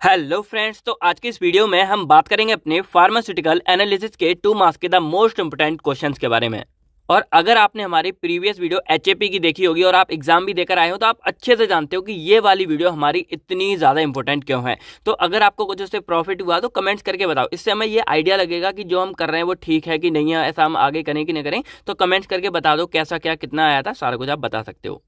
Hello friends तो आज की इस वीडियो में हम बात करेंगे अपने फार्मास्यूटिकल एनालिसिस के टू मार्क्स के द मोस्ट इंपोर्टेंट क्वेश्चंस के बारे में। और अगर आपने हमारी प्रीवियस वीडियो एच की देखी होगी और आप एग्ज़ाम भी देकर आए हो तो आप अच्छे से जानते हो कि ये वाली वीडियो हमारी इतनी ज़्यादा इंपॉर्टेंट क्यों है। तो अगर आपको कुछ उससे प्रॉफिट हुआ तो कमेंट्स करके बताओ। इससे हमें ये आइडिया लगेगा कि जो हम कर रहे हैं वो ठीक है कि नहीं है, ऐसा हम आगे करें कि नहीं करें तो कमेंट्स करके बता दो कैसा क्या कितना आया था, सारा कुछ आप बता सकते हो।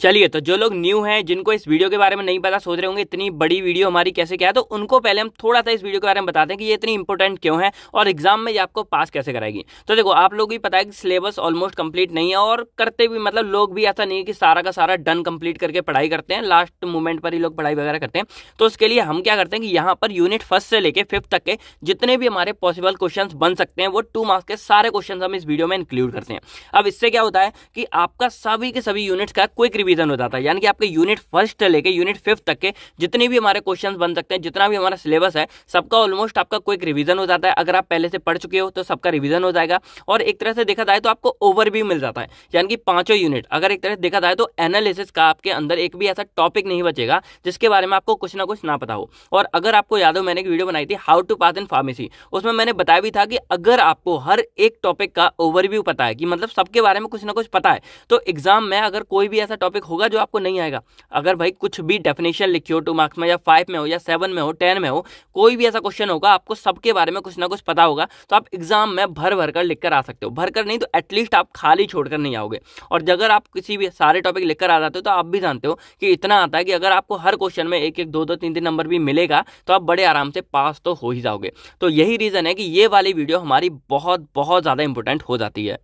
चलिए तो जो लोग न्यू हैं, जिनको इस वीडियो के बारे में नहीं पता, सोच रहे होंगे, इतनी बड़ी वीडियो हमारी कैसे क्या है तो उनको पहले हम थोड़ा सा इस वीडियो के बारे में बताते हैं कि ये इतनी इंपॉर्टेंट क्यों है और एग्ज़ाम में ये आपको पास कैसे कराएगी। तो देखो, आप लोग भी पता है कि सिलेबस ऑलमोस्ट कंप्लीट नहीं है और करते भी मतलब लोग भी ऐसा नहीं है कि सारा का सारा डन कंप्लीट करके पढ़ाई करते हैं लास्ट मोमेंट पर ही लोग पढ़ाई वगैरह करते हैं। तो उसके लिए हम क्या करते हैं कि यहाँ पर यूनिट फ़र्स्ट से लेकर फिफ्थ तक के जितने भी हमारे पॉसिबल क्वेश्चन बन सकते हैं, वो टू मार्क्स के सारे क्वेश्चन हम इस वीडियो में इंक्लूड करते हैं। अब इससे क्या होता है कि आपका सभी के सभी यूनिट्स का क्विक रिविजन हो जाता है। यानी कि आपके यूनिट फ़र्स्ट लेके यूनिट फिफ्थ तक के जितने भी हमारे क्वेश्चंस बन सकते हैं, जितना भी हमारा सिलेबस है, सबका ऑलमोस्ट आपका क्विक रिवीजन हो जाता है। अगर आप पहले से पढ़ चुके हो तो सबका रिवीजन हो जाएगा। और एक तरह से देखा जाए तो आपको ओवरव्यू मिल जाता है। यानी कि पाँचों यूनिट अगर एक तरह से देखा जाए तो एनालिसिस का आपके अंदर एक भी ऐसा टॉपिक नहीं बचेगा, जिसके बारे में आपको कुछ ना कुछ ना पता हो। और अगर आपको याद हो, मैंने एक वीडियो बनाई थी how to pass in pharmacy उसमें मैंने बताया भी था कि अगर आपको हर एक टॉपिक का ओवरव्यू पता है, कि मतलब सबके बारे में कुछ ना कुछ पता है तो एग्ज़ाम में अगर कोई भी ऐसा होगा जो आपको नहीं आएगा। अगर भाई कुछ भी डेफिनेशन लिखी हो टू मार्क्स में या फाइव में हो, या सेवन में हो टेन में हो, कोई भी ऐसा क्वेश्चन होगा, आपको सबके बारे में कुछ ना कुछ पता होगा तो आप एग्ज़ाम में भर भर कर लिख कर आ सकते हो। भर कर नहीं तो एटलीस्ट आप खाली छोड़कर नहीं आओगे। और अगर आप किसी भी सारे टॉपिक लिख कर आ जाते हो तो आप भी जानते हो कि इतना आता है कि अगर आपको हर क्वेश्चन में एक एक, दो दो, तीन तीन नंबर भी मिलेगा तो आप बड़े आराम से पास तो हो ही जाओगे। तो यही रीज़न है कि ये वाली वीडियो हमारी बहुत बहुत ज़्यादा इंपॉर्टेंट हो जाती है।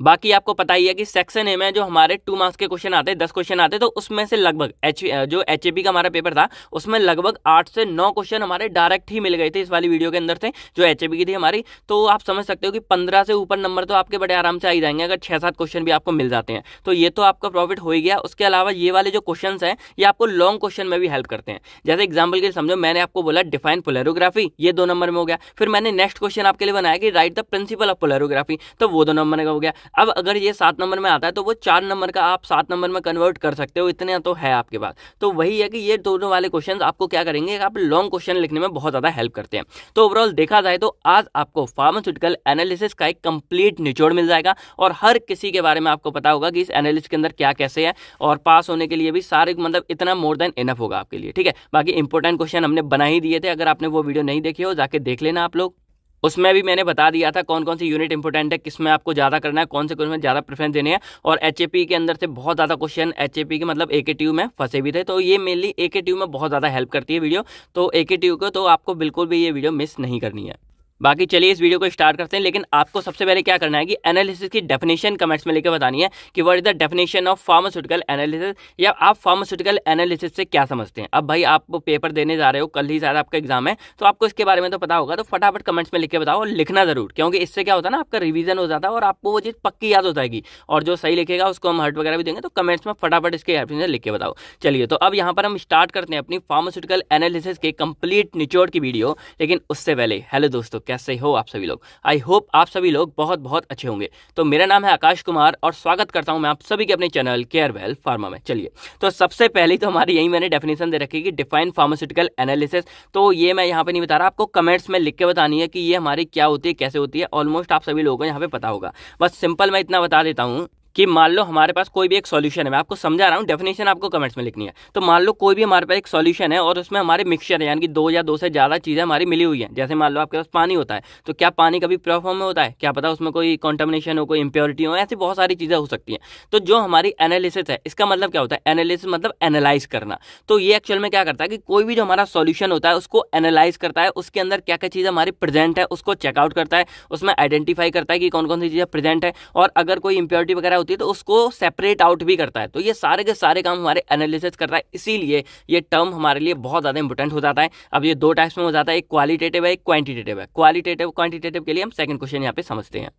बाकी आपको पता ही है कि सेक्शन ए में जो हमारे टू मार्क्स के क्वेश्चन आते हैं दस क्वेश्चन आते हैं तो उसमें से लगभग एच जो एच ए का हमारा पेपर था, उसमें लगभग आठ से नौ क्वेश्चन हमारे डायरेक्ट ही मिल गए थे इस वाली वीडियो के अंदर से, जो एच की थी हमारी। तो आप समझ सकते हो कि पंद्रह से ऊपर नंबर तो आपके बड़े आराम से आ जाएँगे, अगर छः सात क्वेश्चन भी आपको मिल जाते हैं। तो ये तो आपका प्रॉफिट हो ही गया। उसके अलावा ये वाले जो क्वेश्चन हैं, ये आपको लॉन्ग क्वेश्चन में भी हेल्प करते हैं। जैसे एग्ज़ाम्पल के लिए समझो, मैंने आपको बोला डिफाइन पोलेरोग्राफी ये दो नंबर में हो गया। फिर मैंने नेक्स्ट क्वेश्चन आपके लिए बनाया कि write the principle of polarography तो वो दो नंबर का हो गया। अब अगर ये सात नंबर में आता है तो वो चार नंबर का आप सात नंबर में कन्वर्ट कर सकते हो, इतने तो है आपके पास। तो वही है कि ये दोनों वाले क्वेश्चन आपको क्या करेंगे, आप लॉन्ग क्वेश्चन लिखने में बहुत ज़्यादा हेल्प करते हैं। तो ओवरऑल देखा जाए तो आज आपको फार्मास्यूटिकल एनालिसिस का एक कंप्लीट निचोड़ मिल जाएगा और हर किसी के बारे में आपको पता होगा कि इस एनालिसिस के अंदर क्या कैसे है और पास होने के लिए भी सारे मतलब इतना मोर देन इनफ होगा आपके लिए, ठीक है? बाकी इंपॉर्टेंट क्वेश्चन हमने बना ही दिए थे, अगर आपने वो वीडियो नहीं देखी हो, जाके देख लेना आप लोग। उसमें भी मैंने बता दिया था कौन कौन सी यूनिट इंपॉर्टेंट है, किसमें आपको ज़्यादा करना है, कौन से क्वेश्चन में ज़्यादा प्रेफरेंस देने हैं और एच के अंदर से बहुत ज़्यादा क्वेश्चन एचएपी के मतलब ए में फंसे भी थे तो ये मेनली ए में बहुत ज़्यादा हेल्प करती है वीडियो तो ए को तो आपको बिल्कुल भी ये वीडियो मिस नहीं करनी है। बाकी चलिए इस वीडियो को स्टार्ट करते हैं, लेकिन आपको सबसे पहले क्या करना है कि एनालिसिस की डेफिनेशन कमेंट्स में लेकर बतानी है कि what is the definition of pharmaceutical analysis या आप फार्मास्यूटिकल एनालिसिस से क्या समझते हैं? अब भाई आप पेपर देने जा रहे हो, कल ही शायद आपका एग्ज़ाम है तो आपको इसके बारे में तो पता होगा तो फटाफट कमेंट्स में लिख के बताओ और लिखना ज़रूर, क्योंकि इससे क्या होता है ना, आपका रिविजन हो जाता है और आपको वो चीज़ पक्की याद हो जाएगी, और जो सही लिखेगा उसको हम हर्ट वगैरह भी देंगे तो कमेंट्स में फटाफट इसके लिख के बताओ। चलिए तो अब यहाँ पर हम स्टार्ट करते हैं अपनी फार्मास्यूटिकल एनालिसिस के कंप्लीट निचोड़ की वीडियो लेकिन उससे पहले हेलो दोस्तों कैसे हो आप सभी लोग? आई होप आप सभी लोग बहुत बहुत अच्छे होंगे। तो मेरा नाम है आकाश कुमार और स्वागत करता हूँ मैं आप सभी के अपने चैनल केयर वेल फार्मा में। चलिए तो सबसे पहले तो हमारी यही मैंने डेफिनेशन दे रखी कि डिफाइन फार्मास्यूटिकल एनालिसिस तो ये मैं यहाँ पर नहीं बता रहा, आपको कमेंट्स में लिख के बतानी है कि ये हमारी क्या होती है, कैसे होती है ऑलमोस्ट आप सभी लोगों को यहाँ पे पता होगा। बस सिंपल मैं इतना बता देता हूँ कि मान लो हमारे पास कोई भी एक सॉल्यूशन है, मैं आपको समझा रहा हूँ डेफिनेशन आपको कमेंट्स में लिखनी है। तो मान लो कोई भी हमारे पास एक सॉल्यूशन है और उसमें हमारे मिक्सचर है, यानी कि दो या दो से ज़्यादा चीज़ें हमारी मिली हुई हैं। जैसे मान लो आपके पास पानी होता है तो क्या पानी कभी प्योर फॉर्म में होता है? क्या पता उसमें कोई कॉन्टेमिनेशन हो, कोई इम्प्योरिटी हो, ऐसी बहुत सारी चीज़ें हो सकती हैं। तो जो हमारी एनालिसिस है, इसका मतलब क्या होता है? एनालिसिस मतलब एनालाइज करना। तो ये एक्चुअल में क्या करता है कि कोई भी जो हमारा सॉल्यूशन होता है, उसको एनालाइज करता है, उसके अंदर क्या क्या चीज़ें हमारी प्रेजेंट है, उसको चेकआउट करता है, उसमें आइडेंटिफाई करता है कि कौन कौन सी चीज़ें प्रेजेंट है, और अगर कोई इंप्योरिटी वगैरह होती है तो उसको सेपरेट आउट भी करता है। तो ये सारे के सारे काम हमारे एनालिसिस कर रहा है, इसीलिए ये टर्म हमारे लिए बहुत ज़्यादा इंपॉर्टेंट हो जाता है। अब ये दो टाइप्स में हो जाता है, एक क्वालिटेटिव है, एक क्वांटिटेटिव है। क्वालिटेटिव क्वांटिटेटिव के लिए हम सेकंड क्वेश्चन यहाँ पे समझते हैं।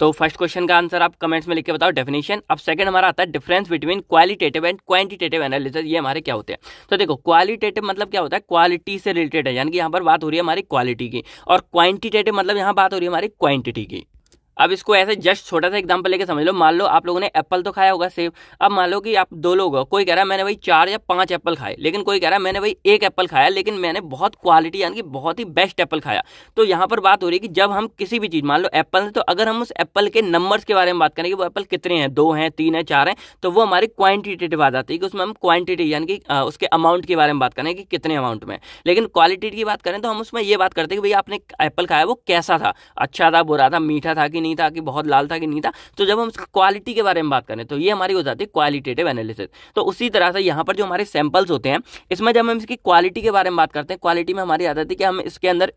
तो फ़र्स्ट क्वेश्चन का आंसर आप कमेंट्स में लिख के बताओ डेफिनेशन अब सेकंड हमारा आता है difference between qualitative and quantitative analysis ये हमारे क्या होते हैं? तो देखो क्वालिटेटिव मतलब क्या होता है? क्वालिटी से रिलेटेड है, यानी कि यहाँ पर बात हो रही है हमारी क्वालिटी की। और क्वांटिटेटिव मतलब यहाँ बात हो रही है हमारी क्वांटिटी की। अब इसको ऐसे जस्ट छोटा सा एग्ज़ाम्पल लेके समझ लो। मान लो आप लोगों ने एप्पल तो खाया होगा सेब अब मान लो कि आप दो लोग हो, कोई कह रहा है, मैंने भाई चार या पाँच एप्पल खाए। लेकिन कोई कह रहा है, मैंने भाई एक एप्पल खाया, लेकिन मैंने बहुत क्वालिटी यानी कि बहुत ही बेस्ट एप्पल खाया। तो यहाँ पर बात हो रही है कि जब हम किसी भी चीज़, मान लो एप्पल तो अगर हम उस एप्पल के नंबर्स के बारे में बात करें कि वो एप्पल कितने हैं, दो हैं, तीन है, चार हैं तो वो हमारी क्वान्टिटेटिव आ जाती है कि उसमें हम क्वान्टिटी यानी कि उसके अमाउंट के बारे में बात करें कि कितने अमाउंट में। लेकिन क्वालिटी की बात करें तो हम उसमें ये बात करते हैं कि भाई आपने एप्पल खाया, वो कैसा था? अच्छा था, बुरा था, मीठा था कि नहीं था, कि बहुत लाल था कि नहीं था तो जब हम क्वालिटी के बारे में बात करें तो ये हमारी हो जाती है क्वालिटेटिव एनालिसिस तो उसी तरह से यहाँ पर जो हमारे सैंपल्स होते हैं, इसमें जब हम इसकी क्वालिटी के बारे में बात करते हैं क्वालिटी में हमारी आदत है कि हम इसके अंदर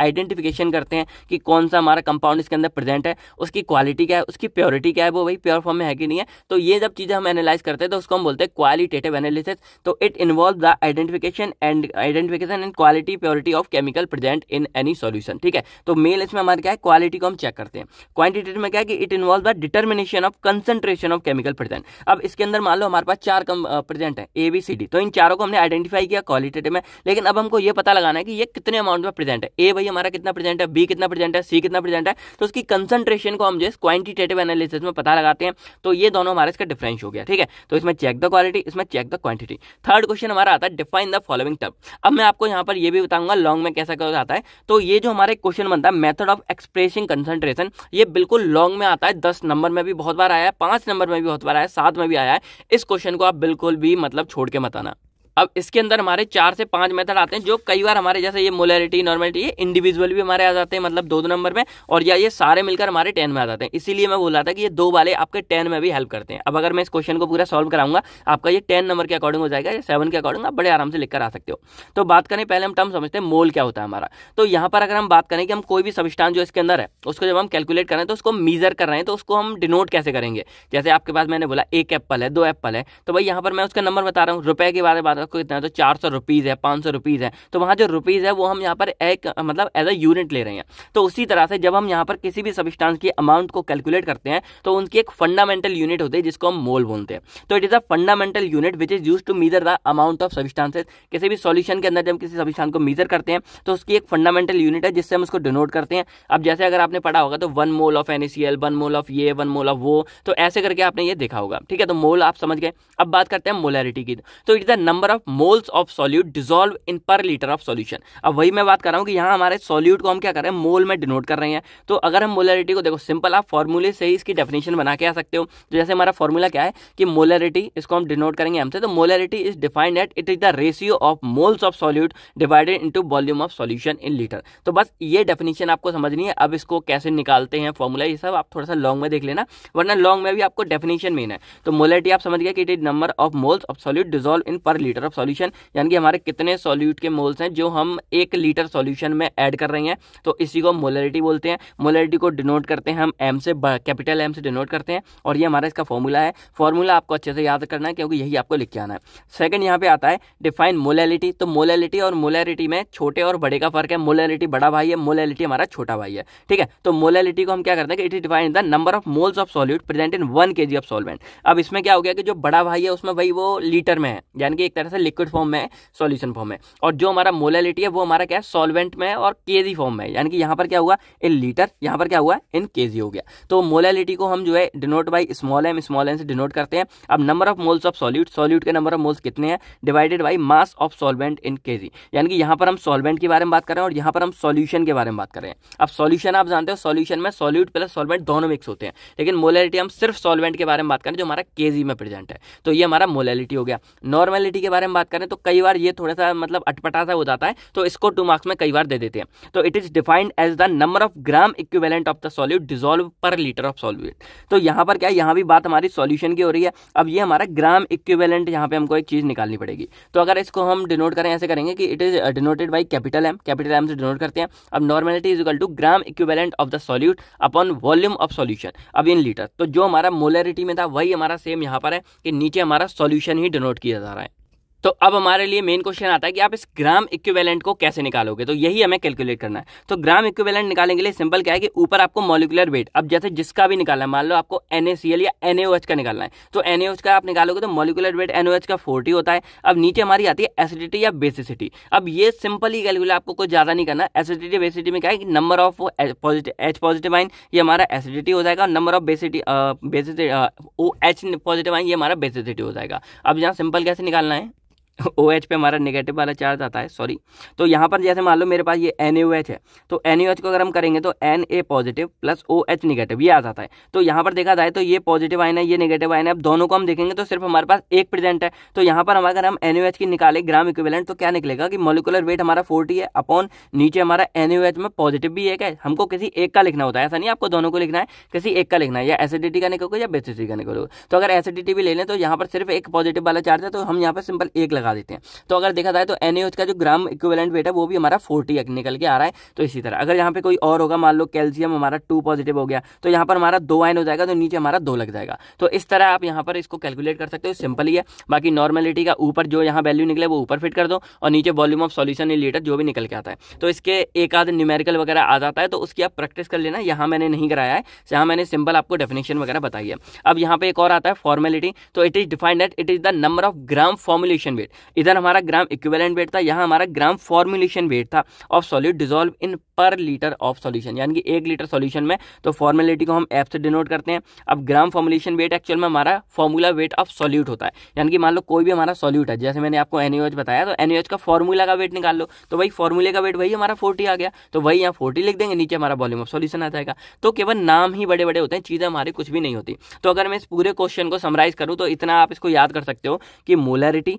आइडेंटिफिकेशन करते हैं कि कौन सा हमारा कंपाउंड इसके अंदर प्रेजेंट है, उसकी क्वालिटी क्या है, उसकी प्योरिटी क्या है, वो भाई प्योर फॉर्म में है कि नहीं है। तो ये जब चीज़ें हम एनालाइज करते हैं तो उसको हम बोलते हैं क्वालिटेटिव एनालिसिस तो it involve the identification and identification and quality purity of chemical present in any solution ठीक है? तो मेल इसमें हमारे क्या है क्वालिटी को हम चेक करते हैं। क्वांटिटेटिव में क्या है कि it involve the determination of concentration of chemical present अब इसके अंदर मान लो हमारे पास चार प्रेजेंट है ए बी सी डी तो इन चारों को हमने आइडेंटिफाई किया क्वालिटेटिव में। लेकिन अब हमको ये पता लगाना है कि ये कितने अमाउंट में प्रेजेंट है। ए भाई हमारा कितना प्रेजेंट है बी कितना प्रेजेंट है सी कितना प्रेजेंट है। तो उसकी कंसंट्रेशन को हम जो क्वांटिटेटिव एनालिसिस में पता लगाते हैं। तो ये दोनों हमारे इसका डिफरेंस हो गया, ठीक है? तो इसमें चेक द क्वालिटी इसमें check the quantity third question हमारा आता है डिफाइन द फॉलोइंग टर्म अब मैं आपको यहाँ पर ये भी बताऊँगा लॉन्ग में कैसा क्या आता है। तो ये जो हमारे क्वेश्चन बनता है मेथड ऑफ़ एक्सप्रेसिंग कंसंट्रेशन ये बिल्कुल लॉन्ग में आता है। दस नंबर में भी बहुत बार आया है, पाँच नंबर में भी बहुत बार आया है, सात में भी आया है। इस क्वेश्चन को आप बिल्कुल भी मतलब छोड़ के मत आना। अब इसके अंदर हमारे चार से पाँच मेथड आते हैं जो कई बार हमारे, जैसे ये मोलरिटी, नॉर्मेलिटी, ये इंडिविजुअल भी हमारे आ जाते हैं मतलब दो दो नंबर में, और या ये सारे मिलकर हमारे टेन में आ जाते हैं। इसीलिए मैं बोला था कि ये दो वाले आपके टेन में भी हेल्प करते हैं। अब अगर मैं इस क्वेश्चन को पूरा सॉल्व कराऊँगा, आपका ये टेन नंबर के अकॉर्डिंग हो जाएगा, या सेवन के अकॉर्डिंग आप बड़े आराम से लिखकर आ सकते हो। तो बात करें, पहले हम टर्म समझते हैं मोल क्या होता है हमारा। तो यहाँ पर अगर हम बात करें कि हम कोई भी सबिस्टान जो इसके अंदर है, उसको जब हम कैलकुलेट करें तो उसको मीजर कर रहे हैं तो उसको हम डिनोट कैसे करेंगे? जैसे आपके पास मैंने बोला, एक एप्पल है, दो एप्पल है। तो भाई यहाँ पर मैं उसका नंबर बता रहा हूँ, रुपए के बारे में बात कितना है तो चार सौ रुपीज़ है, पाँच सौ रुपीज़ है। तो वहाँ जो रुपीज़ है वो हम यहाँ पर एक मतलब एज अ यूनिट ले रहे हैं। तो उसी तरह से जब हम यहाँ पर किसी भी सबिस्टांस की अमाउंट को कैलकुलेट करते हैं तो उनकी एक फंडामेंटल यूनिट होती है, जिसको हम मोल बोलते हैं। तो it is a fundamental unit which is use to measure the amount of substances किसी भी सॉल्यूशन के अंदर जब किसी सबिस्टांस को मीजर करते हैं तो उसकी एक फंडामेंटल यूनिट है, जिससे हम उसको डिनोट करते हैं। अब जैसे अगर आपने पढ़ा होगा तो one mole of an one mole of ये वन मोल ऑफ़ वो तो ऐसे करके आपने ये देखा होगा। ठीक है तो मोल आप समझ गए। अब बात करते हैं मोलरिटी की। तो it is the number of moles of solute dissolve in per litre of solution अब वही मैं बात कर रहा हूँ कि यहाँ हमारे सॉल्यूट को हम क्या कर रहे हैं? मोल में डिनोट कर रहे हैं। तो अगर हम मोलरिटी को देखो सिंपल आप फॉर्मूले से ही इसकी डेफिनेशन बना के आ सकते हो। तो जैसे हमारा फॉर्मूला क्या है कि मोलरिटी इसको हम डिनोट करेंगे हमसे तो molarity is defined at it is the ratio of moles of solute divided into volume of solution in litre तो बस ये डेफिनेशन आपको समझनी है। अब इसको कैसे निकालते हैं फॉर्मूला ये सब आप थोड़ा सा लॉन्ग में देख लेना, वरना लॉन्ग में भी आपको डेफिनेशन मेन है। तो मोलरिटी आप समझ गए कि it is number of moles of solute dissolve in per litre of solution, यानी कि हमारे कितने सॉल्यूट के मोल्स हैं जो हम एक लीटर सॉल्यूशन में ऐड कर रहे हैं। तो इसी को मोलरिटी बोलते हैं। मोलरिटी को डिनोट करते हैं हम एम से कैपिटल एम से डिनोट करते हैं। और ये हमारा इसका फॉर्मूला है। फॉर्मूला आपको अच्छे से याद करना है, क्योंकि यही आपको लिख के आना है। सेकंड यहाँ पे आता है डिफाइन मोलैलिटी तो मोलैलिटी और मोलैरिटी में छोटे और बड़े का फ़र्क है। मोलैलिटी बड़ा भाई है मोलैलिटी हमारा छोटा भाई है। ठीक है? तो मोलैलिटी को हम क्या करते हैं it is define the number of moles of solute present in one K of solvent. अब इसमें क्या हो गया कि जो बड़ा भाई है, उसमें भाई वो लीटर में है। यानी कि एक तरह से लिक्विड फॉर्म में सॉल्यूशन फॉर्म में। और जो हमारा मोलैलिटी है, वो हमारा क्या है? सॉल्वेंट में और केजी फॉर्म में यानी कि यहाँ पर क्या हुआ? इन लीटर यहाँ पर क्या हुआ? इन केजी हो गया। तो मोलैलिटी को हम जो है denote by small M small M से डिनोट करते हैं। अब number of moles of solute solute के नंबर ऑफ़ मोल्स कितने हैं? Divided by mass of solvent in KG यानी कि यहाँ पर हम सॉल्वेंट के बारे में बात कर हैं और यहाँ पर हम सॉल्यूशन के बारे में बात कर हैं। अब सॉल्यूशन आप जानते हो सॉल्यूशन में सॉल्यूट प्लस सॉल्वेंट दोनों मिक्स होते हैं। लेकिन मोलैलिटी हम सिर्फ़ सॉल्वेंट के बारे में बात करें जो हमारा केजी में प्रेजेंट है। तो ये हमारा मोलैलिटी हो गया। नॉर्मेलिटी के बारे में बात करें तो कई बार ये थोड़ा सा मतलब अटपटा सा हो जाता है तो इसको टू मार्क्स में कई बार दे देते हैं। तो it is defined as the number of gram equivalent of the solute dissolve per litre of solute तो यहाँ पर क्या यहाँ भी बात हमारी सॉल्यूशन की हो रही है। अब ये हमारा ग्राम इक्विवेलेंट यहाँ पे हमको एक चीज़ निकालनी पड़ेगी। तो अगर इसको हम डिनोट करें, ऐसे करेंगे कि it is denoted by capital M capital M से डिनोट करते हैं। अब normality is equal to gram equivalent of the solute upon volume of solution अब इन लीटर तो जो हमारा मोलरिटी में था, वही हमारा सेम यहाँ पर है कि नीचे हमारा सॉल्यूशन ही डिनोट किया जा रहा है। तो अब हमारे लिए मेन क्वेश्चन आता है कि आप इस ग्राम इक्विवेलेंट को कैसे निकालोगे? तो यही हमें कैलकुलेट करना है। तो ग्राम इक्विवेलेंट निकालने के लिए सिंपल क्या है कि ऊपर आपको मॉलिकुलर वेट अब जैसे जिसका भी निकालना है, मान लो आपको एनएसीएल या एनएओएच का निकालना है तो एनएओएच का आप निकालोगे तो मॉलिकुलर वेट एनओएच का फोर्टी होता है। अब नीचे हमारी आती है एसिडिटी या बेसिसिटी अब ये सिंपल ही कैलकुलेट आपको कुछ ज़्यादा नहीं करना। एसिडिटी बेसिटी में क्या है कि number of positive H positive ion ये हमारा एसिडिटी हो जाएगा number of basicity basicity O H positive ion ये हमारा बेसिसिटी हो जाएगा। अब यहाँ सिंपल कैसे निकालना है? ओ एच पे हमारा नेगेटिव वाला चार्ज आता है सॉरी तो यहाँ पर जैसे मान लो मेरे पास ये एन है तो एन को अगर हम करेंगे तो N A positive plus O H negative ये आ जाता है. तो यहाँ पर देखा जाए तो ये पॉजिटिव आइन है, ये नेगेटिव आइन है. अब दोनों को हम देखेंगे तो सिर्फ़ हमारे पास एक प्रेजेंट है. तो यहाँ पर हम अगर हम एन की निकाले ग्राम इक्विवेलेंट तो क्या निकलेगा कि मोलिकुलर वेट हमारा फोर्टी है अपॉन नीचे हमारा एन में पॉजिटिव भी एक है. हमको किसी एक का लिखना होता है. ऐसा नहीं आपको दोनों को लिखना है, किसी एक का लिखना है. या एसिडिटी का निकलोगे या बेसिसिटी का निकलोगे तो अगर एसिडिटी भी ले लें तो यहाँ पर सिर्फ़ एक पॉजिटिव वाला चार्ज है तो हम यहाँ पर सिंपल एक लगा देते हैं। तो अगर देखा जाए तो एन का जो ग्राम इक्विवेलेंट वेट है, वो भी हमारा फोर्टी निकल के आ रहा है। तो इसी तरह, अगर यहाँ पे कोई और होगा, मान लो कैल्शियम हमारा टू पॉजिटिव हो गया तो यहाँ पर हमारा दो आइन हो जाएगा तो नीचे हमारा दो लग जाएगा। तो इस तरह आप यहाँ पर इसको कैलकुलेट कर सकते हो सिंपल ही है। बाकी नॉर्मेलिटी का ऊपर जो यहाँ वैल्यू निकले, वो ऊपर फिट कर दो, और नीचे volume of solution in litre जो भी निकल के आता है। तो इसके एक आध न्यूमेरिकल वगैरह आ जाता है तो उसकी आप प्रैक्टिस कर लेना, यहाँ मैंने नहीं कराया है। यहाँ मैंने सिंपल आपको डेफिनेशन वगैरह बताई है। अब यहाँ पे एक और आता है फॉर्मेलिटी तो it is defined that it is the number of gram formulation weight इधर हमारा ग्राम इक्विवेलेंट वेट था, यहाँ हमारा ग्राम फॉर्मुलेशन वेट था of solid dissolve in per litre of solution यानी कि एक लीटर सॉल्यूशन में तो फॉर्मेलिटी को हम एफ़ से डिनोट करते हैं। अब ग्राम फॉर्मुलेशन वेट एक्चुअल में हमारा फॉर्मूला वेट ऑफ़ सॉल्यूट होता है, यानी कि मान लो कोई भी हमारा सॉल्यूट है, जैसे मैंने आपको एनएच बताया तो एनएच का फॉर्मूला का वेट निकाल लो तो वही फॉर्मूले का वेट वही हमारा फोर्टी आ गया तो वही यहाँ फोर्टी लिख देंगे, नीचे हमारा वॉल्यूम ऑफ़ सॉल्यूशन आ जाएगा। तो केवल नाम ही बड़े बड़े होते हैं, चीज़ें हमारी कुछ भी नहीं होती। तो अगर मैं इस पूरे क्वेश्चन को समराइज करूँ तो इतना आप इसको याद कर सकते हो कि मोलरिटी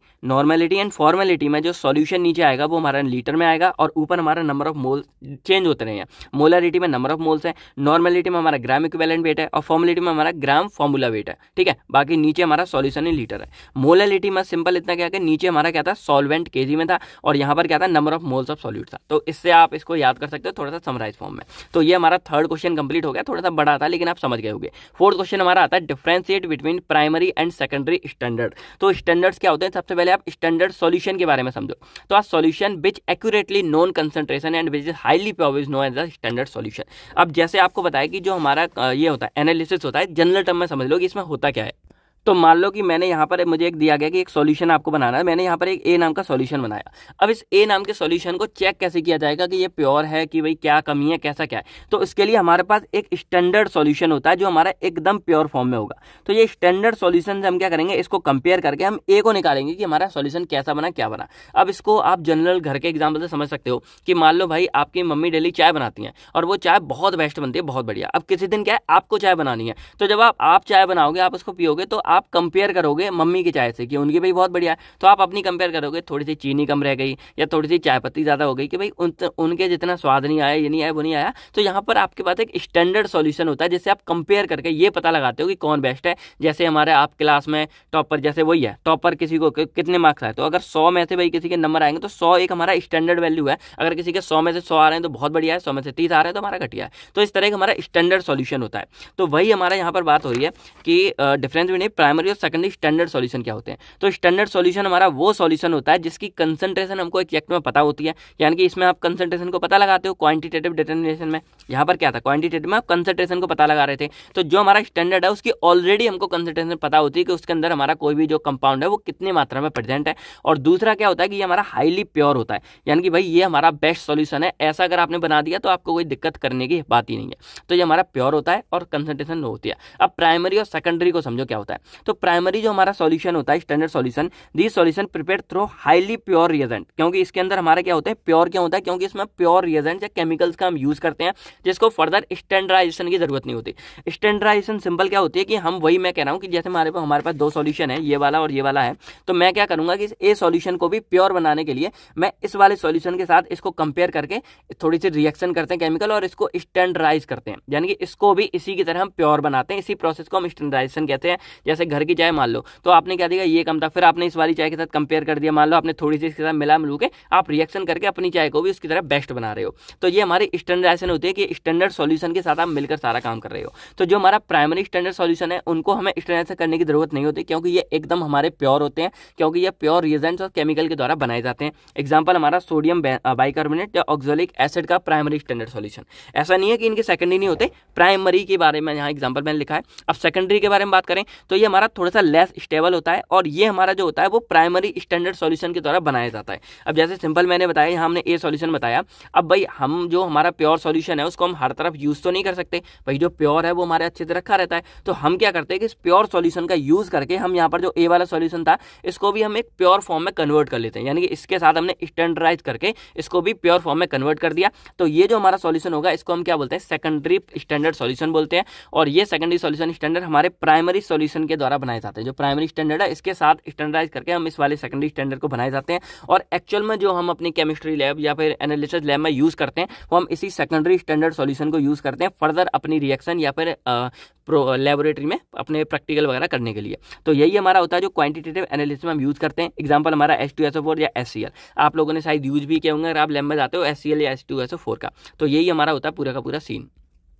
नॉर्मेलिटी एंड फॉर्मेलिटी में जो सॉल्यूशन नीचे आएगा, वो हमारा लीटर में आएगा और ऊपर हमारा नंबर ऑफ़ मोल चेंज होते रहे हैं। मोलरिटी में नंबर ऑफ़ मोल्स है नॉर्मेलिटी में हमारा ग्राम इक्वेलेंट वेट है और फॉर्मुलिटी में हमारा ग्राम फॉर्मूला वेट है, ठीक है? बाकी नीचे हमारा सॉल्यूशन इन लीटर है। मोलरिटी में सिंपल इतना क्या कि नीचे हमारा क्या था? सॉल्वेंट केजी में था और यहाँ पर क्या था? Number of moles of solute था। तो इससे आप इसको याद कर सकते हो थोड़ा सा समराइज फॉर्म में। तो ये हमारा थर्ड क्वेश्चन कंप्लीट हो गया, थोड़ा सा बड़ा था, लेकिन आप समझ गए होंगे। फोर्थ क्वेश्चन हमारा आता है differentiate between primary and secondary standard तो स्टैंडर्ड्स क्या होते हैं? सबसे पहले आप स्टैंडर्ड सॉल्यूशन के बारे में समझो। तो a solution which accurately known concentration and which is highly provides known as the standard solution अब जैसे आपको बताया कि जो हमारा ये होता है एनालिसिस होता है जनरल टर्म में समझ लो कि इसमें होता क्या है। तो मान लो कि मैंने यहाँ पर मुझे एक दिया गया कि एक सॉल्यूशन आपको बनाना है। मैंने यहाँ पर एक ए नाम का सॉल्यूशन बनाया। अब इस ए नाम के सॉल्यूशन को चेक कैसे किया जाएगा कि ये प्योर है कि भाई क्या कमी है, कैसा क्या है? तो इसके लिए हमारे पास एक स्टैंडर्ड सॉल्यूशन होता है जो हमारा एकदम प्योर फॉर्म में होगा। तो ये स्टैंडर्ड सॉल्यूशन हम क्या करेंगे? इसको कंपेयर करके हम ए को निकालेंगे कि हमारा सॉल्यूशन कैसा बना, क्या बना। अब इसको आप जनरल घर के एग्ज़ाम्पल से समझ सकते हो कि मान लो भाई आपकी मम्मी डेली चाय बनाती हैं और वो चाय बहुत बेस्ट बनती है, बहुत बढ़िया। अब किसी दिन क्या है? आपको चाय बनानी है। तो जब आप चाय बनाओगे, आप उसको पियोगे तो आप कंपेयर करोगे मम्मी की चाय से कि उनकी भाई बहुत बढ़िया है तो आप अपनी कंपेयर करोगे थोड़ी सी चीनी कम रह गई या थोड़ी सी चाय पत्ती ज़्यादा हो गई कि भाई उन, उनके जितना स्वाद नहीं आया ये नहीं आया वो नहीं आया तो यहाँ पर आपके पास एक स्टैंडर्ड सॉल्यूशन होता है जिससे आप कंपेयर करके ये पता लगाते हो कि कौन बेस्ट है। जैसे हमारे आप क्लास में टॉपर जैसे वही है टॉपर किसी को कितने मार्क्स आए तो अगर सौ में से भाई किसी के नंबर आएँगे तो सौ एक हमारा स्टैंडर्ड वैल्यू है। अगर किसी के सौ में से सौ आ रहे हैं तो बहुत बढ़िया है सौ में से तीस आ रहे हैं तो हमारा घटिया है। तो इस तरह का हमारा स्टैंडर्ड सॉल्यूशन होता है। तो वही हमारा यहाँ पर बात हो रही है कि डिफरेंस बिटवीन प्राइमरी और सेकेंडरी स्टैंडर्ड सॉल्यूशन क्या होते हैं? तो स्टैंडर्ड सॉल्यूशन हमारा वो सॉल्यूशन होता है जिसकी कंसंट्रेशन हमको एक्जैक्ट में पता होती है। यानी कि इसमें आप कंसंट्रेशन को पता लगाते हो क्वांटिटेटिव डिटर्मिनेशन में। यहाँ पर क्या था? क्वांटिटेटिव में आप कंसंट्रेशन को पता लगा रहे थे। तो जो हमारा स्टैंडर्ड है, उसकी ऑलरेडी हमको कंसंट्रेशन पता होती है कि उसके अंदर हमारा कोई भी जो कंपाउंड है, वो कितनी मात्रा में प्रेजेंट है। और दूसरा क्या होता है कि ये हमारा हाईली प्योर होता है। यानी कि भाई, ये हमारा बेस्ट सॉल्यूशन है। ऐसा अगर आपने बना दिया तो आपको कोई दिक्कत करने की बात ही नहीं है। तो ये हमारा प्योर होता है और कंसंट्रेशन होती है। अब प्राइमरी और सेकेंडरी को समझो क्या होता है। तो प्राइमरी जो हमारा सॉल्यूशन होता है standard solution this solution prepare through highly pure reagent क्योंकि इसके अंदर हमारा क्या होता है? प्योर क्या होता है? क्योंकि इसमें प्योर रिएजेंट या केमिकल्स का हम यूज़ करते हैं, जिसको फर्दर स्टैंडर्डाइजेशन की ज़रूरत नहीं होती. स्टैंडर्डाइजेशन सिंपल क्या होती है कि हम वही मैं कह रहा हूँ कि जैसे हमारे पास हमारे पास दो सॉल्यूशन है, ये वाला और ये वाला है तो मैं क्या करूँगा कि ए सॉल्यूशन को भी प्योर बनाने के लिए मैं इस वाले सॉल्यूशन के साथ इसको कंपेयर करके थोड़ी सी रिएक्शन करते हैं केमिकल और इसको स्टैंडर्डाइज करते हैं. यानी कि इसको भी इसी की तरह हम प्योर बनाते हैं, इसी प्रोसेस को हम स्टैंडर्डाइजेशन कहते हैं. जैसे जैसे घर की चाय मान लो तो आपने क्या दिया? ये कम था। फिर आपने इस वाली चाय के साथ कंपेयर कर दिया। मान लो आपने थोड़ी सी इसके साथ मिला मिलू के आप रिएक्शन करके अपनी चाय को भी उसकी तरह बेस्ट बना रहे हो। तो ये हमारी स्टैंडर्डाइजेशन होते हैं कि स्टैंडर्ड सॉल्यूशन के साथ आप मिलकर सारा काम कर रहे हो। तो जो हमारा प्राइमरी स्टैंडर्ड सॉल्यूशन है, उनको हमें स्टैंडर्डाइजेशन करने की ज़रूरत नहीं होती, क्योंकि ये एकदम हमारे प्योर होते हैं, क्योंकि ये प्योर रिएजेंट्स और केमिकल के द्वारा बनाए जाते हैं। एग्ज़ाम्पल हमारा सोडियम बाइकार्बोनेट या ऑक्जोलिक एसिड का प्राइमरी स्टैंडर्ड सॉल्यूशन ऐसा नहीं है कि इनके सेकेंडरी नहीं होते। प्राइमरी के बारे में, यहाँ एग्ज़ाम्पल मैंने लिखा है। अब सेकेंडरी के बारे में बात करें तो ये हमारा थोड़ा सा लेस स्टेबल होता है और ये हमारा जो होता है, वो प्राइमरी स्टैंडर्ड सॉल्यूशन के द्वारा बनाया जाता है। अब जैसे सिंपल मैंने बताया, यहाँ हमने ए सॉल्यूशन बताया। अब भाई, हम जो हमारा प्योर सॉल्यूशन है, उसको हम हर तरफ़ यूज़ तो नहीं कर सकते। भाई, जो प्योर है, वो हमारे अच्छे से रखा रहता है। तो हम क्या करते हैं कि इस प्योर सॉल्यूशन का यूज़ करके हम यहाँ पर जो ए वाला सॉल्यूशन था, इसको भी हम एक प्योर फॉर्म में कन्वर्ट कर लेते हैं। यानी कि इसके साथ हमने स्टैंडर्डाइज करके इसको भी प्योर फॉर्म में कन्वर्ट कर दिया। तो ये जो हमारा सॉल्यूशन होगा, इसको हम क्या बोलते हैं? सेकेंडरी स्टैंडर्ड सॉल्यूशन बोलते हैं। और ये सेकेंडरी सॉल्यूशन स्टैंडर्ड हमारे प्राइमरी सॉल्यूशन के द्वारा बनाए जाते हैं। जो प्राइमरी स्टैंडर्ड है, इसके साथ स्टैंडर्डाइज करके हम इस वाले सेकेंडरी स्टैंडर्ड को बनाए जाते हैं और एक्चुअल में जो हम अपनी केमिस्ट्री लैब या फिर एनालिसिस लैब में यूज़ करते हैं, वो हम इसी सेकेंडरी स्टैंडर्ड सॉल्यूशन को यूज़ करते हैं फर्दर अपनी रिएक्शन या फिर लेबोरेटरी में अपने प्रैक्टिकल वगैरह करने के लिए। तो यही हमारा होता है जो क्वांटिटेटिव एनालिसिस में हम यूज़ करते हैं। एग्जांपल हमारा S two S O four या एस सी एल आप लोगों ने शायद यूज़ भी किया होंगे, अगर आप लैब में जाते हो एस सी एल या S two S O four का। तो यही हमारा होता है पूरा का पूरा सीन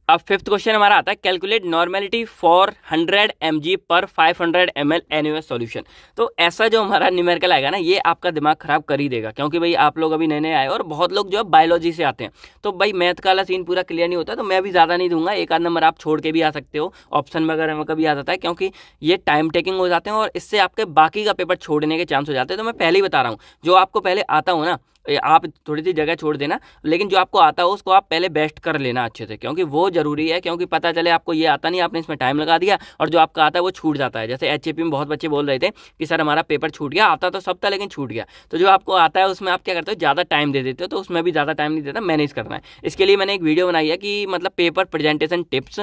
अब फिफ्थ क्वेश्चन हमारा आता है calculate normality for 100 M per 500 hundred M L aqueous solution तो ऐसा जो हमारा न्यूमेरिकल आएगा ना, ये आपका दिमाग खराब कर ही देगा, क्योंकि भाई आप लोग अभी नए नए आए और बहुत लोग जो है बायोलॉजी से आते हैं। तो भाई मैथ का वाला सीन पूरा क्लियर नहीं होता तो मैं भी ज़्यादा नहीं दूँगा, एक आध नंबर आप छोड़ के भी आ सकते हो ऑप्शन वगैरह में कभी आ जाता है, क्योंकि ये टाइम टेकिंग हो जाते हैं और इससे आपके बाकी का पेपर छोड़ने के चांस हो जाते हैं। तो मैं पहले ही बता रहा हूँ, जो आपको पहले आता हो ना आप थोड़ी सी जगह छोड़ देना, लेकिन जो आपको आता हो, उसको आप पहले बेस्ट कर लेना अच्छे से, क्योंकि वो ज़रूरी है, क्योंकि पता चले आपको ये आता नहीं, आपने इसमें टाइम लगा दिया, और जो आपका आता है, वो छूट जाता है। जैसे एचएपी में बहुत बच्चे बोल रहे थे कि, सर, हमारा पेपर छूट गया, आता तो सब था, लेकिन छूट गया। तो जो आपको आता है, उसमें आप क्या करते हो, ज़्यादा टाइम दे देते हो तो उसमें भी ज़्यादा टाइम नहीं देता मैनेज करना है। इसके लिए मैंने एक वीडियो बनाई है कि मतलब पेपर प्रेजेंटेशन टिप्स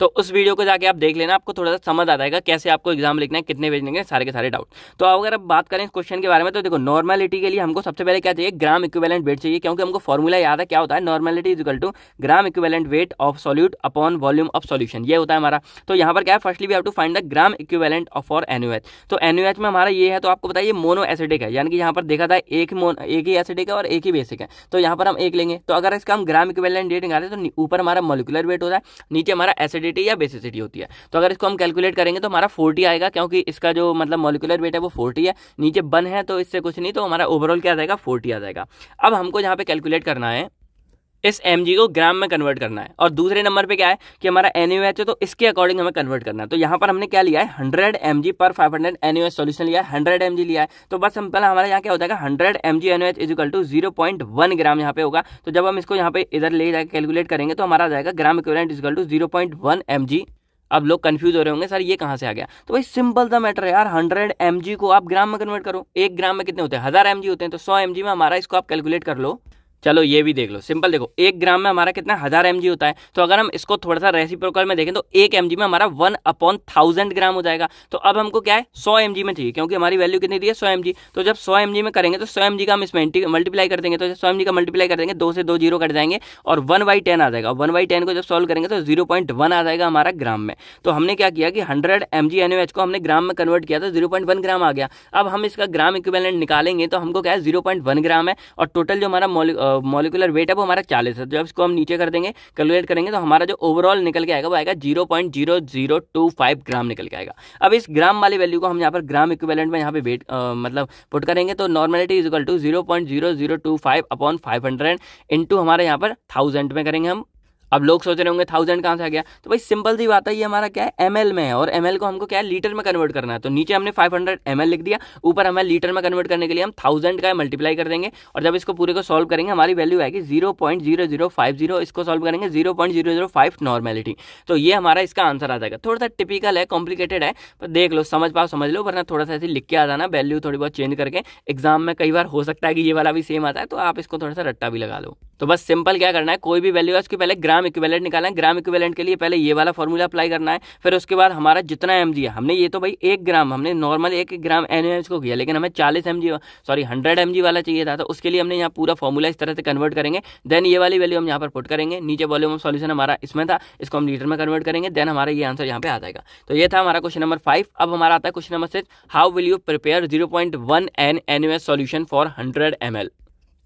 तो उस वीडियो को जाके आप देख लेना, आपको थोड़ा सा समझ आ जाएगा कैसे आपको एग्ज़ाम लिखना है, कितने पेज लेंगे सारे के सारे डाउट तो अगर आप बात करें इस क्वेश्चन के बारे में तो देखो नॉर्मेलिटी के लिए हमको सबसे पहले क्या चाहिए? ग्राम इक्विवेलेंट वेट चाहिए, क्योंकि हमको फॉर्मूला याद है, क्या होता है? Normality is equal to gram equivalent weight of solute upon volume of solution ये होता है हमारा। तो यहाँ पर क्या है? Firstly we have to find the gram equivalent of for NUH तो एनयूएच में हमारा ये है तो आपको बताइए मोनो एसिडिक है, यानी कि यहाँ पर देखा था, एक एक ही एसिडिक है और एक ही बेसिक है। तो यहाँ पर हम एक लेंगे। तो अगर इसका हम ग्राम इक्विवेलेंट डेट निकालें तो ऊपर हमारा मोलिकुलर वेट होता है, नीचे हमारा एसिडिटी या बेसिसिटी होती है। तो अगर इसको हम कैलकुलेट करेंगे तो हमारा फोर्टी आएगा, क्योंकि इसका जो मतलब मोलिकुलर वेट है वो फोर्टी है, नीचे बन है तो इससे कुछ नहीं तो हमारा ओवरऑल क्या आ जाएगा? फोर्टी आ जाएगा। अब हमको जहाँ पे कैलकुलेट करना है इस एमजी को ग्राम में कन्वर्ट करना है। और दूसरे नंबर पे क्या है कि हमारा एन है तो इसके अकॉर्डिंग हमें कन्वर्ट करना है। तो यहाँ पर हमने क्या लिया है? Hundred M per five hundred N solution लिया है। हंड्रेड एम लिया है। तो बस सिंपल हमारे यहाँ क्या है hundred M G N H is equal to zero point one gram यहाँ पे होगा। तो जब हम इसको यहाँ पे इधर ले जाकर कैलकुलेट करेंगे तो हमारा जाएगा gram equivalent is equal to zero point one M G अब लोग कंफ्यूज हो रहे होंगे, सर, ये कहाँ से आ गया? तो भाई सिंपल सा मैटर है यार। हंड्रेड एम को आप ग्राम में कन्वर्ट करो। एक ग्राम में कितने होते हैं? हज़ार एम होते हैं। तो सौ एम में हमारा इसको आप कैलकुलेट कर लो। चलो ये भी देख लो, सिंपल देखो, एक ग्राम में हमारा कितना हज़ार एमजी होता है तो अगर हम इसको थोड़ा सा रेसिप्रोकल में देखें तो एक एमजी में हमारा वन अपॉन थाउज़ेंड ग्राम हो जाएगा। तो अब हमको क्या है, सौ एमजी में चाहिए, क्योंकि हमारी वैल्यू कितनी दी है, सौ एमजी तो जब सौ एमजी में करेंगे तो सौ एम का हम इसमें मल्टीप्लाई कर देंगे तो सौ एम का मल्टीप्लाई कर देंगे, दो से दो ज़ीरो कट जाएँगे और वन बाई टेन आ जाएगा। वन बाई टेन को जब सॉल्व करेंगे तो ज़ीरो पॉइंट वन आ जाएगा हमारा ग्राम में। तो हमने क्या किया कि हंड्रेड एम जी को हमने ग्राम में कन्वर्ट किया तो ज़ीरो पॉइंट वन ग्राम आ गया। अब हम इसका ग्राम इक्विवेलेंट निकालेंगे तो हमको क्या है ज़ीरो पॉइंट वन ग्राम है और टोटल जो हमारा मोलिकुलर वेट है वो हमारा चालीस है जब इसको हम नीचे कर देंगे कैलकुलेट करेंगे तो हमारा जो ओवरऑल निकल के आएगा, वो आएगा zero point zero zero two five gram निकल के आएगा। अब इस ग्राम वाली वैल्यू को हम यहाँ पर ग्राम इक्विवेलेंट में यहाँ पे वेट मतलब पुट करेंगे तो normality is equal to zero point zero zero two five upon five hundred into हमारे यहाँ पर थाउज़ेंड में करेंगे हम। अब लोग सोच रहे होंगे थाउज़ेंड कहाँ से आ गया? तो भाई सिंपल सी बात है, ये हमारा क्या है? एम में है और एम को हमको क्या है? लीटर में कन्वर्ट करना है। तो नीचे हमने फाइव हंड्रेड लिख दिया, ऊपर हमें लीटर में कन्वर्ट करने के लिए हम थाउज़ेंड का मल्टीप्लाई कर देंगे और जब इसको पूरे को सॉल्व करेंगे, हमारी वैल्यू आएगी ज़ीरो इसको सॉल्व करेंगे ज़ीरो नॉर्मेलिटी तो ये हमारा इसका आंसर आ जाएगा। थोड़ा सा टिपिकल है कॉम्प्लिकेटेड है, पर देख लो, समझ पाओ, समझ लो, वरना थोड़ा सा ऐसे लिख के आ जाना वैल्यू थोड़ी बहुत चेंज करके। एग्ज़ाम में कई बार हो सकता है कि ये वाला भी सेम आता है तो आप इसको थोड़ा सा रट्टा भी लगा लो। तो बस सिंपल क्या करना है, कोई भी वैल्यू है, उसके पहले ग्राम इक्विवेलेंट निकालना है। ग्राम इक्विवेलेंट के लिए पहले ये वाला फॉर्मूला अप्लाई करना है, फिर उसके बाद हमारा जितना एमजी है, हमने ये तो भाई एक ग्राम हमने नॉर्मल एक ग्राम एन को किया, लेकिन हमें चालीस एम सॉरी हंड्रेड एम वाला चाहिए था तो उसके लिए हमने यहाँ पूरा फॉर्मूला इस तरह से कन्वर्ट करेंगे। देन ये वाली वैल्यू हम यहाँ पर पुट करेंगे, नीचे वॉल्यूम ऑफ़ सॉल्यूशन हमारा इसमें था, इसको हम लीटर में कन्वर्ट करेंगे देन हमारा ये आंसर यहाँ पे आ जाएगा। तो ये था हमारा क्वेश्चन नंबर फाइव अब हमारा आता है question number six how will you prepare zero point one N N solution for hundred M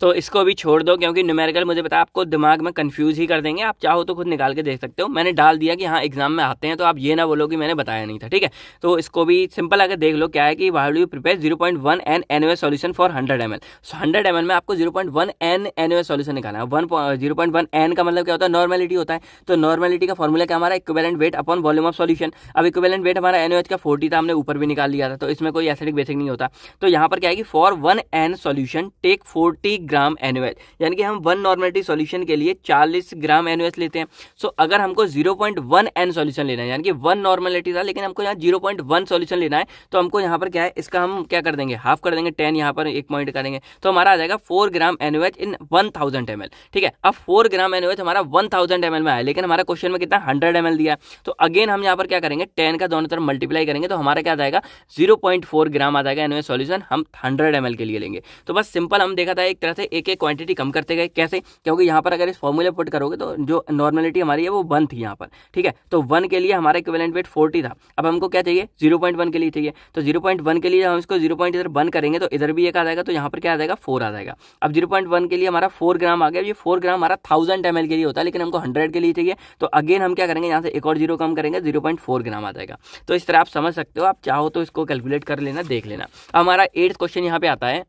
तो इसको भी छोड़ दो, क्योंकि न्यूमेरिकल मुझे पता आपको दिमाग में कंफ्यूज ही कर देंगे। आप चाहो तो खुद निकाल के देख सकते हो। मैंने डाल दिया कि हाँ एग्ज़ाम में आते हैं तो आप ये ना बोलो कि मैंने बताया नहीं था, ठीक है? तो इसको भी सिंपल आकर देख लो, क्या है कि why you prepare zero point one N N solution for hundred M L so hundred M L में आपको zero point one N N solution निकालना है। One zero point one N का मतलब क्या होता है? नॉर्मेलिटी होता है। तो नॉर्मेलिटी का फॉर्मूला क्या हमारा? Equivalent weight upon volume of solution अब इक्वेलेंट वेट हमारा एन एच का फोर्टी था, हमने ऊपर भी निकाल लिया था तो इसमें कोई एसिडिक बेसिक नहीं होता। तो यहाँ पर क्या है कि for one N solution take forty gram N यानी कि हम वन नॉर्मेलिटी सॉल्यूशन के लिए 40 ग्राम एनओएस लेते हैं। सो so, अगर हमको 0.1 एन सॉल्यूशन लेना है यानी कि वन नॉर्मेलिटी था लेकिन हमको यहाँ 0.1 सॉल्यूशन लेना है तो हमको यहाँ पर क्या है इसका हम क्या कर देंगे? हाफ़ कर देंगे टेन यहाँ पर एक पॉइंट करेंगे। तो हमारा आ जाएगा four gram NOH in one thousand M ठीक है? अब फोर ग्राम एनओएच हमारा वन थाउज़ेंड एम में आया लेकिन हमारा क्वेश्चन में कितना? हंड्रेड एम दिया तो अगेन हम यहाँ पर क्या करेंगे? टेन का दोनों तरफ़ मल्टीप्लाई करेंगे तो हमारा क्या जाएगा? ज़ीरो ग्राम आ जाएगा एनओएच सॉल्यूशन हम हंड्रेड एम के लिए लेंगे। तो बस सिंपल हम देखा था एक तरह से एक एक क्वांटिटी कम करते गए। कैसे? क्योंकि यहाँ पर अगर इस फॉर्मूले पुट करोगे तो जो नॉर्मेलिटी हमारी है वो वन थी यहाँ पर, ठीक है? तो वन के लिए हमारा इक्विवेलेंट वेट फोर्टी था। अब हमको क्या चाहिए? ज़ीरो पॉइंट वन के लिए चाहिए। तो ज़ीरो पॉइंट वन के लिए हम इसको ज़ीरो पॉइंट इधर वन करेंगे तो इधर भी एक आ जाएगा तो यहाँ पर क्या आ जाएगा? फोर आ जाएगा। अब ज़ीरो पॉइंट वन के लिए हमारा फोर ग्राम आ गया। ये फोर ग्राम हमारा थाउज़ेंड एम के लिए होता है, लेकिन हमको हंड्रेड के लिए चाहिए। तो अगेन हम क्या करेंगे? यहाँ से एक और ज़ीरो कम करेंगे ज़ीरो पॉइंट फोर ग्राम आ जाएगा। तो इस तरह आप समझ सकते हो। आप चाहो तो इसको कैलकुलेट कर लेना, देख लेना। हमारा एट्थ क्वेश्चन यहाँ पे आता है।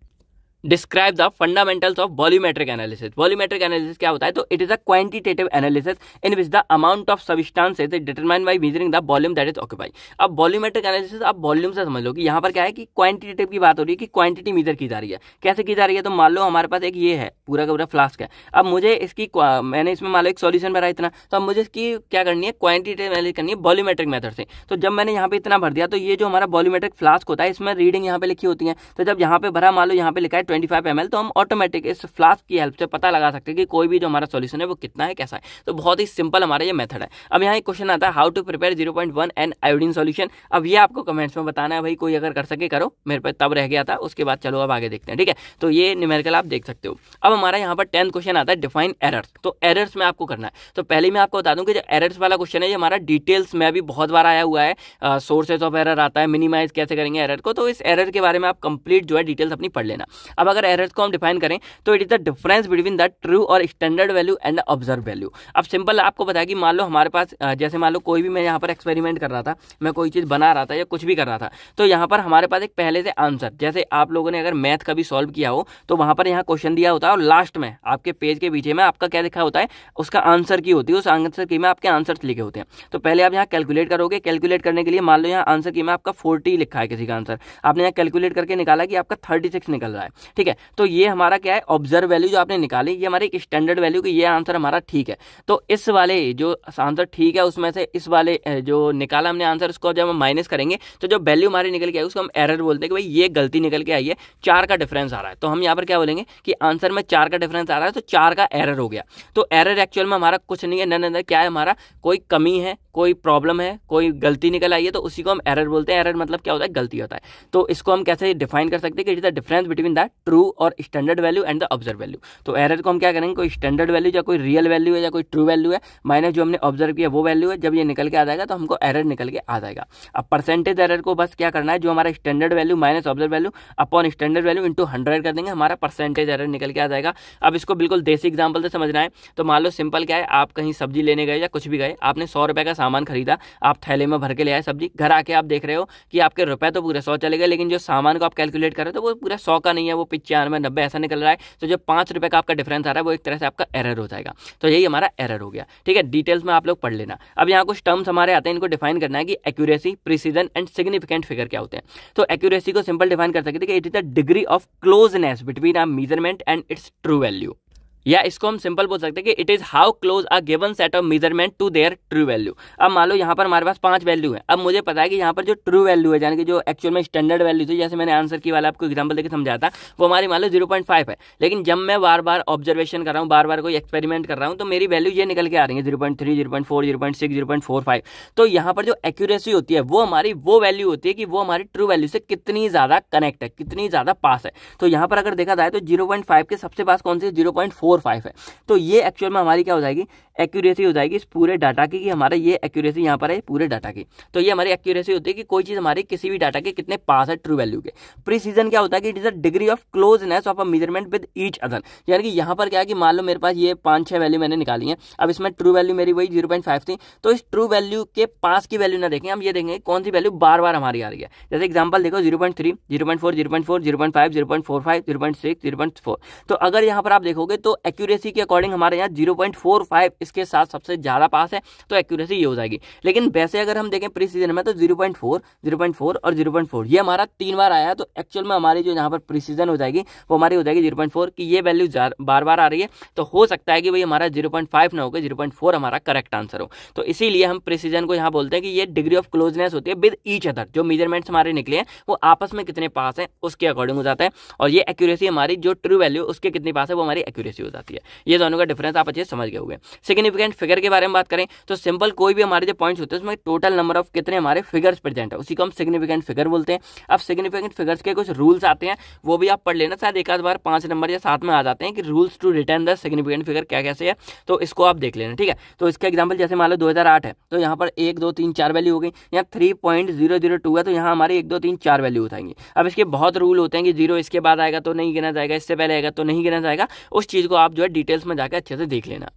Describe the fundamentals of volumetric analysis volumetric analysis क्या होता है? तो it is a quantitative analysis in which the amount of substance is determine by measuring the volume that is occupy अब वॉल्यूमेट्रिक एनालिसिस आप वॉल्यूम से समझ लो कि यहाँ पर क्या है कि क्वांटिटेटिव की बात हो रही है कि क्वांटिटी मीजर की जा रही है। कैसे की जा रही है? तो मान लो हमारे पास एक ये है, पूरा का पूरा फ्लास्क है। अब मुझे इसकी मैंने इसमें मान लो एक सॉल्यूशन भरा इतना। तो अब मुझे इसकी क्या करनी है? क्वांटिटेटिव एनालिस करनी है वॉल्यूमेट्रिक मेथड से। तो जब मैंने यहाँ पे इतना भर दिया तो ये जो हमारा वॉल्यूमेट्रिक फ्लास्क होता है, इसमें रीडिंग यहाँ पे लिखी होती है। तो जब यहाँ पे भरा, मान लो यहाँ पे लिखा है ट्वेंटी फाइव तो हम ऑटोमेटिक इस फ्लास्क की हेल्प से पता लगा सकते हैं कि कोई भी जो हमारा सोल्यूशन है, वो कितना है, कैसा है। तो बहुत ही सिंपल हमारा ये मेथड है। अब यहाँ एक क्वेश्चन आता है how to prepare zero point one N iodine solution अब ये आपको कमेंट्स में बताना है भाई, कोई अगर कर सके करो। मेरे पे तब रह गया था, उसके बाद चलो अब आगे देखते हैं, ठीक है? तो ये न्यूमेरिकल आप देख सकते हो। अब हमारा यहाँ पर टेंथ क्वेश्चन आता है डिफाइन एरर्स तो एरर्स में आपको करना है। तो पहले मैं आपको बता दूँ कि जो एरर्स वाला क्वेश्चन है, ये हमारा डिटेल्स में भी बहुत बार आया हुआ है। सोर्सेज ऑफ़ एरर आता है मिनिमाइज कैसे करेंगे एरर को? तो इस एरर के बारे में आप कंप्लीट जो है डिटेल्स अपनी पढ़ लेना। अब अगर एरर्स को हम डिफाइन करें तो it is the difference between the true और standard value and the observe value अब सिंपल आपको बताया कि मान लो हमारे पास जैसे मान लो कोई भी मैं यहाँ पर एक्सपेरिमेंट कर रहा था, मैं कोई चीज़ बना रहा था या कुछ भी कर रहा था तो यहाँ पर हमारे पास एक पहले से आंसर जैसे आप लोगों ने अगर मैथ कभी सॉल्व किया हो तो वहाँ पर यहाँ क्वेश्चन दिया होता है और लास्ट में आपके पेज के पीछे में आपका क्या लिखा होता है, उसका आंसर की होती है, उस आंसर की में आपके आंसर लिखे होते हैं। तो पहले आप यहाँ कैलकुलेट करोगे कैलकुलेट करने के लिए मान लो यहाँ आंसर की में आपका फोर्टी लिखा है किसी का आंसर आपने यहाँ कैलकुलेट करके निकाला कि आपका थर्टी निकल रहा है। ठीक है? तो ये हमारा क्या है? ऑब्ज़र्व वैल्यू जो आपने निकाली, ये हमारी स्टैंडर्ड वैल्यू की ये आंसर हमारा ठीक है। तो इस वाले जो आंसर ठीक है, उसमें से इस वाले जो निकाला हमने आंसर उसको जब हम माइनस करेंगे तो जो वैल्यू हमारी निकल के आई, उसको हम एरर बोलते हैं कि भाई ये गलती निकल के आई है, चार का डिफरेंस आ रहा है। तो हम यहाँ पर क्या बोलेंगे कि आंसर में चार का डिफरेंस आ रहा है तो चार का एरर हो गया। तो एरर एक्चुअल में हमारा कुछ नहीं है नन क्या है हमारा? कोई कमी है, कोई प्रॉब्लम है, कोई गलती निकल आई है तो उसी को हम एरर बोलते हैं। एरर मतलब क्या होता है? गलती होता है। तो इसको हम कैसे डिफाइन कर सकते हैं कि is the difference between the true और standard value and the observe value तो एरर को हम क्या करेंगे? कोई स्टैंडर्ड वैल्यू या कोई रियल वैल्यू है या कोई ट्रू वैल्यू है माइनस जो हमने ऑब्ज़र्व किया वो वैल्यू है, जब ये निकल के आ जाएगा तो हमको एरर निकल के आ जाएगा। अब परसेंटेज एरर को बस क्या करना है? जो हमारा standard value minus observe value upon standard value into hundred कर देंगे, हमारा परसेंटेज एरर निकल के आ जाएगा। अब इसको बिल्कुल देसी एग्ज़ाम्पल से समझना है। तो मान लो सिंपल क्या है? आप कहीं सब्ज़ी लेने गए या कुछ भी गए, आपने सौ रुपए का सामान खरीदा, आप थैले में भर के ले आए सब्ज़ी, घर आके आप देख रहे हो कि आपके रुपए तो पूरे सौ चले गए, लेकिन जो सामान को आप कैलकुलेट कर रहे हो तो वो पूरा सौ का नहीं है, वो पिचानवे, नब्बे, ऐसा निकल रहा है। तो जो पाँच रुपये का आपका डिफरेंस आ रहा है, वो एक तरह से आपका एरर हो जाएगा। तो यही हमारा एरर हो गया। ठीक है डिटेल्स में आप लोग पढ़ लेना। अब यहाँ कुछ टर्म्स हमारे आते हैं, इनको डिफाइन करना है कि accuracy precision and significant figure क्या होते हैं। तो एक्यूरेसी को सिंपल डिफाइन कर सकते हैं कि it is the degree of closeness between our measurement and its true value या इसको हम सिंपल बोल सकते हैं कि it is how close a given set of measurement to their true value अब मान लो यहाँ पर हमारे पास पाँच वैल्यू है। अब मुझे पता है कि यहाँ पर जो ट्रू वैल्यू है, यानी कि जो एक्चुअल में स्टैंडर्ड वैल्यू थी, जैसे मैंने आंसर की वाला आपको एग्ज़ाम्पल देकर समझाया था, वो हमारी मान लो ज़ीरो है। लेकिन जब मैं बार बार ऑब्जर्वेशन कर रहा हूँ बार बार कोई एक्सपेरिमेंट कर रहा हूँ तो मेरी वैल्यू ये निकल के आ रही है zero point three zero point four zero point six zero point four five तो यहाँ पर जो एक्यूरेसी होती है, वो हमारी वो वैल्यू होती है कि वो हमारी ट्रू वैल्यू से कितनी ज़्यादा कनेक्ट है, कितनी ज़्यादा पास है। तो यहाँ पर अगर देखा जाए तो ज़ीरो पॉइंट फाइव के सबसे पास कौन सी ज़ीरो पॉइंट फोर फाइव है। तो ये एक्चुअल में हमारी क्या हो जाएगी? एक्यूरेसी हो जाएगी इस पूरे डाटा की कि हमारा ये एक्यूरेसी यहाँ पर है, पूरे डाटा की। तो ये हमारी एक्यूरेसी होती है कि कोई चीज़ हमारी किसी भी डाटा के कितने पास है ट्रू वैल्यू के। प्रीसीजन क्या होता है कि it is a degree of closeness of a measurement with each other यानी कि यहाँ पर क्या है कि मान लो मेरे पास ये पाँच छह वैल्यू मैंने निकाली है, अब इसमें ट्रू वैल्यू मेरी वही ज़ीरो पॉइंट फाइव थी। तो इस ट्रू वैल्यू के पास की वैल्यू ना देखें, हम ये देखेंगे कौन सी वैल्यू बार बार हमारी आ रही है। जैसे एग्ज़ाम्पल देखो zero point three zero point four zero point four zero point five zero point four five zero point six zero point four तो अगर यहाँ पर आप देखोगे तो एक्यूरेसी के अकॉर्डिंग हमारे यहाँ ज़ीरो पॉइंट फोर फाइव इसके साथ सबसे ज़्यादा पास है तो एक्यूरेसी ये हो जाएगी। लेकिन वैसे अगर हम देखें प्रीसीजन में तो zero point four zero point four और ज़ीरो पॉइंट फोर ये हमारा तीन बार आया तो एक्चुअल में हमारी जो यहाँ पर प्री सीज़न हो जाएगी, वो हमारी हो जाएगी ज़ीरो पॉइंट फोर की ये वैल्यू बार बार आ रही है तो हो सकता है कि भाई हमारा ज़ीरो पॉइंट फाइव ना होगा ज़ीरो पॉइंट फोर हमारा करेक्ट आंसर हो। तो इसीलिए हम प्रिसीजन को यहाँ बोलते हैं कि ये डिग्री ऑफ़ क्लोजनेस होती है विद ईच अदर जो मेजरमेंट्स हमारे निकले हैं, वो आपस में कितने पास हैं, उसके अकॉर्डिंग हो जाता है। और ये एक्यूरेसी हमारी जो ट्रू वैल्यू उसके कितने पास है, वो हमारी एक्यूरेसी जाती है। ये दोनों का डिफरेंस आप अच्छे समझ गए हुए सिग्निफिकेंट फिगर के बारे में बात करें तो सिंपल कोई भी हमारे जो पॉइंट्स होते हैं, उसमें टोटल नंबर ऑफ़ कितने हमारे फिगर्स प्रेजेंट है, उसी को हम सिग्निफिकेंट फिगर बोलते हैं। अब सिग्निफिकेंट फिगर्स के कुछ रूल्स आते हैं, वो भी आप पढ़ लेना, शायद एक आध बार पाँच नंबर या सात में आ जाते हैं कि rules to return the significant figure क्या कैसे है तो इसको आप देख लेना, ठीक है? तो इसका एग्ज़ाम्पल जैसे मान लो दो हज़ार आठ है तो यहाँ पर एक, दो, तीन, चार वैल्यू हो गई, यहाँ थ्री है तो यहाँ हमारे एक, दो, तीन, चार वैल्यू उठाएँगे। अब इसके बहुत रूल होते हैं कि ज़ीरो इसके बाद आएगा तो नहीं गिना जाएगा, इससे पहले आएगा तो नहीं गिना जाएगा, उस चीज़ को आप जो है डिटेल्स में जाकर अच्छे से देख लेना।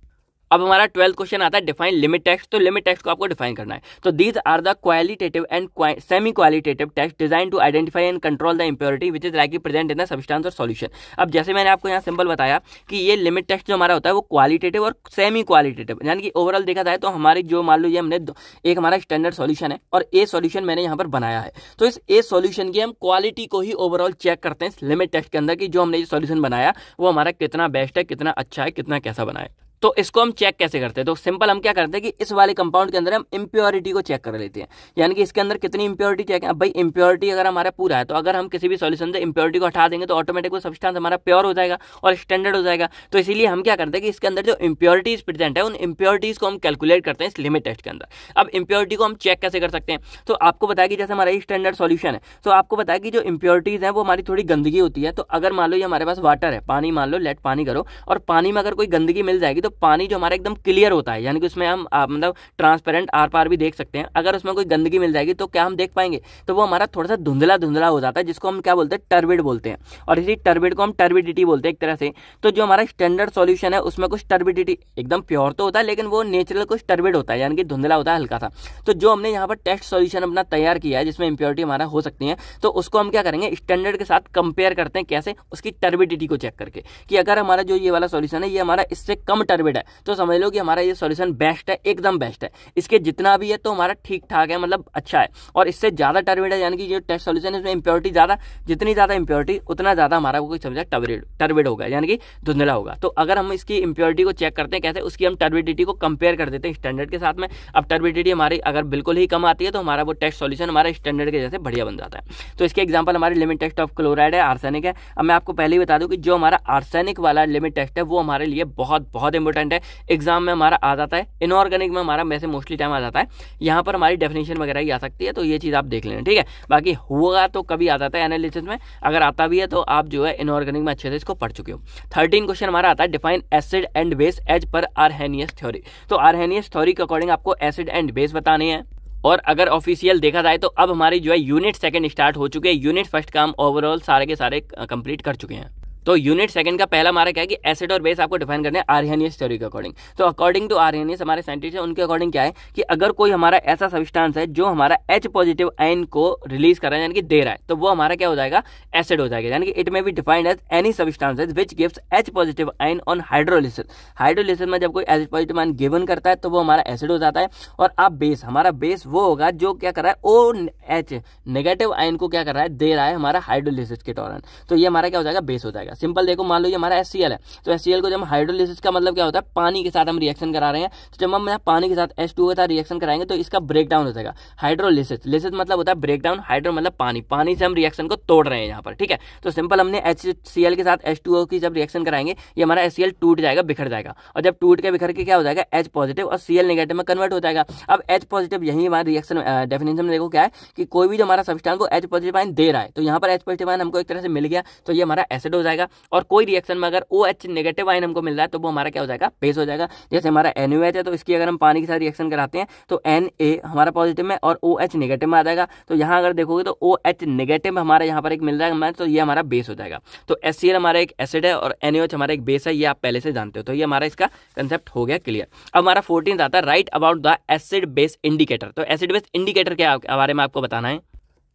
अब हमारा ट्वेल्थ क्वेश्चन आता है डिफाइन लिमिट टेक्स्ट तो लिमिट टेक्स्ट को आपको डिफाइन करना है। तो these are the qualitative and semi qualitative text design to identify and control the impurity which is like present in the substance और सॉल्यूशन अब जैसे मैंने आपको यहाँ सिंपल बताया कि ये लिमिट टेक्स्ट जो हमारा होता है, वो क्वालिटेटिव और सेमी क्वालिटेटिव यानी कि ओवरऑल देखा जाए तो हमारी जो मान लो ये हमने एक हमारा स्टैंडर्ड सॉल्यूशन है और ए सॉल्यूशन मैंने यहाँ पर बनाया है। तो इस ए सॉल्यूशन की हम क्वालिटी को ही ओवरऑल चेक करते हैं इस लिमिट टेस्ट के अंदर कि जो हमने ये सॉल्यूशन बनाया, वो हमारा कितना बेस्ट है, कितना अच्छा है, कितना कैसा बनाए तो इसको हम चेक कैसे करते हैं? तो सिंपल हम क्या करते हैं कि इस वाले कंपाउंड के अंदर हम इम्प्योरिटी को चेक कर लेते हैं। यानी कि इसके अंदर कितनी इम्प्योरिटी चेक है? भाई इम्प्योरिटी अगर हमारा पूरा है तो अगर हम किसी भी सॉल्यूशन से इम्प्योरिटी को हटा देंगे तो ऑटोमेटिक वो सब्सटेंस हमारा प्योर हो जाएगा और स्टैंडर्ड हो जाएगा। तो इसीलिए हम क्या करते हैं कि इसके अंदर जो इम्प्योरिटीज प्रेजेंट है, उन इम्प्योरिटीज को हम कैलकुलेट करते हैं इस लिमिट टेस्ट के अंदर। अब इम्प्योरिटी को हम चेक कैसे कर सकते हैं? तो आपको बताया कि जैसे हमारा स्टैंडर्ड सॉल्यूशन है तो आपको बताया कि जो इम्प्योरिटीज है, वो हमारी थोड़ी गंदगी होती है। तो अगर मान लो ये हमारे पास वाटर है, पानी मान लो लेट पानी करो और पानी में अगर कोई गंदगी मिल जाएगी तो पानी जो हमारा एकदम क्लियर होता है, यानी कि उसमें हम मतलब ट्रांसपेरेंट आर पार भी देख सकते हैं। अगर उसमें कोई गंदगी मिल जाएगी तो क्या हम देख पाएँगे? तो वो हमारा थोड़ा सा धुंधला धुंधला हो जाता है, जिसको हम क्या बोलते हैं? टर्बिड बोलते हैं। और इसी टर्बिड को हम टर्बिडिटी बोलते हैं एक तरह से। तो जो हमारा स्टैंडर्ड सोल्यूशन है, उसमें कुछ टर्बिडिटी एकदम प्योर तो होता है, लेकिन वो नेचुरल कुछ टर्बिड होता है, यानी कि धुंधला होता है हल्का सा। तो जो हमने यहाँ पर टेस्ट सोल्यूशन अपना तैयार किया है, जिसमें इंप्योरिटी हमारा हो सकती है तो उसको हम क्या करेंगे? स्टैंडर्ड के साथ कंपेयर करते हैं कैसे? उसकी टर्बिडिटी को चेक करके कि अगर हमारा जो ये वाला सोल्यूशन है, ये हमारा इससे कम टर्बिड है। तो समझ लो कि हमारा ये सॉल्यूशन बेस्ट है, एकदम बेस्ट है। इसके जितना भी है तो हमारा ठीक ठाक है मतलब अच्छा है। और इससे ज़्यादा टर्बिड है, यानी कि जो टेस्ट सॉल्यूशन है, इसमें इंप्योरिटी ज़्यादा, जितनी ज़्यादा इंप्योरिटी उतना ज़्यादा हमारा कोई समझा टर्बिड होगा, यानी कि धुंधला होगा। तो अगर हम इसकी इंप्योरिटी को चेक करते हैं कैसे उसकी हम टर्बिडिटी को कंपेयर कर देते हैं स्टैंडर्ड के साथ में। अब टर्बिडिटी हमारी अगर बिल्कुल ही कम आती है तो हमारा वो टेस्ट सॉल्यूशन हमारा स्टैंडर्ड के जैसे बढ़िया बन जाता है। तो इसके एग्ज़ाम्पल हमारे लिमिट टेस्ट ऑफ़ क्लोराइड है आर्सेनिक है। अब मैं आपको पहले ही बता दूँ कि जो हमारा आर्सेनिक वाला लिमिट टेस्ट है, वो हमारे लिए बहुत बहुत इंपॉर्टेंट है। एग्ज़ाम में हमारा आ जाता है। इनऑर्गेनिक में हमारा वैसे मोस्टली टाइम आ जाता है। यहाँ पर हमारी डेफिनेशन वगैरह ही आ सकती है तो ये चीज़ आप देख लेना, ठीक है? बाकी हुआ तो कभी आ जाता है एनालिसिस में। अगर आता भी है तो आप जो है इनऑर्गेनिक में अच्छे से इसको पढ़ चुके हो। थर्टीन क्वेश्चन हमारा आता है define acid and base as per Arrhenius theory तो आरहेनियस थ्योरी के अकॉर्डिंग आपको एसिड एंड बेस बताने हैं। और अगर ऑफिशियल देखा जाए तो अब हमारी जो है यूनिट सेकंड स्टार्ट हो चुके हैं। यूनिट फ़र्स्ट काम ओवरऑल सारे के सारे कंप्लीट कर चुके हैं। तो यूनिट सेकंड का पहला हमारा क्या है कि एसिड और बेस आपको डिफाइन करने आर्यनियस थ्योरी के अकॉर्डिंग तो अकॉर्डिंग टू आर्यनियस हमारे साइंटिस्ट है, उनके अकॉर्डिंग क्या है? कि अगर कोई हमारा ऐसा सब्सटेंस है जो हमारा एच पॉजिटिव आइन को रिलीज़ कर रहा है, यानी कि दे रहा है तो वो हमारा क्या हो जाएगा? एसिड हो जाएगा. यानी कि it may be defined as any substances which gives H positive ion on hydrolysis hydrolysis में जब कोई एच पॉजिटिव आइन गिवन करता है तो वो हमारा एसिड हो जाता है. और अब बेस हमारा बेस वो होगा जो क्या कर रहा है? ओ एच नेगेटिव आइन को क्या कर रहा है? दे रहा है हमारा हाइड्रोलिसिस के दौरान. तो ये हमारा क्या हो जाएगा? बेस हो जाएगा. जाएगा सिंपल देखो, मान लो ये हमारा एस है। तो एस को जब हाइड्रोलिसिस का मतलब क्या होता है? पानी के साथ हम रिएक्शन करा रहे हैं। तो जब हम पानी के साथ एस टू के साथ रिएक्शन कराएँगे तो इसका ब्रेक डाउन हो जाएगा। हाइड्रोलिसिस लिसिस मतलब होता है ब्रेक डाउन हाइड्रो मतलब पानी। पानी से हम रिएक्शन को तोड़ रहे हैं यहाँ पर, ठीक है? तो सिंपल हमने एच के साथ एच की जब रिएक्शन कराएँगे, ये हमारा एस टूट जाएगा, बिखर जाएगा। और जब टूट के बिखर के क्या हो जाएगा? एच पॉजिटिव और सी नेगेटिव में कन्वर्ट हो जाएगा। अब एच पॉजिटिव यही हमारे रिएक्शन डेफिनेशन में देखो क्या है कि कोई भी जो हमारा सब्सटेंस को एच पॉजिटिव आइन दे रहा है तो यहाँ पर एच पॉजिटिव आइन हमको एक तरह से मिल गया तो ये हमारा एसिड हो जाएगा। और कोई रिएक्शन में अगर ओ एच नेगेटिव आइन हमको मिल रहा है तो वो हमारा क्या हो जाएगा? बेस हो जाएगा। जैसे हमारा एन है तो इसकी अगर हम पानी के साथ रिएक्शन कराते हैं तो एनए हमारा पॉजिटिव में और ओ एच नेगेटिव में आ जाएगा। तो यहाँ अगर देखोगे तो ओ एच नेगेटिव हमारा यहाँ पर एक मिल जाएगा तो ये हमारा बेस हो जाएगा। तो एस हमारा एक एसिड है और एन हमारा एक बेस है, ये आप पहले से जानते हो। तो ये हमारा इसका कंसेप्ट हो गया क्लियर अब हमारा फोर्टीन आता है write about the acid base indicator तो एसिड बेस इंडिकेटर के बारे में आपको बताना है।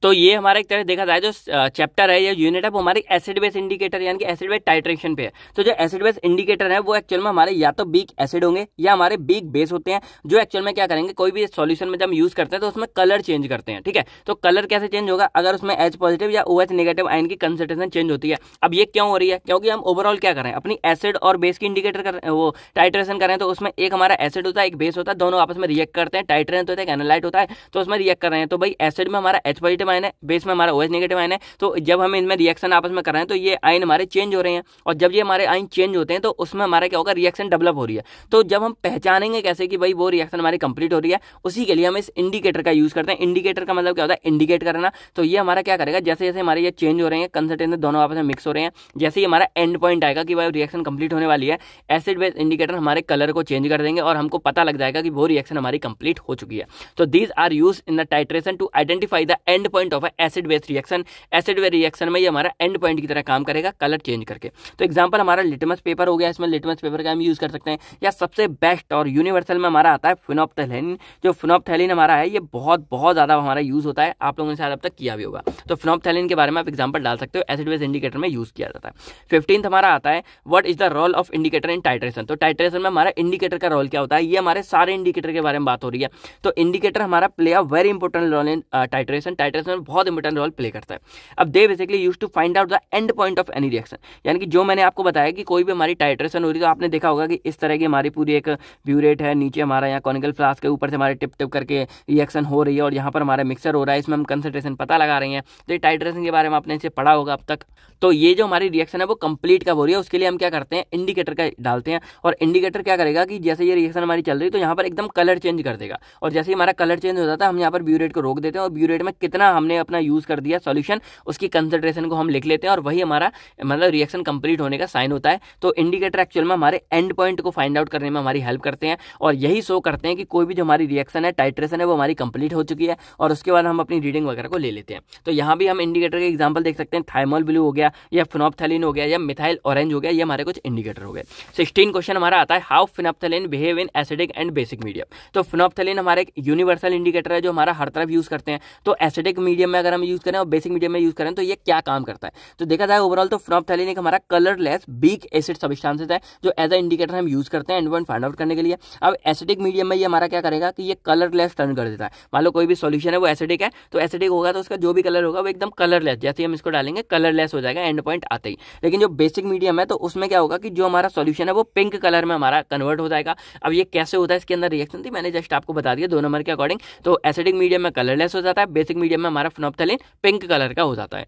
तो ये हमारा एक तरह देखा जाए जो चैप्टर है, या यूनिट है, वो हमारे एसिड बेस इंडिकेटर यानी कि एसिड बेस टाइट्रेशन पे है। तो जो एसिड बेस इंडिकेटर है, वो एक्चुअल में हमारे या तो बीक एसिड होंगे, या हमारे बीक बेस होते हैं, जो एक्चुअल में क्या करेंगे, कोई भी सॉल्यूशन में जब हम यूज़ करते हैं तो उसमें कलर चेंज करते हैं, ठीक है? तो कलर कैसे चेंज होगा? अगर उसमें एच पॉजिटिव या ओ एच नेगेटिव आइन की कंसेंट्रेशन चेंज होती है, अब ये क्यों हो रही है? क्योंकि हम ओवरऑल क्या करें अपनी एसिड और बेस की इंडिकेटर कर वो टाइट्रेशन करें तो उसमें एक हमारा एसिड होता है, एक बेस होता है, दोनों आपस में रिएक्ट करते हैं टाइट्रेशन होता है एनालाइट होता है तो उसमें रिएक्ट कर रहे हैं। तो भाई एसिड में हमारा एच पॉजिटिव आइन है बेस में हमारा ओएच नेगेटिव आयन है तो जब हम इनमें रिएक्शन आपस में कर रहे हैं तो ये आयन हमारे चेंज हो रहे हैं। और जब ये हमारे आयन चेंज होते हैं तो उसमें हमारा क्या होगा रिएक्शन डेवलप हो रही है। तो जब हम पहचानेंगे कैसे कि भाई वो रिएक्शन हमारी कंप्लीट हो रही है, उसी के लिए हम इस इंडिकेटर का यूज़ करते हैं। इंडिकेटर का मतलब क्या होता है? इंडिकेट करना। तो ये हमारा क्या करेगा जैसे जैसे हमारे ये चेंज हो रहे हैं कंसल्टेंस दोनों आपस में मिक्स हो रहे हैं, जैसे ही हमारा एंड पॉइंट आएगा कि भाई रिएक्शन कंप्लीट होने वाली है एसिड बेस इंडिकेटर हमारे कलर को चेंज कर देंगे और हमको पता लग जाएगा कि वो रिएक्शन हमारी कंप्लीट हो चुकी है। तो these are use in the titration to identify the end point of acid base reaction acid way reaction में ये हमारा एंड पॉइंट की तरह काम करेगा कलर चेंज करके। तो एग्ज़ाम्पल हमारा लिटमस पेपर हो गया, इसमें लिटमस पेपर का हम यूज़ कर सकते हैं। या सबसे बेस्ट और यूनिवर्सल में हमारा आता है फिनोपथेलिन जो फिनोपथेलिन हमारा है, ये बहुत बहुत ज़्यादा हमारा यूज़ होता है। आप लोगों ने शायद अब तक किया भी होगा। तो फिनोपथेलिन के बारे में आप एग्ज़ाम्पल डाल सकते हो। एसिड बेस इंडिकेटर में यूज़ किया जाता है। फिफ्टींथ हमारा आता है what is the role of indicator in titration तो टाइट्रेशन में हमारा इंडिकेटर का रोल क्या होता है? ये हमारे सारे इंडिकेटर के बारे में बात हो रही है। तो इंडिकेटर हमारा play a very important role in titration titration में बहुत इंपॉर्टेंट रोल प्ले करता है। अब they basically use to find out the end point of any reaction यानी कि जो मैंने आपको बताया कि कोई भी हमारी टाइट्रेशन हो रही तो आपने देखा होगा कि इस तरह की हमारी पूरी एक ब्यूरेट है, नीचे हमारा यहाँ कॉनिकल फ्लास्क के ऊपर से हमारे टिप टिप करके रिएक्शन हो रही है और यहाँ पर हमारा मिक्सर हो रहा है, इसमें हम कंसनट्रेशन पता लगा रहे हैं। तो ये टाइट्रेशन के बारे में आपने इसे पढ़ा होगा अब तक। तो ये जो हमारी रिएक्शन है, वो कंप्लीट कब हो रही है, उसके लिए हम क्या करते हैं इंडिकेटर का डालते हैं और इंडिकेटर क्या करेगा कि जैसे ये रिएक्शन हमारी चल रही है तो यहाँ पर एकदम कलर चेंज कर देगा। और जैसे ही हमारा कलर चेंज हो जाता है, हम यहाँ पर ब्यूरेट को रोक देते हैं और ब्यूरेट में कितना हमने अपना यूज़ कर दिया सोल्यूशन उसकी कंसनट्रेशन को हम लिख लेते हैं और वही हमारा मतलब रिएक्शन कंप्लीट होने का साइन होता है। तो इंडिकेटर एक्चुअल में हमारे एंड पॉइंट को फाइंड आउट करने में हमारी हेल्प करते हैं और यही शो करते हैं कि कोई भी जो हमारी रिएक्शन है टाइट्रेशन है, वो हमारी कंप्लीट हो चुकी है और उसके बाद हम अपनी रीडिंग वगैरह को ले लेते हैं। तो यहाँ भी हम इंडिकेटर के एग्ज़ाम्पल देख सकते हैं। थाइमोल ब्लू हो गया या फिनोपथेलिन हो गया या मिथाइल ऑरेंज हो गया, ये हमारे कुछ इंडिकेटर हो गए। सिक्सटीन क्वेश्चन हमारा आता है how phenolphthalein behave in acidic and basic medium तो फिनोपथेलिन हमारा एक यूनिवर्सल इंडिकेटर है जो हमारा हर तरफ़ यूज़ करते हैं। तो एसिडिक मीडियम में अगर हम यूज़ करें और बेसिक मीडियम में यूज़ करें तो ये क्या काम करता है? तो देखा जाए ओवरऑल तो फ्नॉपथैलिन एक हमारा कलरलेस बीक एसिड सब्सटेंसेस है, जो एज अ इंडिकेटर हम यूज़ करते हैं एंड वन फाइंड आउट करने के लिए। अब एसिडिक मीडियम में ये हमारा क्या करेगा कि ये कलरलेस टर्न कर देता है। मान लो कोई भी सोल्यूशन है, वो एसिडिक है तो एसिडिक होगा तो उसका जो भी कलर होगा वो एकदम कलरलेस जैसे हम इसको डालेंगे कलरलेस हो जाएगा एंड पॉइंट आते ही। लेकिन जो बेसिक मीडियम है तो उसमें क्या होगा कि जो हमारा सोल्यूशन है, वो पिंक कलर में हमारा कन्वर्ट हो जाएगा। अब ये कैसे होता है, इसके अंदर रिएक्शन थी, मैंने जस्ट आपको बता दिया, दो नंबर के अकॉर्डिंग तो एसिडिक मीडियम में कलरलेस हो जाता है बेसिक मीडियम में हमारा फिनोप्थलिन पिंक कलर का हो जाता है।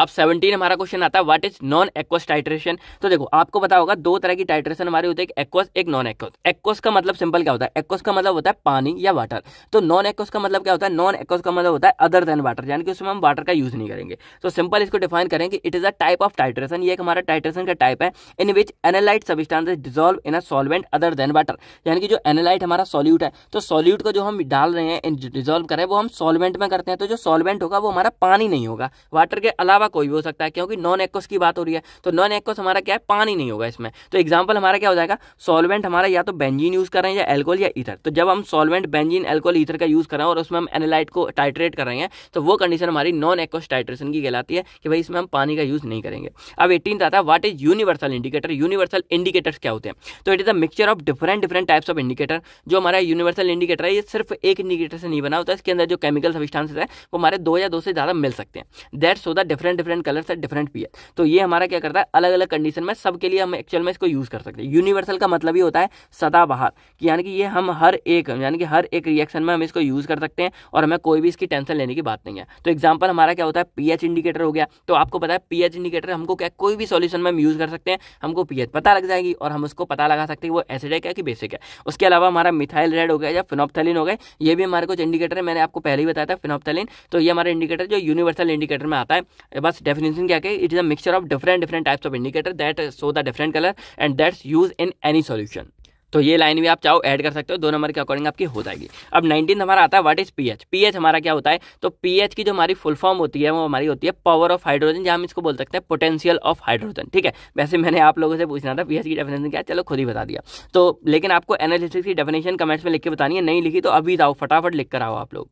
अब सेवनटीन हमारा क्वेश्चन आता है what is non aqueous titration तो देखो, आपको पता होगा, दो तरह की टाइट्रेशन हमारे होती है, एक एक्वस एक नॉन एक्वस एक्वस का मतलब सिंपल क्या होता है? एक्वस का मतलब होता है पानी या वाटर तो नॉन एक्वस का मतलब क्या होता है? नॉन एक्वस का मतलब होता है अदर देन वाटर यानी कि उसमें हम वाटर का यूज़ नहीं करेंगे. तो सिंपल इसको डिफाइन करेंगे it is a type of titration ये एक हमारा टाइट्रेशन का टाइप है in which analyte substances dissolve in a solvent other than water यानी कि जो एनालाइट हमारा सॉल्यूट है तो सॉल्यूट को जो हम डाल रहे हैं डिजोल्व कर वो हम सॉल्वेंट में करते हैं. तो जो सॉल्वेंट होगा, वो हमारा पानी नहीं होगा. वाटर के अलावा कोई भी हो सकता है, क्योंकि नॉन एक्वस की बात हो रही है तो नॉन एक्वस हमारा क्या है? पानी नहीं होगा इसमें। तो एग्ज़ाम्पल हमारा क्या हो जाएगा? सॉल्वेंट हमारा या तो बेंजीन यूज़ कर रहे हैं या एल्कोहल या ईथर तो जब हम सॉल्वेंट बेंजीन एल्कोहल ईथर का यूज़ कर रहे हैं और उसमें हम एनालाइट को टाइट्रेट कर रहे हैं तो वो कंडीशन हमारी नॉन एक्वस टाइट्रेशन की कहलाती है कि भाई इसमें हम पानी का यूज़ नहीं करेंगे। अब एटीन आता है what is universal indicator universal indicators क्या होते हैं? तो it is a mixture of different different types of indicator जो हमारा यूनिवर्सल इंडिकेटर है, ये सिर्फ़ एक इंडिकेटर से नहीं बना होता है इसके अंदर जो केमिकल सबिस्टांसेस है, वो हमारे दो या दो से ज़्यादा मिल सकते हैं। That so the different different different colour से डिफरेंट पी तो ये हमारा क्या करता है? अलग अलग कंडीशन में सबके लिए हम एक्चुअल में इसको यूज़ कर सकते हैं। यूनिवर्सल का मतलब ही होता है सदाबहार, कि यानी कि ये हम हर एक, यानी कि हर एक रिएक्शन में हम इसको यूज़ कर सकते हैं, और हमें कोई भी इसकी टेंशन लेने की बात नहीं है। तो एग्ज़ाम्पल हमारा क्या होता है? पीएच इंडिकेटर हो गया। तो आपको पता है पीएच इंडिकेटर हमको क्या, कोई भी सॉल्यूशन में हम यूज़ कर सकते हैं, हमको पीएच पता लग जाएगी, और हम उसको पता लगा सकते हैं वो एसिड है कि बेसिक है। उसके अलावा हमारा मिथाइल रेड हो गया या फिनोप्थलिन हो गए, ये भी हमारे कुछ इंडिकेटर है, मैंने आपको पहले ही बताया था फिनोप्थलिन तो ये हमारा इंडिकेटर जो यूनिवर्सल इंडिकेटर में आता है बस डेफिनेशन क्या है it is a mixture of different different types of indicator that so the different colour and that's use in any solution तो ये लाइन भी आप चाहो ऐड कर सकते हो, दो नंबर के अकॉर्डिंग आपकी हो जाएगी। अब नाइनटीन हमारा आता है व्हाट इज़ पीएच पीएच हमारा क्या होता है? तो पीएच की जो हमारी फुल फॉर्म होती है, वो हमारी होती है पावर ऑफ़ हाइड्रोजन जहाँ हम इसको बोल सकते हैं पोटेंशियल ऑफ़ हाइड्रोजन ठीक है? वैसे मैंने आप लोगों से पूछना था पीएच की डेफिनेशन क्या चलो खुद ही बता दिया। तो लेकिन आपको एनालिसिस की डेफिनेशन कमेंट्स में लिख के बतानी है, नहीं लिखी तो अभी जाओ, फटाफट लिख कर आओ आप लोग।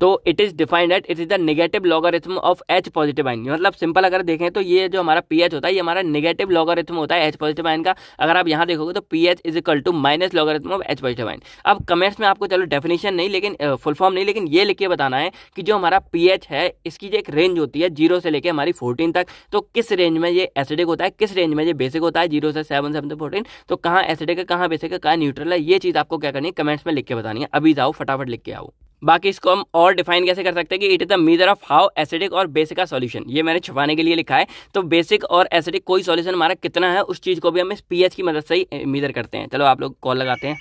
तो it is defined at it is the negative logarithm of H positive ion मतलब सिंपल अगर देखें तो ये जो हमारा पीएच होता है, ये हमारा नेगेटिव लॉगरिथम होता है एच पॉजिटिव आइन का। अगर आप यहाँ देखोगे तो pH is equal to minus logarithm of H positive ion अब कमेंट्स में आपको चलो डेफिनेशन नहीं, लेकिन फुल फॉर्म नहीं, लेकिन ये लिख के बताना है कि जो हमारा पीएच है, इसकी जो एक रेंज होती है ज़ीरो से लेकर हमारी फोर्टीन तक तो किस रेंज में ये एसिडिक होता है, किस रेंज में ये बेसिक होता है ज़ीरो से सेवन सेवन से फोर्टीन तो कहाँ एसिडिक है, कहाँ बेसिक है, कहाँ न्यूट्रल है, ये चीज़ आपको क्या करनी है कमेंट्स में लिख के बतानी है। अभी जाओ, फटाफट लिख के आओ। बाकी इसको हम और डिफाइन कैसे कर सकते हैं कि it is the measure of how acidic और बेसिक का सॉल्यूशन ये मैंने छुपाने के लिए लिखा है। तो बेसिक और एसिडिक कोई सॉल्यूशन हमारा कितना है, उस चीज़ को भी हम इस पीएच की मदद से ही मीजर करते हैं। चलो आप लोग कॉल लगाते हैं।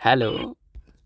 हेलो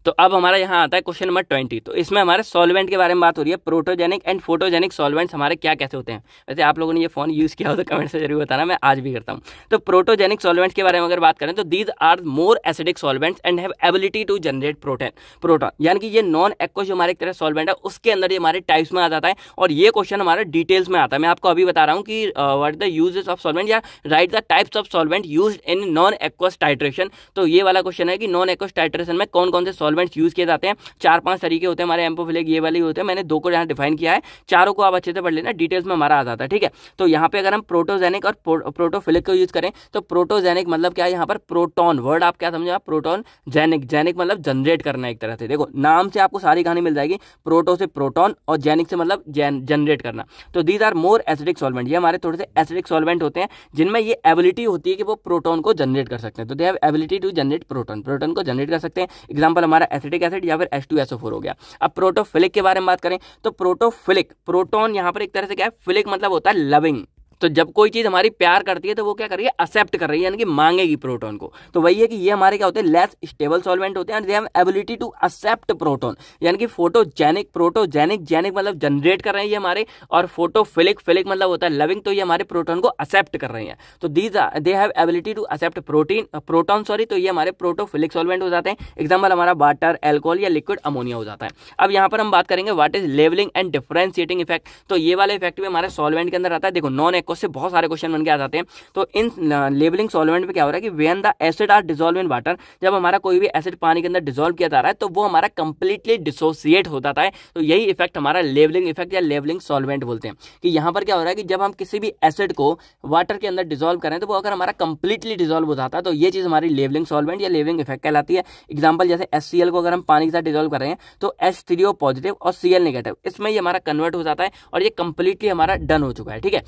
तो अब हमारा यहाँ आता है क्वेश्चन नंबर ट्वेंटी तो इसमें हमारे सॉल्वेंट के बारे में बात हो रही है प्रोटोजेनिक एंड फोटोजेनिक सॉल्वेंट्स हमारे क्या कैसे होते हैं? वैसे आप लोगों ने ये फ़ोन यूज़ किया हो तो कमेंट से ज़रूर बताना, मैं आज भी करता हूँ। तो प्रोटोजेनिक सॉल्वेंट्स के बारे में अगर बात करें तो these are more acidic solvents and have ability to generate protein proton यानी कि ये नॉन एक्व जो हमारे एक तरह सॉल्वेंट है, उसके अंदर ये हमारे टाइप्स में आ जाता है और ये क्वेश्चन हमारे डिटेल्स में आता है। मैं आपको अभी बता रहा हूँ कि what the uses of solvent या write the types of solvent use in non aqueous titration तो ये वाला क्वेश्चन है कि नॉन एक्वस टाइट्रेशन में कौन कौन से सॉल्वेंट्स यूज़ किए जाते हैं। चार पाँच तरीके होते हैं हमारे एम्पोफिलिक ये वाले होते हैं। मैंने दो को यहाँ डिफाइन किया है। चारों को आप अच्छे से पढ़ लेना डिटेल्स में हमारा आ जाता है, ठीक है? तो यहाँ पे अगर हम प्रोटोजेनिक और प्रोटोफिलिक को यूज़ करें तो प्रोटोजेनिक मतलब क्या है? यहाँ पर प्रोटोन वर्ड आप क्या समझे प्रोटोन जेनिक जेनिक मतलब जनरेट करना एक तरह से। देखो, नाम से आपको सारी कहानी मिल जाएगी प्रोटो से प्रोटोन और जेनिक से मतलब जनरेट करना। तो these are more acidic solvent ये हमारे थोड़े से एसिडिक सॉल्वेंट होते हैं, जिनमें ये एबिलिटी होती है कि वो प्रोटोन को जनरेट कर सकते हैं। तो they have ability to generate proton proton को जनरेट कर सकते हैं। एग्ज़ाम्पल हमारा एसिडिक एसिड या फिर फोर हो गया। अब प्रोटोफिलिक के बारे में बात करें तो प्रोटोफिलिक, प्रोटोन यहाँ पर एक तरह से क्या है, फिलिक मतलब होता है लविंग। तो जब कोई चीज़ हमारी प्यार करती है तो वो क्या कर रही है? एक्सेप्ट कर रही है, यानी कि मांगेगी प्रोटोन को। तो वही है कि ये हमारे क्या होते हैं? लेस स्टेबल सॉल्वेंट होते हैं and ability to accept proton यानी कि फोटोजेनिक प्रोटोजेनिक जेनिक मतलब जनरेट कर रहे हैं ये हमारे, और फोटोफिलिक फिलिक मतलब होता है लविंग तो ये हमारे प्रोटोन को एक्सेप्ट कर रहे हैं। तो these they have ability to accept protein proton sorry तो ये हमारे प्रोटोफिलिक सॉल्वेंट हो जाते हैं। एग्ज़ाम्पल हमारा वाटर एल्कोहल या लिक्विड अमोनिया हो जाता है। अब यहाँ पर हम बात करेंगे what is levelling and differentiating effect तो ये वाला इफ़ेक्ट भी हमारे सॉल्वेंट के अंदर आता है। देखो नॉन एक्व से बहुत सारे क्वेश्चन बन के आ जाते हैं। तो इन लेबलिंग सॉल्वेंट में क्या हो रहा है कि when the acid are dissolve in water जब हमारा कोई भी एसिड पानी के अंदर डिजोल्व किया जा रहा है तो वो हमारा कंप्लीटली डिसोसिएट हो जाता है। तो यही इफ़ेक्ट हमारा लेवलिंग इफ़ेक्ट या लेवलिंग सॉल्वेंट बोलते हैं। कि यहाँ पर क्या हो रहा है कि जब हम किसी भी एसिड को वाटर के अंदर डिजोल्व करें तो वो अगर हमारा कंप्लीटली डिजोल्व हो जाता है तो ये चीज़ हमारी लेवलिंग सॉल्वेंट या लेवलिंग इफ़ेक्ट कहलाती है। एग्ज़ाम्पल जैसे एस को अगर हम पानी के साथ डिजोल्व कर रहे हैं तो एस पॉजिटिव और सी नेगेटिव इसमें ये हमारा कन्वर्ट हो जाता है और ये कंप्लीटली हमारा डन हो चुका है, ठीक है?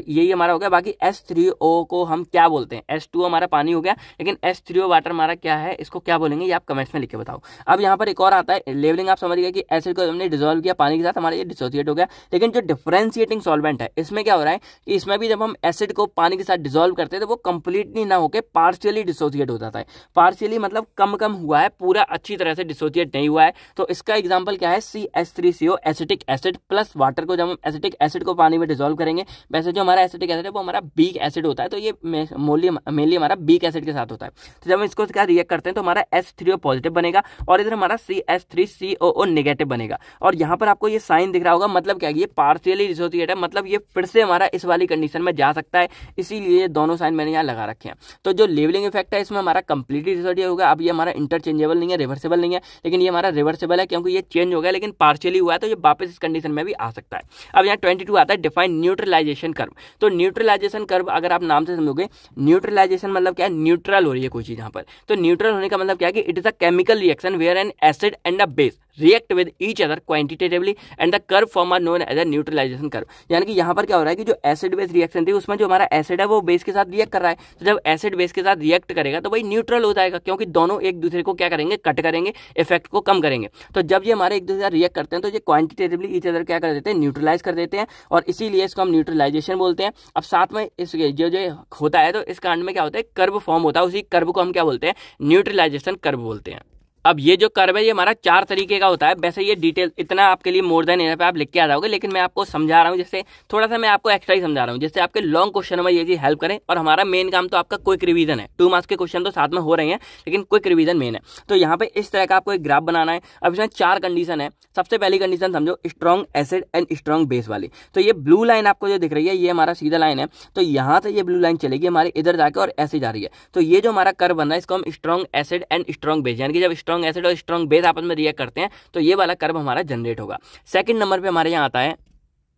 यही हमारा हो गया। बाकी एस थ्री ओ को हम क्या बोलते हैं? एस टू हमारा पानी हो गया, लेकिन एस थ्री ओ वाटर हमारा क्या है, इसको क्या बोलेंगे, ये आप कमेंट्स में लिख के बताओ। अब यहाँ पर एक और आता है लेवलिंग आप समझ गए कि एसिड को हमने डिजोल्व किया, पानी के साथ हमारा ये डिसोसिएट हो गया। लेकिन जो डिफ्रेंशिएटिंग सॉल्वेंट है, इसमें क्या हो रहा है कि इसमें भी जब हम एसिड को पानी के साथ डिजोल्व करते हैं तो वो कंप्लीटली ना होकर पार्शियली डिसोसिएट हो जाता है। पार्शियली मतलब कम कम हुआ है, पूरा अच्छी तरह से डिसोसिएट नहीं हुआ है। तो इसका एग्ज़ाम्पल क्या है? C S three C O acetic acid plus water को जब हम एसिटिक एसिड को पानी में डिजोल्व करेंगे, वैसे जो हमारा एसिटिक एसिड है, वो हमारा बीक एसिड होता है तो ये मोली मेनली हमारा बीक एसिड के साथ होता है। तो जब हम इसको क्या रिएक्ट करते हैं तो हमारा एस थ्री ओ पॉजिटिव बनेगा और इधर हमारा C S three C O O negative बनेगा। और यहाँ पर आपको ये साइन दिख रहा होगा मतलब क्या ये पार्शियली डिसोसिएट है मतलब ये फिर से हमारा इस वाली कंडीशन में जा सकता है, इसीलिए दोनों साइन मैंने यहाँ लगा रखे हैं। तो जो लेवलिंग इफ़ेक्ट है, इसमें हमारा कंप्लीटली डिसोसिएट होगा। अब ये हमारा इंटरचेंजेबल नहीं है रिवर्सेबल नहीं है, लेकिन ये हमारा रिवर्सेबल है, क्योंकि ये चेंज हो गया, लेकिन पार्शियली हुआ है तो ये वापस इस कंडीशन में भी आ सकता है। अब यहाँ ट्वेंटी आता है डिफाइन न्यूट्रलाइजेशन कर्व तो न्यूट्रलाइजेशन कर्व अगर आप नाम से समझोगे न्यूट्रलाइजेशन मतलब क्या है? न्यूट्रल हो रही है कोई चीज़ यहाँ पर। तो न्यूट्रल होने का मतलब क्या है कि it is a chemical reaction where an acid and a base react with each other quantitatively and the curve form are known as a neutralisation curve यानी कि यहाँ पर क्या हो रहा है कि जो एसिड बेस रिएक्शन थी, उसमें जो हमारा एसिड है, वो बेस के साथ रिएक्ट कर रहा है। तो जब एसिड बेस के साथ रिएक्ट करेगा तो भाई न्यूट्रल हो जाएगा, क्योंकि दोनों एक दूसरे को क्या करेंगे? कट करेंगे इफ़ेक्ट को कम करेंगे। तो जब ये हमारे एक दूसरे साथ रिएक्ट करते हैं तो ये क्वांटिटेटिवली ईच अदर क्या कर देते हैं? न्यूट्रलाइज कर देते हैं और इसीलिए इसको हम न्यूट्रलाइजेशन बोलते हैं। अब साथ में इस जो जो होता है तो इस कांड में क्या होता है? कर्व फॉर्म होता है, उसी कर्व को हम क्या बोलते हैं? न्यूट्रलाइजेशन कर्व बोलते हैं। अब ये जो कर्व है, ये हमारा चार तरीके का होता है। वैसे ये डिटेल इतना आपके लिए मोर देन पे आप लिख के आ जाओगे, लेकिन मैं आपको समझा रहा हूँ जिससे थोड़ा सा मैं आपको एक्स्ट्रा ही समझा रहा हूँ। जिससे आपके लॉन्ग क्वेश्चन में ये चीज़ हेल्प करें, और हमारा मेन काम तो आपका क्विक रिवीजन है। टू मार्क्स के क्वेश्चन तो साथ में हो रहे हैं, लेकिन क्विक रिवीजन मेन है। तो यहाँ पे इस तरह का आपको एक ग्राफ बनाना है। अब इसमें चार कंडीशन है। सबसे पहली कंडीशन समझो strong acid and strong base वाली। तो ये ब्लू लाइन आपको जो दिख रही है, ये हमारा सीधा लाइन है। तो यहाँ से ये ब्लू लाइन चलेगी हमारे, इधर जाकर और ऐसे जा रही है। तो ये जो हमारा कर बन रहा है, इसको हम strong acid and strong base यानी कि जब स्ट्रॉन्ग एसिड और स्ट्रॉन्ग बेस आपस में रिएक्ट करते हैं तो ये वाला कर्व हमारा जनरेट होगा। सेकंड नंबर पे हमारे यहाँ आता है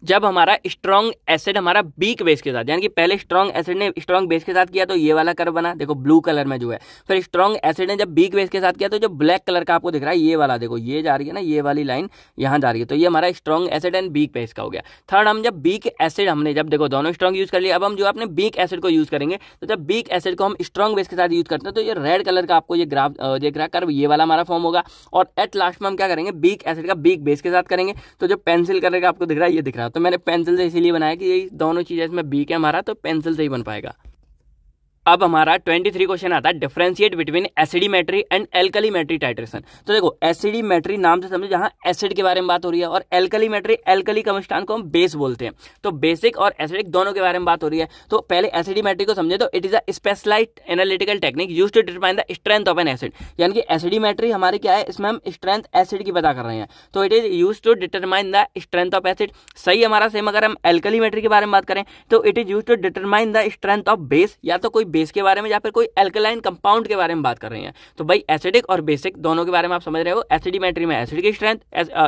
जब हमारा स्ट्रॉन्ग एसिड हमारा बीक बेस के साथ, यानी कि पहले स्ट्रॉन्ग एसिड ने स्ट्रॉन्ग बेस के साथ किया तो ये वाला कर्व बना, देखो ब्लू कलर में जो है। फिर स्ट्रॉन्ग एसिड ने जब बीक बेस के साथ किया तो जो ब्लैक कलर का आपको दिख रहा है, ये वाला देखो, ये जा रही है ना, ये वाली लाइन यहाँ जा रही है। तो ये हमारा strong acid and weak base का हो गया। थर्ड हम जब बीक एसिड हमने जब देखो, दोनों स्ट्रॉन्ग यूज़ कर लिया अब हम जो अपने बीक एसिड को यूज़ करेंगे तो जब बीक एसिड को हम स्ट्रॉन्ग बेस के साथ यूज़ करते हैं तो ये रेड कलर का आपको ये ग्राफ देख रहा कर्व ये वाला हमारा फॉर्म होगा। और एट लास्ट में हम क्या करेंगे बीक एसिड का बीक बेस के साथ करेंगे। तो जो पेंसिल कलर का आपको दिख रहा है, ये दिख रहा है। तो मैंने पेंसिल से इसीलिए बनाया कि यही दोनों चीज़ें इसमें बी के हमारा तो पेंसिल से ही बन पाएगा। अब हमारा 23 क्वेश्चन आता है differentiate between acidimetry and alkalimetry titration तो देखो एसिडीमेट्री नाम से समझो, जहाँ एसिड के बारे में बात हो रही है और एल्कलीमेट्री एल्कली कमिस्टान को हम बेस बोलते हैं। तो बेसिक और एसिडिक दोनों के बारे में बात हो रही है। तो पहले एसिडीमेट्री को समझे तो it is a specialise analytical technique use to determine the strength of an acid यानी कि एसिडीमेट्री हमारी क्या है, इसमें हम स्ट्रेंथ एसिड की पता कर रहे हैं। तो it is use to determine the strength of acid सही हमारा सेम अगर हम एल्कलीमेट्री के बारे में बात करें तो it is use to determine the strength of base या तो कोई बेस के बारे में या फिर कोई एल्कलाइन कंपाउंड के बारे में बात कर रहे हैं। तो भाई एसिडिक और बेसिक दोनों के बारे में आप समझ रहे हो। एसिडीमेट्री में एसिड की स्ट्रेंथ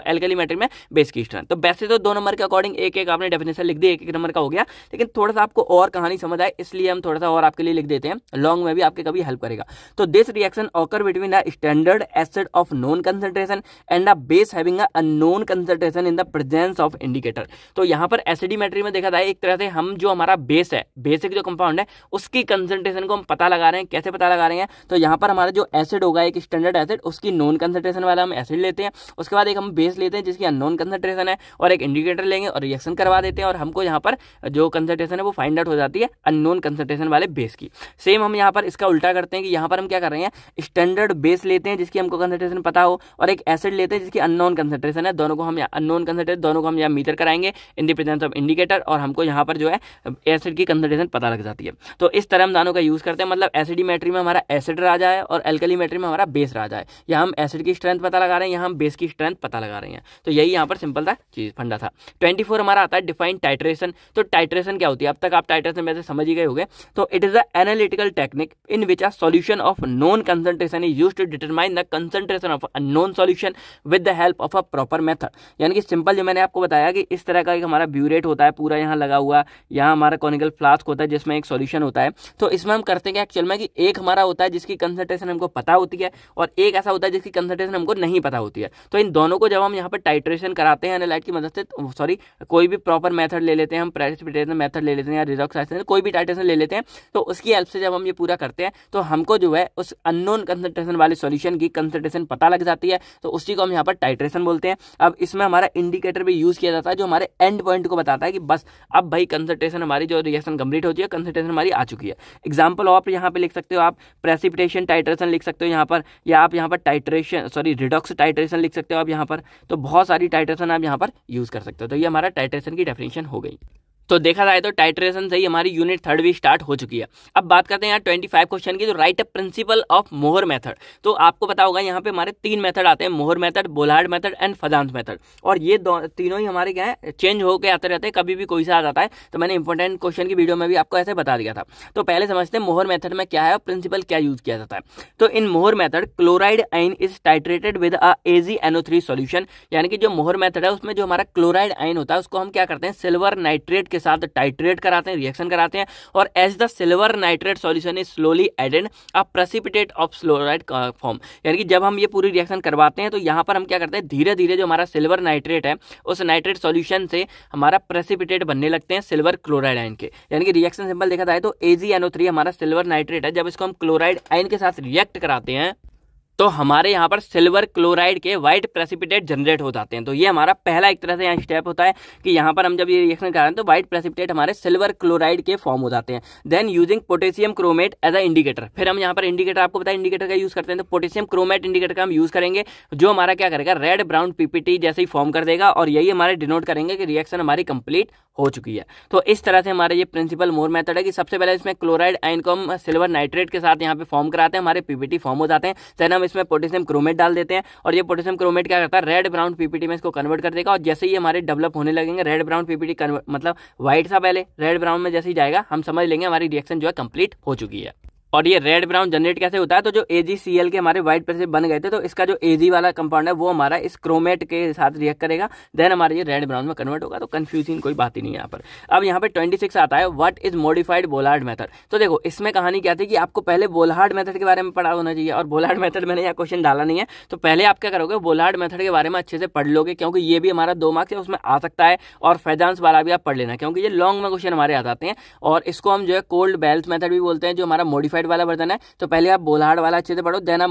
एल्कलीमेट्री में बेस की स्ट्रेंथ तो वैसे तो दो नंबर के अकॉर्डिंग एक एक आपने डेफिनेशन लिख दी एक एक नंबर का हो गया। लेकिन थोड़ा सा आपको और कहानी समझ आए, इसलिए हम थोड़ा सा और आपके लिए लिख देते हैं। लॉन्ग में भी आपके कभी हेल्प करेगा। तो this reaction occur between the standard acid of known concentration and the base having a known concentration in the presence of indicator तो यहाँ पर एसिडीमेट्री में देखा जाए, एक तरह से हम जो हमारा बेस है बेसिक जो कंपाउंड है, उसकी कंसेंट्रेशन को हम पता लगा रहे हैं, कैसे पता लगा रहे हैं तो यहाँ पर हमारा जो एसिड होगा, एक स्टैंडर्ड एसिड उसकी नॉन कंसेंट्रेशन वाला हम एसिड लेते हैं। उसके बाद एक हम बेस लेते हैं, जिसकी अननोन कंसेंट्रेशन है, और एक इंडिकेटर लेंगे और रिएक्शन करवा देते हैं, और हमको यहाँ पर जो कंसेंट्रेशन है, वो फाइंड आउट हो जाती है अननोन कंसेंट्रेशन वाले बेस की। सेम हम यहाँ पर इसका उल्टा करते हैं कि यहाँ पर हम क्या कर रहे हैं स्टैंडर्ड बेस लेते हैं, जिसकी हमको कंसेंट्रेशन पता हो, और एक एसिड लेते हैं, जिसकी अननोन कंसेंट्रेशन है। दोनों को हम अननोन कंसेंट्रेशन दोनों को हम यहाँ मीटर कराएँगे in the presence of indicator और हमको यहाँ पर जो है एसिड की कंसेंट्रेशन पता लग जाती है। तो इस तरह हम दानों का यूज़ करते हैं मतलब एसिडीमेट्री में हमारा एसिड राजा है और एल्कलीमेट्री में हमारा बेस राजा है यहाँ हम एसिड की स्ट्रेंथ पता लगा रहे हैं यहाँ हम बेस की स्ट्रेंथ पता लगा रहे हैं। तो यही यहाँ पर सिंपल था, चीज़, फंडा था। ट्वेंटी हमारा आता है डिफाइन टाइट्रेशन। तो टाइट्रेशन क्या होती है? अब तक आप टाइट्रेशन वैसे समझ ही गए होंगे। तो it is the analytical technique in which a solution of known concentration is use to determine the concentration of a known solution with the help of a proper method. यानी कि सिंपल जो मैंने आपको बताया कि इस तरह का एक हमारा ब्यूरेट होता है, पूरा यहाँ लगा हुआ, यहाँ हमारा कॉनिकल फ्लास्क होता है जिसमें एक सॉल्यूशन होता है। तो इसमें हम करते हैं एक्चुअल में कि एक हमारा होता है जिसकी कंसंट्रेशन हमको पता होती है और एक ऐसा होता है जिसकी कंसंट्रेशन हमको नहीं पता होती है। तो इन दोनों को जब हम यहाँ पर टाइट्रेशन कराते हैं एनालाइट की मदद से सॉरी कोई भी प्रॉपर मेथड ले लेते हैं, हम प्रेसिपिटेशन मेथड ले लेते हैं या रिडॉक्स कोई भी टाइट्रेशन ले लेते हैं तो उसकी हेल्प से जब हम ये पूरा करते हैं तो हमको जो है उस अननोन कंसंट्रेशन वाले सोल्यूशन की कंसंट्रेशन पता लग जाती है तो उसी को हम यहाँ पर टाइट्रेशन बोलते हैं। अब इसमें हमारा इंडिकेटर भी यूज़ किया जाता है, जो हमारे एंड पॉइंट को बताता है कि बस, अब भाई कंसंट्रेशन हमारी जो रिएक्शन कंप्लीट होती है कंसंट्रेशन हमारी आ चुकी है। एग्ज़ाम्पल आप यहाँ पे लिख सकते हो, आप प्रेसिपिटेशन टाइट्रेशन लिख सकते हो यहाँ पर, या आप यहाँ पर टाइट्रेशन सॉरी रिडॉक्स टाइट्रेशन लिख सकते हो आप यहाँ पर तो बहुत सारी टाइट्रेशन आप यहाँ पर यूज़ कर सकते हो। तो ये हमारा टाइट्रेशन की डेफिनेशन हो गई। तो देखा जाए तो टाइट्रेशन से ही हमारी यूनिट थर्ड भी स्टार्ट हो चुकी है। अब बात करते हैं यहाँ ट्वेंटी फाइव क्वेश्चन की तो write a principle of Mohr method तो आपको पता होगा यहाँ पे हमारे तीन मेथड आते हैं Mohr method Volhard method and Fajans method और ये दो, तीनों ही हमारे क्या है चेंज होकर आते रहते हैं, कभी भी कोई सा आ जाता है। तो मैंने इंपॉर्टेंट क्वेश्चन की वीडियो में भी आपको ऐसे बता दिया था। तो पहले समझते हैं मोहर मेथड में क्या है और प्रिंसिपल क्या यूज़ किया जाता है। तो in Mohr method chloride ion is titrated with a AG NO three solution यानी कि जो मोहर मेथड है, उसमें जो हमारा क्लोराइड आइन होता है, उसको हम क्या करते हैं सिल्वर नाइट्रेट के साथ टाइट्रेट कराते हैं रिएक्शन कराते हैं और as the silver nitrate solution is slowly added a precipitate of chloride form यानी कि जब हम ये पूरी रिएक्शन करवाते हैं तो यहाँ पर हम क्या करते हैं धीरे धीरे जो हमारा सिल्वर नाइट्रेट है, उस नाइट्रेट सॉल्यूशन से हमारा प्रेसिपिटेट बनने लगते हैं सिल्वर क्लोराइड आयन के. यानी कि रिएक्शन सिंपल देखा जाए तो एजी हमारा सिल्वर नाइट्रेट है, जब इसको हम क्लोराइड आयन के साथ रिएक्ट कराते हैं तो हमारे यहाँ पर सिल्वर क्लोराइड के व्हाइट प्रेसिपिटेट जनरेट हो जाते हैं। तो ये हमारा पहला एक तरह से यहाँ स्टेप होता है कि यहाँ पर हम जब ये रिएक्शन कर रहे हैं तो व्हाइट प्रेसिपिटेट हमारे सिल्वर क्लोराइड के फॉर्म हो जाते हैं। Then using potassium chromate as a indicator फिर हम यहाँ पर इंडिकेटर आपको है इंडिकेटर का यूज़ करते हैं तो पोटेशियम क्रोमेट इंडिकेटर का हम यूज़ करेंगे, जो हमारा क्या करेगा रेड ब्राउन पीपीटी जैसे ही फॉर्म कर देगा और यही हमारे डिनोट करेंगे कि रिएक्शन हमारी कंप्लीट हो चुकी है। तो इस तरह से हमारे ये प्रिंसिपल मोर मेथड है कि सबसे पहले इसमें क्लोराइड आयन को हम सिल्वर नाइट्रेट के साथ यहाँ पे फॉर्म कराते हैं, हमारे पीपीटी फॉर्म हो जाते हैं। देन हम इसमें पोटेशियम क्रोमेट डाल देते हैं और ये पोटेशियम क्रोमेट क्या करता है? रेड ब्राउन पीपीटी में इसको कन्वर्ट कर देगा और जैसे ही हमारे डेवलप होने लगेंगे रेड ब्राउन पीपीटी मतलब व्हाइट सा पहले रेड ब्राउन में जैसे ही जाएगा, हम समझ लेंगे हमारी रिएक्शन जो है कंप्लीट हो चुकी है। और ये रेड ब्राउन जनरेट कैसे होता है? तो जो एजी सी एल के हमारे व्हाइट पर से बन गए थे तो इसका जो एजी वाला कंपाउंड है, वो हमारा इस क्रोमेट के साथ रिएक्ट करेगा। देन हमारे ये रेड ब्राउन में कन्वर्ट होगा तो कंफ्यूजिंग कोई बात ही नहीं है यहाँ पर। अब यहाँ पे ट्वेंटी आता है what is modified Volhard method तो देखो, इसमें कहानी क्या थी कि आपको पहले बोलार्ड मेथड के बारे में पढ़ा होना चाहिए, और बोलार्ड मेथड मैंने यहाँ क्वेश्चन डाला नहीं है। तो पहले आप क्या करोगे बोलार्ड मेथड के बारे में अच्छे से पढ़ लोगे, क्योंकि ये भी हमारा दो मार्क्स है, उसमें आ सकता है, और फैजांस वाला भी आप पढ़ लेना, क्योंकि ये लॉन्ग में क्वेश्चन हमारे आ जाते हैं। और इसको हम जो है कोल्ड बेल्ट मेथड भी बोलते हैं, जो हमारा मॉडिफाइड वाला वर्जन है तो पहले आप बोलहाड़ वाला अच्छे से पढ़ो देन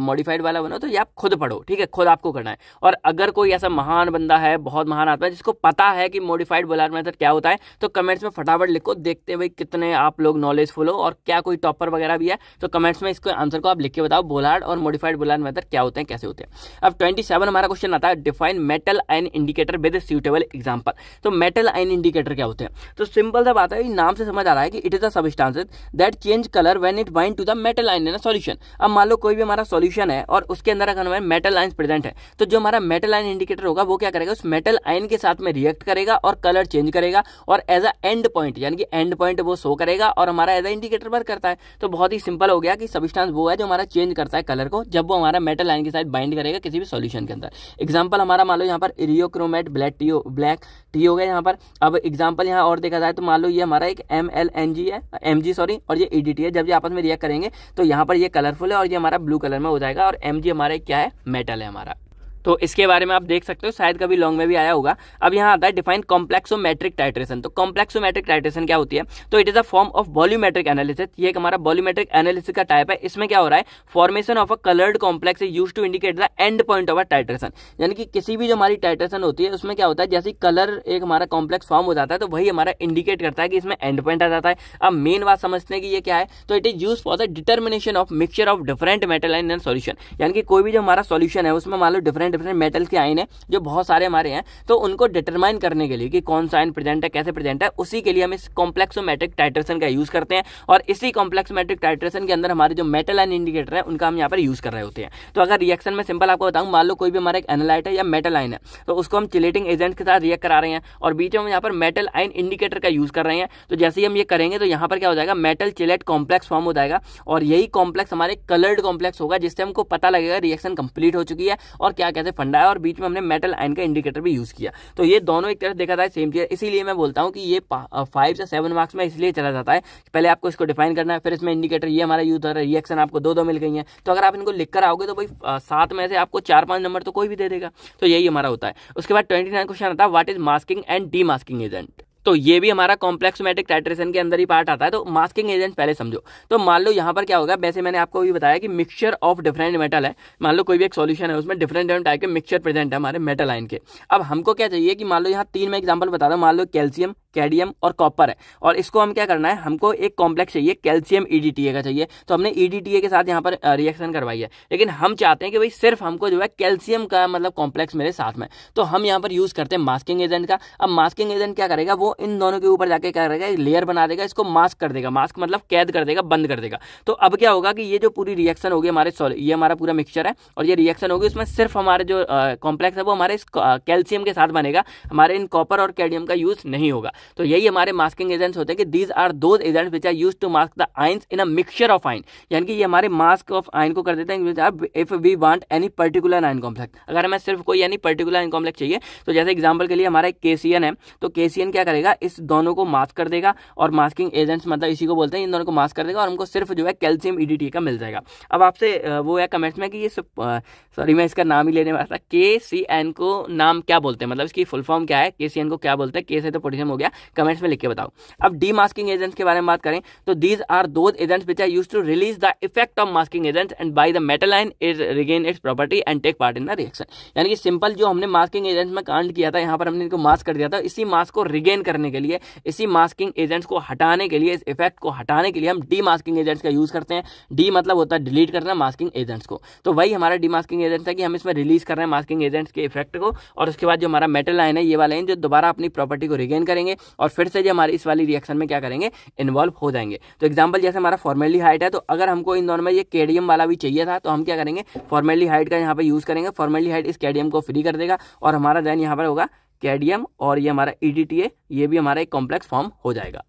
मॉडिफाइड वाला बनो तो ये आप खुद पढ़ो, ठीक है? खुद आपको करना है। और अगर कोई ऐसा महान बंदा है, बहुत महान आत्मा है, जिसको पता है कि मॉडिफाइड बोलहाड़ मेथड क्या होता है तो कमेंट्स में फटाफट लिखो, देखते भाई कितने आप लोग नॉलेजफुल हो, और क्या कोई टॉपर वगैरह भी है तो कमेंट्स में इसको आंसर को आप लिख के बताओ बोलाड और मॉडिफाइड बोलाड मेथड क्या होते हैं, कैसे होते हैं। अब ट्वेंटी हमारा क्वेश्चन आता है define metal ion indicator with suitable example तो मेटल आइन इंडिकेटर क्या होते हैं? तो सिंपल सा बात है नाम से समझ आ रहा है कि it is a substances that change colour when it bind to the metal ion in solution अब मान लो कोई भी हमारा सॉल्यूशन है और उसके अंदर अगर हमारे मेटल आइन प्रेजेंट है। तो जो हमारा मेटल आइन इंडिकेटर होगा, वो क्या करेगा? उस मेटल आइन के साथ में रिएक्ट करेगा और कलर चेंज करेगा और एज अ एंड पॉइंट यानी कि एंड पॉइंट वो शो करेगा और हमारा एज अ इंडिकेटर वर्क करता है। तो बहुत ही सिंपल हो गया कि सबिस्टांस वो है जो हमारा चेंज करता है कलर को, जब वो हमारा मेटल आइन के साथ बाइंड करेगा किसी भी सॉल्यूशन के अंदर। एग्ज़ाम्पल हमारा मान लो यहाँ पर eriochrome black T black T हो गया यहाँ पर। अब एग्ज़ाम्पल यहाँ और देखा जाए तो मान लो ये हमारा एक एम एल एन जी है एम जी सॉरी और ये ई डी टी है। जब ये आपस में रिएक्ट करेंगे। तो यहाँ पर ये कलरफुल है और ये हमारा ब्लू कलर में हो जाएगा और एम हमारा क्या है? मेटल है हमारा। तो इसके बारे में आप देख सकते हो, शायद कभी लॉन्ग में भी आया होगा। अब यहाँ आता है डिफाइन कॉम्प्लेक्सोमेट्रिक टाइट्रेशन तो कॉम्प्लेक्सोमेट्रिक टाइट्रेशन क्या होती है? तो it is a form of volumetric analysis ये एक हमारा वॉल्यूमेट्रिक एनालिसिस का टाइप है। इसमें क्या हो रहा है? Formation of a coloured complex use to indicate the end point of a titration यानी कि किसी भी जो हमारी टाइट्रेशन होती है, उसमें क्या होता है? जैसे कलर एक हमारा कॉम्प्लेक्स फॉर्म हो जाता है तो वही हमारा इंडिकेट करता है कि इसमें एंड पॉइंट आ जाता है। अब मेन बात समझते हैं कि ये क्या है? तो it is use for the determination of mixture of different metal in solution यानी कि कोई भी जो हमारा सोल्यूशन है, उसमें मान लो डिफरेंट डिफरेंट डिफरेंट मेटल के साइन है, जो बहुत सारे हमारे हैं तो उनको डिटरमाइन करने के लिए कि कौन साइन प्रेजेंट है, कैसे प्रेजेंट है, उसी के लिए हम इस कॉम्प्लेक्सोमेट्रिक टाइट्रेशन का यूज़ करते हैं। और इसी कॉम्प्लेक्सोमेट्रिक टाइट्रेशन के अंदर हमारे जो मेटल एंड इंडिकेटर है, उनका हम यहाँ पर यूज़ कर रहे होते हैं। तो अगर रिएक्शन में सिंपल आपको बताऊँ, मान लो कोई भी हमारा एक एनालाइट है या मेटल आइन है तो उसको हम चिलेटिंग एजेंट के साथ रिएक्ट करा रहे हैं। और बीच में यहाँ पर मेटल आइन इंडिकेटर का यूज़ कर रहे हैं। तो जैसे ही हम ये करेंगे तो यहाँ पर क्या हो जाएगा मेटल चिलेट कॉम्प्लेक्स फॉर्म हो जाएगा। और यही कॉम्प्लेक्स हमारे कलर्ड कॉम्प्लेक्स होगा, जिससे हमको पता लगेगा रिएक्शन कंप्लीट हो चुकी है और क्या कैसे फंडा है और बीच में हमने मेटल आइन का इंडिकेटर भी यूज़ किया। तो ये दोनों एक तरह देखा था सेम चीज़ इसीलिए मैं बोलता हूँ कि ये फाइव से सेवन मार्क्स में इसलिए चला जाता है पहले आपको इसको डिफाइन करना है, फिर इसमें इंडिकेटर ये हमारा यूज़ हो रहा है रिएक्शन आपको दो दो मिल गई है। तो अगर आप इनको लिख कर आओगे तो भाई सात में से आपको चार पाँच नंबर तो कोई भी दे देगा। तो यही हमारा होता है। उसके बाद ट्वेंटी क्वेश्चन आता है what is masking and demasking agent तो ये भी हमारा कॉम्प्लेक्समेटिक टाइट्रेशन के अंदर ही पार्ट आता है तो मास्किंग एजेंट पहले समझो। तो मान लो यहाँ पर क्या होगा, वैसे मैंने आपको भी बताया कि मिक्सचर ऑफ़ डिफरेंट मेटल है। मान लो कोई भी एक सॉल्यूशन है, उसमें डिफरेंट डिफरेंट टाइप के मिक्सचर प्रेजेंट है हमारे मेटल आइन के। अब हमको क्या चाहिए कि मान लो यहाँ तीन में एग्ज़ाम्पल बता दो मान लो कैल्शियम कैडियम और कॉपर है। और इसको हम क्या करना है? हमको एक कॉम्प्लेक्स चाहिए, कैल्शियम ईडीटीए का चाहिए। तो हमने ईडीटीए के साथ यहाँ पर रिएक्शन करवाई है। लेकिन हम चाहते हैं कि भाई सिर्फ़ हमको जो है कैल्शियम का मतलब कॉम्प्लेक्स मेरे साथ में। तो हम यहाँ पर यूज़ करते हैं मास्किंग एजेंट का। अब मास्किंग एजेंट क्या करेगा? वो इन दोनों के ऊपर जाके क्या करेगा? लेयर बना देगा, इसको मास्क कर देगा। मास्क मतलब कैद कर देगा, बंद कर देगा। तो अब क्या होगा कि ये जो पूरी रिएक्शन होगी हमारे सॉरी ये हमारा पूरा मिक्सचर है। और ये रिएक्शन होगी, उसमें सिर्फ़ हमारे जो कॉम्प्लेक्स है, वो हमारे कैल्शियम के साथ बनेगा। हमारे इन कॉपर और कैडियम का यूज़ नहीं होगा। तो यही हमारे मास्किंग एजेंट्स होते हैं कि these are those agents which are use to mask the ions in a mixture of ion यानी कि ये हमारे मास्क ऑफ़ आइन को कर देते हैं if we want any particular ion complex अगर हमें सिर्फ़ कोई यानी पर्टिकुलर आइन कॉम्प्लेक्स चाहिए तो जैसे एग्ज़ाम्पल के लिए हमारा एक केसीएन है तो केसीएन क्या करेगा? इस दोनों को मास्क कर देगा और मास्किंग एजेंट्स मतलब इसी को बोलते हैं, इन दोनों को मास्क कर देगा और हमको सिर्फ़ जो है कैल्शियम ईडीटी e का मिल जाएगा। अब आपसे वो है कमेंट्स में कि ये सॉरी मैं इसका नाम ही लेने वाला था। के सी एन को नाम क्या बोलते हैं? मतलब इसकी फुल फॉर्म क्या है? के सी एन को क्या बोलते हैं? के से तो पोटेशियम हो गया। कमेंट्स में लिख के बताओ। अब डी मास्किंग एजेंट्स के बारे में बात करें तो these are those agents which are use to release the effect of masking agents and by the metal ion is regain its property and take part in the reaction यानी कि simple जो हमने मास्किंग एजेंट्स में कांड किया था, यहाँ पर हमने इनको मास्क कर दिया था, इसी मास्क को रिगेन करने के लिए, इसी मास्किंग एजेंट्स को हटाने के लिए, इस इफ़ेक्ट को हटाने के लिए हम डी मास्किंग एजेंट्स का यूज़ करते हैं। डी मतलब होता है डिलीट करना मास्किंग एजेंट्स को। तो वही हमारा डी मास्किंग एजेंट्स है कि हम इसमें रिलीज़ कर रहे हैं मास्किंग एजेंट्स के इफ़ेक्ट को, और उसके बाद जो हमारा मेटल लाइन है, ये वाला लाइन जो दोबारा अपनी प्रॉपर्टी को रिगेन करेंगे। और फिर से ये हमारे इस वाली रिएक्शन में क्या करेंगे? इन्वॉल्व हो जाएँगे। तो एग्ज़ाम्पल जैसे हमारा फॉर्मेली हाइट है तो अगर हमको इन दोनों में ये केडियम वाला भी चाहिए था तो हम क्या करेंगे? फॉर्मेली हाइट का यहाँ पर यूज़ करेंगे। फॉर्मेली हाइट इस कैडियम को फ्री कर देगा और हमारा देन यहाँ पर होगा कैडियम और ये हमारा ईडीटीए ये भी हमारा एक कॉम्प्लेक्स फॉर्म हो जाएगा।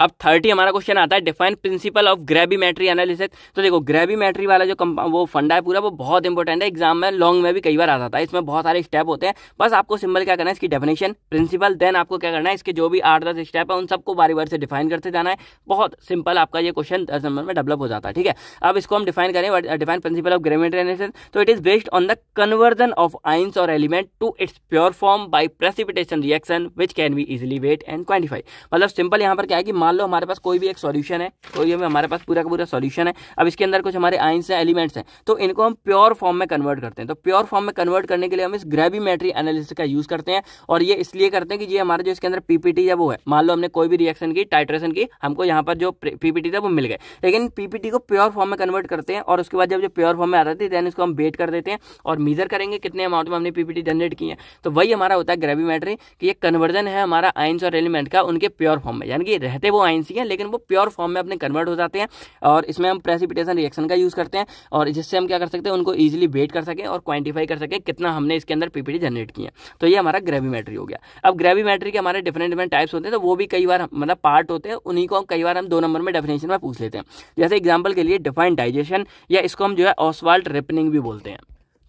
अब थर्टी हमारा क्वेश्चन आता है define principle of gravimetry analysis तो देखो ग्रेविमेट्री वाला जो वो फंडा है पूरा, वो बहुत इंपॉर्टेंट है। एग्ज़ाम में लॉन्ग में भी कई बार आ जाता है। इसमें बहुत सारे स्टेप होते हैं। बस आपको सिंबल क्या करना है, इसकी डेफिनेशन प्रिंसिपल देन आपको क्या करना है, इसके जो भी आठ दस स्टेप है, उन सबको बारी बार से डिफाइन करते जाना है। बहुत सिंपल आपका ये क्वेश्चन दस नंबर में डेवलप हो जाता है, ठीक है? अब इसको हम डिफाइन करें define principle of gravimetry analysis तो it is based on the conversion of ions और element to its pure form by precipitation reaction which can be easily weight and quantify मतलब सिंपल यहाँ पर क्या है कि मान लो हमारे पास कोई भी एक सॉल्यूशन है तो ये हमारे पास पूरा का पूरा सॉल्यूशन है, अब इसके अंदर कुछ हमारे आइंस हैं एलिमेंट्स हैं तो इनको हम प्योर फॉर्म में कन्वर्ट करते हैं। तो प्योर फॉर्म में कन्वर्ट करने के लिए हम इस ग्रेविमेट्री एनालिसिस का यूज़ करते हैं और ये इसलिए करते हैं कि ये हमारे जो इसके अंदर पीपीटी जब वो है। मान लो हमने कोई भी रिएक्शन की टाइट्रेशन की, हमको यहाँ पर जो पीपीटी था वो मिल गए। लेकिन पीपीटी को प्योर फॉर्म में कन्वर्ट करते हैं और उसके बाद जब जो प्योर फॉर्म में आ जाती है देन इसको हम वेट कर देते हैं और मीजर करेंगे कितने अमाउंट में हमने पीपीटी जनरेट की है। तो वही हमारा होता है ग्रेविमेट्री कि ये कन्वर्जन है हमारा आइंस और एलिमेंट का उनके प्योर फॉर्म में, यानी कि रहते वो आइंस ही, लेकिन वो प्योर फॉर्म में अपने कन्वर्ट हो जाते हैं और इसमें हम प्रेसिपिटेशन रिएक्शन का यूज़ करते हैं और जिससे हम क्या कर सकते हैं, उनको ईजिली वेट कर सकें और क्वान्टिफाई कर सकें कितना हमने इसके अंदर पीपीटी जनरेट किया तो ये हमारा ग्रेविमेट्री हो गया। अब ग्रेविमेट्री के हमारे डिफरेंट डिफरेंट टाइप्स होते हैं तो वो भी कई बार मतलब पार्ट होते हैं, उन्हीं को कई बार हम दो नंबर में डेफिनेशन में पूछ लेते हैं। जैसे एग्ज़ाम्पल के लिए डिफाइंड डाइजेशन या इसको हम जो है ऑसवाल्ट रिपनिंग भी बोलते हैं।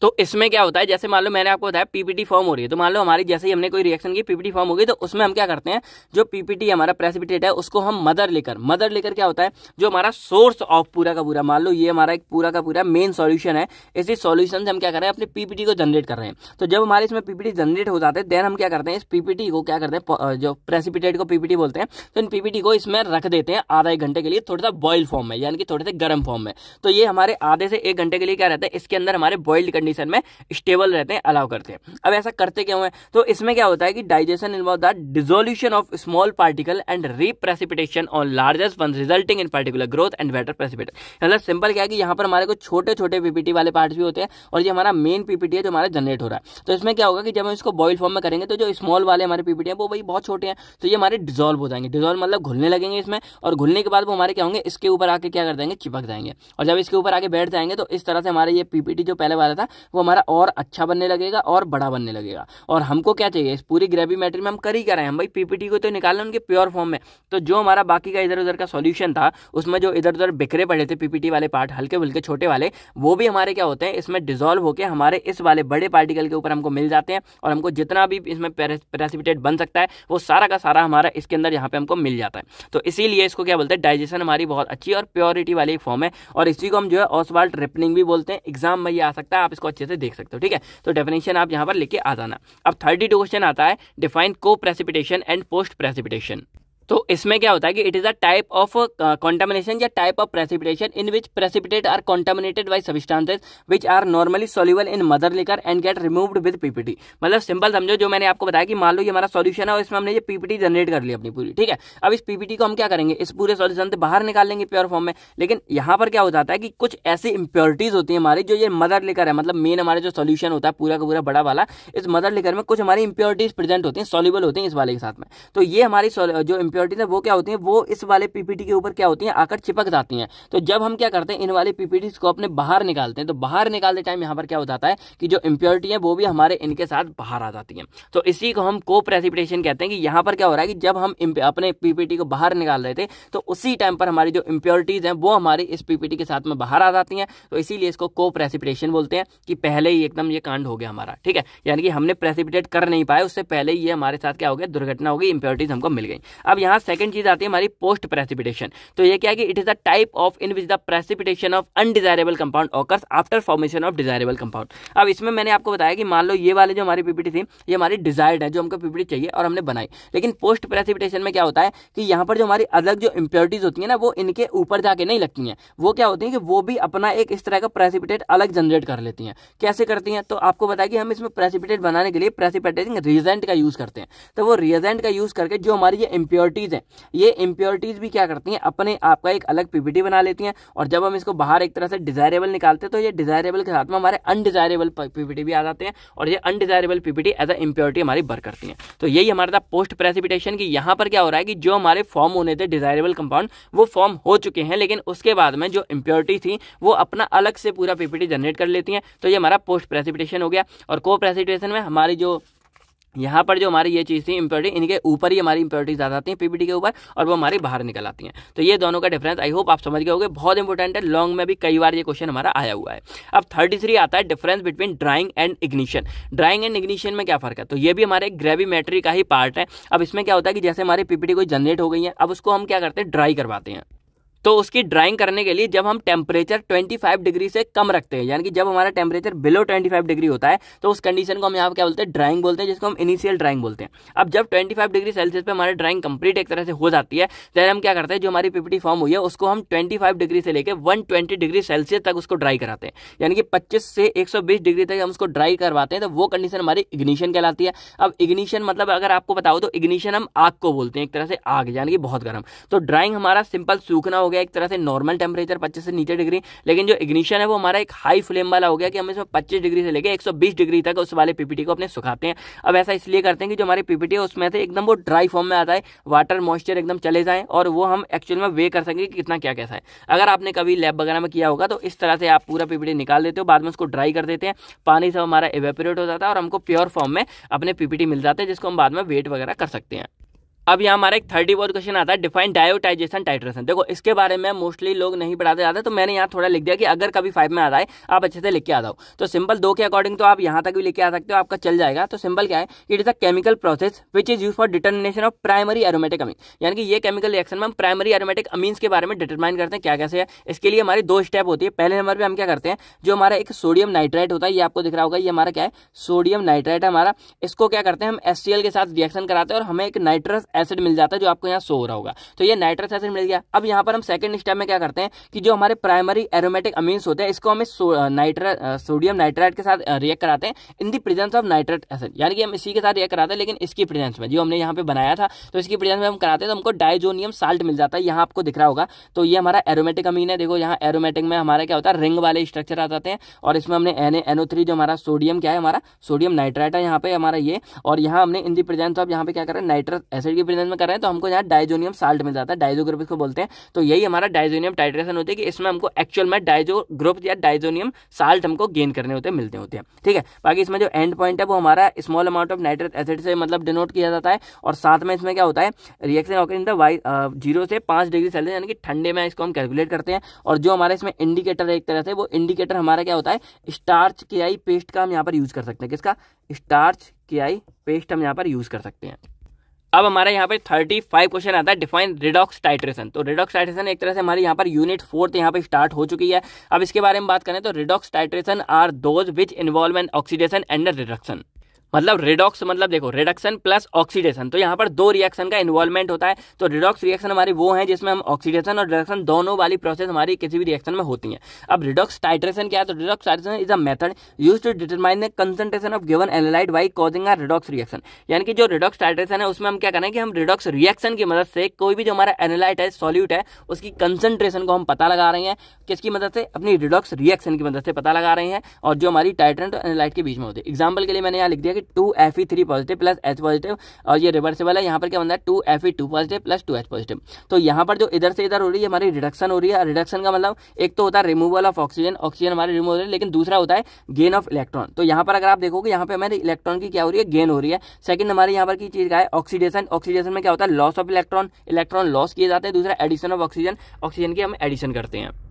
तो इसमें क्या होता है, जैसे मान लो मैंने आपको बताया पीपीटी फॉर्म हो रही है तो मान लो हमारी, जैसे ही हमने कोई रिएक्शन की पीपीटी फॉर्म हो गई तो उसमें हम क्या करते हैं, जो पीपीटी हमारा प्रेसिपिटेट है, उसको हम मदर लेकर मदर लेकर क्या होता है, जो हमारा सोर्स ऑफ़ पूरा का पूरा, मान लो ये हमारा एक पूरा का पूरा मेन सॉल्यूशन है, इसी सॉल्यूशन से हम क्या कर रहे हैं, अपनी पीपीटी को जनरेट कर रहे हैं। तो जब हमारे इसमें पीपीटी जनरेट हो जाते हैं देन हम क्या करते हैं, इस पीपीटी को क्या करते हैं जो प्रेसिपिटेट को पीपीटी बोलते हैं तो इन पीपीटी को इसमें रख देते हैं आधा एक घंटे के लिए, थोड़ा सा बॉयल फॉर्म में, यानी कि थोड़े से गर्म फॉर्म में। तो ये हमारे आधे से एक घंटे के लिए क्या रहता है, इसके अंदर हमारे बॉइल्ड कंडीशन में स्टेबल रहते हैं अलाउ करते हैं। अब ऐसा करते क्यों है? तो इसमें क्या होता है कि digestion involve the dissolution of small particle and reprecipitation on largest one resulting in particular growth and better precipitation मतलब सिंपल क्या है कि यहाँ पर हमारे को छोटे छोटे पीपीटी वाले पार्ट्स भी होते हैं और ये हमारा मेन पीपीटी है जो हमारा जनरेट हो रहा है। तो इसमें क्या होगा कि जब हम इसको बॉइल फॉर्म में करेंगे तो जो स्मॉल वाले हमारे पीपीटी है, वो भाई बहुत छोटे हैं। तो ये हमारे डिजोल्व हो जाएँगे। डिजोल्व मतलब घुलने लगेंगे इसमें और घुलने के बाद वो हमारे क्या होंगे? इसके ऊपर आके क्या कर देंगे? चिपक जाएँगे। और जब इसके ऊपर आके बैठ जाएँगे तो इस तरह से हमारे ये पीपीटी जो पहले वाला था वो हमारा और अच्छा बनने लगेगा और बड़ा बनने लगेगा। और हमको क्या चाहिए? इस पूरी ग्रेविमेट्री में हम कर ही कर रहे हैं? हम भाई पीपीटी को तो निकालना उनके प्योर फॉर्म में। तो जो हमारा बाकी का इधर उधर का सॉल्यूशन था, उसमें जो इधर उधर बिखरे पड़े थे पीपीटी वाले पार्ट हल्के फुल्के छोटे वाले, वो भी हमारे क्या होते हैं? इसमें डिजोल्व होकर हमारे इस वाले बड़े पार्टिकल के ऊपर हमको मिल जाते हैं और हमको जितना भी इसमें प्रेसिपिटेट बन सकता है, वो सारा का सारा हमारा इसके अंदर यहाँ पे हमको मिल जाता है। तो इसीलिए इसको क्या बोलते हैं? डाइजेशन हमारी बहुत अच्छी और प्योरिटी वाली फॉर्म है। और इसी को हम जो है ऑसवाल्ट रिपनिंग भी बोलते हैं। एग्ज़ाम में ये आ सकता है, आप इसको अच्छे से देख सकते हो, ठीक है? तो डेफिनेशन आप यहाँ पर लेके आ जाना। अब थर्टी क्वेश्चन आता है डिफाइन को प्रेसिपिटेशन एंड पोस्ट प्रेसिपिटेशन तो इसमें क्या होता है कि it is a type of contamination या type of precipitation in which precipitate are contaminated by substances which are normally soluble in mother liquor and get removed with PPT मतलब simple समझो जो मैंने आपको बताया कि मान लो ये हमारा सॉल्यूशन है और इसमें हमने ये पीपीटी जनरेट कर लिया अपनी पूरी, ठीक है? अब इस पीपीटी को हम क्या करेंगे? इस पूरे सॉल्यूशन से बाहर निकाल लेंगे प्योर फॉर्म में। लेकिन यहाँ पर क्या हो जाता है कि कुछ ऐसी इंप्योरिटीज होती है हमारी जो ये मदर लेकर है मतलब मेन हमारे जो सोल्यूशन होता है पूरा का पूरा बड़ा वाला, इस मदर लेकर में कुछ हमारी इंप्योरिटीज प्रेजेंट होती है सॉल्यूबल होती है इस वाले के साथ में। तो ये हमारी जो इम्प्योरिटीज है, वो क्या होती है, वो इस वाले पीपीटी के ऊपर क्या होती है, आकर चिपक जाती हैं। तो जब हम क्या करते हैं, इन वाले पीपीटीज को अपने बाहर निकालते हैं तो बाहर निकालते टाइम यहाँ पर क्या हो जाता है कि जो इम्प्योरिटी है, वो भी हमारे इनके साथ बाहर आ जाती है। तो इसी को हम को प्रेसिपिटेशन कहते हैं कि यहाँ पर क्या हो रहा है कि जब हम अपने पीपीटी को बाहर निकाल रहे थे तो उसी टाइम पर हमारी जो इम्प्योरिटीज हैं, वो हमारी इस पीपीटी के साथ में बाहर आ जाती हैं। तो इसीलिए इसको को प्रेसिपिटेशन बोलते हैं कि पहले ही एकदम ये कांड हो गया हमारा, ठीक है? यानी कि हमने प्रेसिपिटेट कर नहीं पाए, उससे पहले ये हमारे साथ क्या हो गया, दुर्घटना हो गई इंप्योरिटीज हमको मिल गई। अब यहाँ सेकंड चीज़ आती है हमारी पोस्ट प्रेसिपिटेशन तो ये क्या है कि it is the type of in which the precipitation of undesirable compound occurs after formation of desirable compound अब इसमें मैंने आपको बताया कि मान लो ये वाले जो हमारी पीपीटी थी, ये हमारी डिजायर्ड है, जो हमको पीपीटी चाहिए और हमने बनाई। लेकिन पोस्ट प्रेसिपिटेशन में क्या होता है कि यहाँ पर जो हमारी अलग जो इंप्योरिटीज होती है ना, वो इनके ऊपर जाके नहीं लगती हैं। वो क्या होती है कि वो भी अपना एक इस तरह का प्रेसिपिटेट अलग जनरेट कर लेती हैं। कैसे करती हैं? तो आपको बताया कि हम इसमें प्रेसिपिटेट बनाने के लिए प्रेसिपिटेटिंग रिजेंट का यूज़ करते हैं। तो वो रिजेंट का यूज़ करके जो हमारी ये इम्प्योरिटीज है। ये इम्प्योरिटीज भी क्या करती हैं? अपने आपका एक अलग पीपीटी बना लेती हैं और जब हम इसको बाहर एक तरह से डिजायरेबल निकालते हैं तो ये डिजायरेबल के साथ में हमारे अनडिजायरेबल पीपीटी भी आ जाते हैं और ये undesirable PPT as a impurity हमारी बर करती है। तो यही हमारा था पोस्ट प्रेसिपिटेशन की यहाँ पर क्या हो रहा है कि जो हमारे फॉर्म होने थे डिजायरेबल कंपाउंड वो फॉर्म हो चुके हैं, लेकिन उसके बाद में जो इम्प्योरिटी थी, वो अपना अलग से पूरा पीपीटी जनरेट कर लेती हैं। तो ये हमारा पोस्ट प्रेसिपिटेशन हो गया और को प्रेसिपिटेशन में हमारी जो यहाँ पर जो हमारी ये चीज़ थी इम्प्योरिटी इनके ऊपर ही हमारी इम्प्योरिटीज आ जाती हैं पीपीटी के ऊपर, और वो हमारी बाहर निकल आती हैं। तो ये दोनों का डिफरेंस आई होप आप समझ गए होंगे, बहुत इंपॉर्टेंट है लॉन्ग में भी कई बार ये क्वेश्चन हमारा आया हुआ है। अब थर्टी थ्री आता है difference between drying and ignition drying and ignition में क्या फ़र्क है? तो ये भी हमारे ग्रेविमेट्री का ही पार्ट है। अब इसमें क्या होता है कि जैसे हमारी पीपीटी कोई जनरेट हो गई है, अब उसको हम क्या करते हैं? ड्राई करवाते हैं। तो उसकी ड्राइंग करने के लिए जब हम टेम्परेचर 25 डिग्री से कम रखते हैं, यानी कि जब हमारा टेम्परेचर बिलो 25 डिग्री होता है तो उस कंडीशन को हम यहाँ क्या बोलते हैं? ड्राइंग बोलते हैं, जिसको हम इनिशियल ड्राइंग बोलते हैं। अब जब 25 डिग्री सेल्सियस पे हमारी ड्राइंग कंप्लीट एक तरह से हो जाती है तो हम क्या करते हैं? जो हमारी पीपीटी फॉर्म हुई है, उसको हम ट्वेंटी डिग्री से लेकर वन डिग्री सेल्सियस तक उसको ड्राई कराते हैं। यानी कि पच्चीस से एक सौ बीस डिग्री तक हम उसको ड्राई करवाते हैं तो वो कंडीशन हमारी इग्निशन कहलाती है। अब इग्निशन मतलब अगर आपको बताओ तो इग्निशन हम आग को बोलते हैं, एक तरह से आग, यानी कि बहुत गर्म। तो ड्राइंग हमारा सिंपल सूखना हो गया एक तरह से नॉर्मल टेम्परेचर पच्चीस से नीचे डिग्री लेकिन जो इग्निशन है वो हमारा एक हाई फ्लेम वाला हो गया कि हम इसमें पच्चीस डिग्री से लेकर एक सौ बीस डिग्री तक उस वाले पीपीटी को अपने सुखाते हैं। अब ऐसा इसलिए करते हैं कि जो हमारी पीपीटी है, उसमें से एकदम वो ड्राई फॉर्म में आता है वाटर मॉइस्चर एकदम चले जाए और वो हम एक्चुअल में वे कर सकें कि कितना क्या कैसा है। अगर आपने कभी लैब वगैरह में किया होगा तो इस तरह से आप पूरा पीपीटी निकाल देते हो, बाद में उसको ड्राई कर देते हैं, पानी से हमारा एवेपोरेट हो जाता है और हमको प्योर फॉर्म में अपने पीपीटी मिल जाते हैं, जिसको हम बाद में वेट वगैरह कर सकते हैं। अब यहाँ हमारा एक थर्टी फोर्थ क्वेश्चन आता है डिफाइन डायोटाइजेशन टाइट्रेशन देखो, इसके बारे में मोस्टली लोग नहीं पढ़ाते जाते तो मैंने यहाँ थोड़ा लिख दिया कि अगर कभी फाइव में आ जाए आप अच्छे से लिख के आ जाओ। तो सिंपल दो के अकॉर्डिंग तो आप यहाँ तक भी लिख के आ सकते हो, आपका चल जाएगा। तो सिंपल क्या है? It is a chemical process which is use for determination of primary aromatic amine यानी कि ये केमिकल रिएक्शन में हम प्राइमरी एरोमेटिक अमीन्स के बारे में डिटरमाइन करते हैं क्या कैसे है। इसके लिए हमारी दो स्टेप होती है। पहले नंबर पर हम क्या करते हैं? जो हमारा एक सोडियम नाइट्राइट होता है, ये आपको दिख रहा होगा, ये हमारा क्या है? सोडियम नाइट्राइट है हमारा। इसको क्या करते हैं? हम एस के साथ रिएक्शन कराते हैं और हमें एक नाइट्रस एसिड मिल जाता है जो आपको यहाँ शो हो रहा होगा। तो ये नाइट्रस एसिड मिल गया। अब यहाँ पर हम सेकंड स्टेप में क्या करते हैं कि जो हमारे प्राइमरी एरोमेटिक अमीन्स होते हैं, इसको हमें नाइट्रा सोडियम नाइट्राइट के साथ रिएक्ट कराते हैं in the presence of nitrate acid यानी कि हम इसी के साथ रिएक्ट कराते हैं, लेकिन इसकी प्रेजेंस में, जो हमने यहाँ पे बनाया था तो इसकी प्रेजेंस में हम कराते हैं तो हमको डाइजोनियम साल्ट मिल जाता है। यहाँ आपको दिख रहा होगा। तो ये हमारा एरोमेटिक अमीन है। देखो यहाँ एरोमेटिक में हमारा क्या होता है रिंग वाले स्ट्रक्चर आ जाते हैं और इसमें हमने एन एनओ थ्री जो हमारा सोडियम क्या है, हमारा सोडियम नाइट्राइट है यहाँ पे हमारा ये। और यहाँ हमने इन दी प्रेजेंस ऑफ़ यहाँ पे क्या कर नाइट्रस एसिड प्रेजेंस में कर रहे हैं तो हमको यहाँ डाइजोनियम साल्ट मिल जाता है डाइजो ग्रुप इसको बोलते हैं। तो यही हमारा डाइजोनियम टाइट्रेशन होती है कि इसमें हमको एक्चुअल में डाइजो ग्रुप या डाइजोनियम साल्ट हमको गेन करने होते हैं, मिलते होते हैं। ठीक है? बाकी इसमें जो एंड पॉइंट है, वो हमारा small amount of nitrate acid से मतलब डिनोट किया जाता है, और साथ में इसमें क्या होता है? Reaction occur in the Y zero से पाँच डिग्री सेल्सियस यानी कि ठंडे में इसको हम कैलकुलेट करते हैं, और जो हमारे इसमें इंडिकेटर है एक तरह से, वो इंडिकेटर हमारा क्या होता है? स्टार्च के आई पेस्ट का हम यहाँ पर यूज़ कर सकते हैं। किसका? स्टार्च के आई पेस्ट हम यहाँ पर यूज़ कर सकते हैं। अब हमारा यहाँ पे थर्टी फाइव क्वेश्चन आता है डिफाइन रिडॉक्स टाइट्रेशन तो रिडॉक्स टाइट्रेशन एक तरह से हमारे यहाँ पर यूनिट फोर्थ यहाँ पर स्टार्ट हो चुकी है। अब इसके बारे में बात करें तो redox titration are those which involve an oxidation and reduction मतलब रिडॉक्स मतलब देखो रिडक्शन प्लस ऑक्सीडेशन तो यहाँ पर दो रिएक्शन का इन्वॉल्वमेंट होता है। तो रिडॉक्स रिएक्शन हमारी वो है जिसमें हम ऑक्सीडेशन और रिडक्शन दोनों वाली प्रोसेस हमारी किसी भी रिएक्शन में होती है। अब रिडॉक्स टाइट्रेशन क्या है? तो redox titration is a method use to determine the concentration of given analyte by causing a redox reaction यानी कि जो रिडॉक्स टाइट्रेशन है, उसमें हम क्या करें कि हम रिडॉक्स रिएक्शन की मदद से कोई भी जो हमारा एनालाइट है सॉल्यूट है, उसकी कंसेंट्रेशन को हम पता लगा रहे हैं। किसकी मदद से? अपनी रिडॉक्स रिएक्शन की मदद से पता लगा रहे हैं। और जो हमारी टाइट्रेंट और एनालाइट के बीच में होती है। एग्ज़ाम्पल के लिए मैंने यहाँ लिख दिया कि two F E three positive plus H positive और ये रिवर्सेबल है। यहाँ पर क्या बनता है? Two F E two positive plus two H positive तो यहाँ पर जो इधर से इधर हो रही है, हमारी रिडक्शन हो रही है। रिडक्शन का मतलब एक तो होता है रिमूवल ऑफ़ ऑक्सीजन ऑक्सीजन हमारे रिमूव हो रही है, लेकिन दूसरा होता है गेन ऑफ़ इलेक्ट्रॉन तो यहाँ पर अगर आप देखोगे, यहाँ पे हमारे इलेक्ट्रॉन की क्या हो रही है? गेन हो रही है। सेकंड हमारे यहाँ पर की चीज़ का है? ऑक्सीडेशन ऑक्सीडेशन में क्या होता है? Loss of electron electron loss किए जाते हैं। दूसरा एडिशन ऑफ़ ऑक्सीजन ऑक्सीजन की हम एडिशन करते हैं।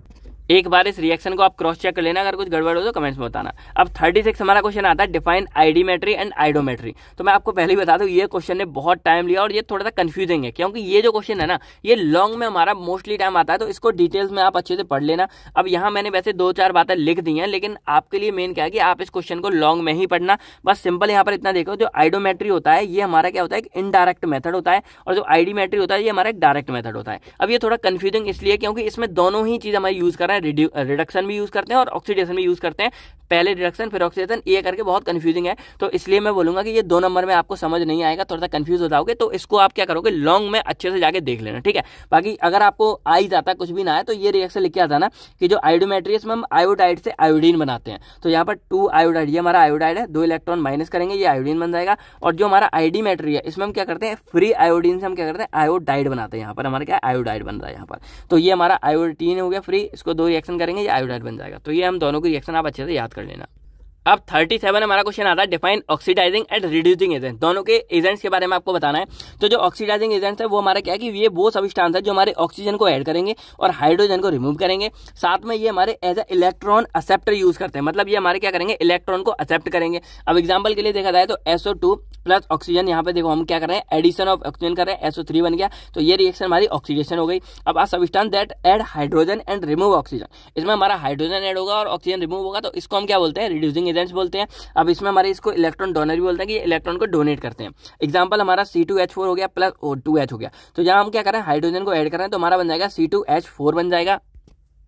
एक बार इस रिएक्शन को आप क्रॉस चेक कर लेना, अगर कुछ गड़बड़ हो तो कमेंट्स में बताना। अब थर्टी सिक्स हमारा क्वेश्चन आता है डिफाइन आइडीमेट्री एंड आइडोमेट्री तो मैं आपको पहले ही बता दूँ, ये क्वेश्चन ने बहुत टाइम लिया और ये थोड़ा सा कंफ्यूजिंग है, क्योंकि ये जो क्वेश्चन है ना, ये लॉन्ग में हमारा मोस्टली टाइम आता है तो इसको डिटेल्स में आप अच्छे से पढ़ लेना। अब यहाँ मैंने वैसे दो चार बातें लिख दी हैं, लेकिन आपके लिए मेन क्या है कि आप इस क्वेश्चन को लॉन्ग में ही पढ़ना। बस सिंपल यहाँ पर इतना देखो, जो आइडोमेट्री होता है, ये हमारा क्या होता है, एक इनडायरेक्ट मेथड होता है, और जो आइडीमेट्री होता है, ये हमारा एक डायरेक्ट मेथड होता है। अब ये थोड़ा कंफ्यूजिंग इसलिए, क्योंकि इसमें दोनों ही चीज़ हमारे यूज़ कर हैं रिडक्शन भी यूज़ करते हैं और ऑक्सीडेशन भी यूज़ करते हैं। पहले रिडक्शन फिर ऑक्सीडेशन ये करके बहुत कंफ्यूजिंग है। तो इसलिए मैं बोलूँगा कि ये दो नंबर में आपको समझ नहीं आएगा, थोड़ा सा कंफ्यूज हो जाओगे तो इसको आप क्या करोगे लॉन्ग में अच्छे से जाके देख लेना, ठीक है? बाकी अगर आपको आ ही जाता, कुछ भी ना है तो ये रिएक्शन लिख के आता ना कि जो आयोडोमेट्रियस में हम आयोडाइड से आयोडीन बनाते हैं। तो यहाँ पर टू आयोडाइड ये हमारा आयोडाइड है, दो इलेक्ट्रॉन माइनस करेंगे, ये आयोडीन बन जाएगा। और जो हमारा आईडीमेट्री है, इसमें हम क्या करते हैं फ्री आयोडीन से हम क्या करते हैं आयोडाइड बनाते हैं। यहाँ पर हमारा क्या आयोडाइड बन रहा है यहाँ पर। तो ये हमारा आयोडीन हो गया फ्री इसको दो रिएक्शन करेंगे, ये आयोडाइड बन जाएगा। तो ये हम दोनों की रिएक्शन आप अच्छे से याद कर लेना। अब 37 हमारा क्वेश्चन आता है define oxidising and reducing agent दोनों के एजेंट्स के बारे में आपको बताना है। तो जो ऑक्सीडाइजिंग एजेंट्स है, वो हमारा क्या है कि ये वो सबिस्टांस है जो हमारे ऑक्सीजन को ऐड करेंगे और हाइड्रोजन को रिमूव करेंगे। साथ में ये हमारे as a electron acceptor use करते हैं। मतलब ये हमारे क्या करेंगे? इलेक्ट्रॉन को एक्सेप्ट करेंगे। अब एग्ज़ाम्पल के लिए देखा जाए तो एसओ प्लस ऑक्सीजन यहाँ पे देखो हम क्या कर रहे हैं? एडिशन ऑफ़ ऑक्सीजन कर रहे हैं। एसओ थ्री बन गया। तो ये रिएक्शन हमारी ऑक्सीडेशन हो गई। अब a substance that add hydrogen and remove oxygen इसमें हमारा हाइड्रोजन एड होगा और ऑक्सीजन रिमूव होगा। तो इसको हम क्या बोलते हैं? रिड्यूसिंग एजेंट्स बोलते हैं। अब इसमें हमारे इसको इलेक्ट्रॉन डोनर भी बोलते हैं कि इलेक्ट्रॉन को डोनेट करते हैं। एग्ज़ाम्पल हमारा सी टू एच फोर हो गया प्लस ओ टू एच हो गया। तो यहाँ हम क्या करें हाइड्रोजन को एड करें तो हमारा बन जाएगा सी टू एच फोर बन जाएगा।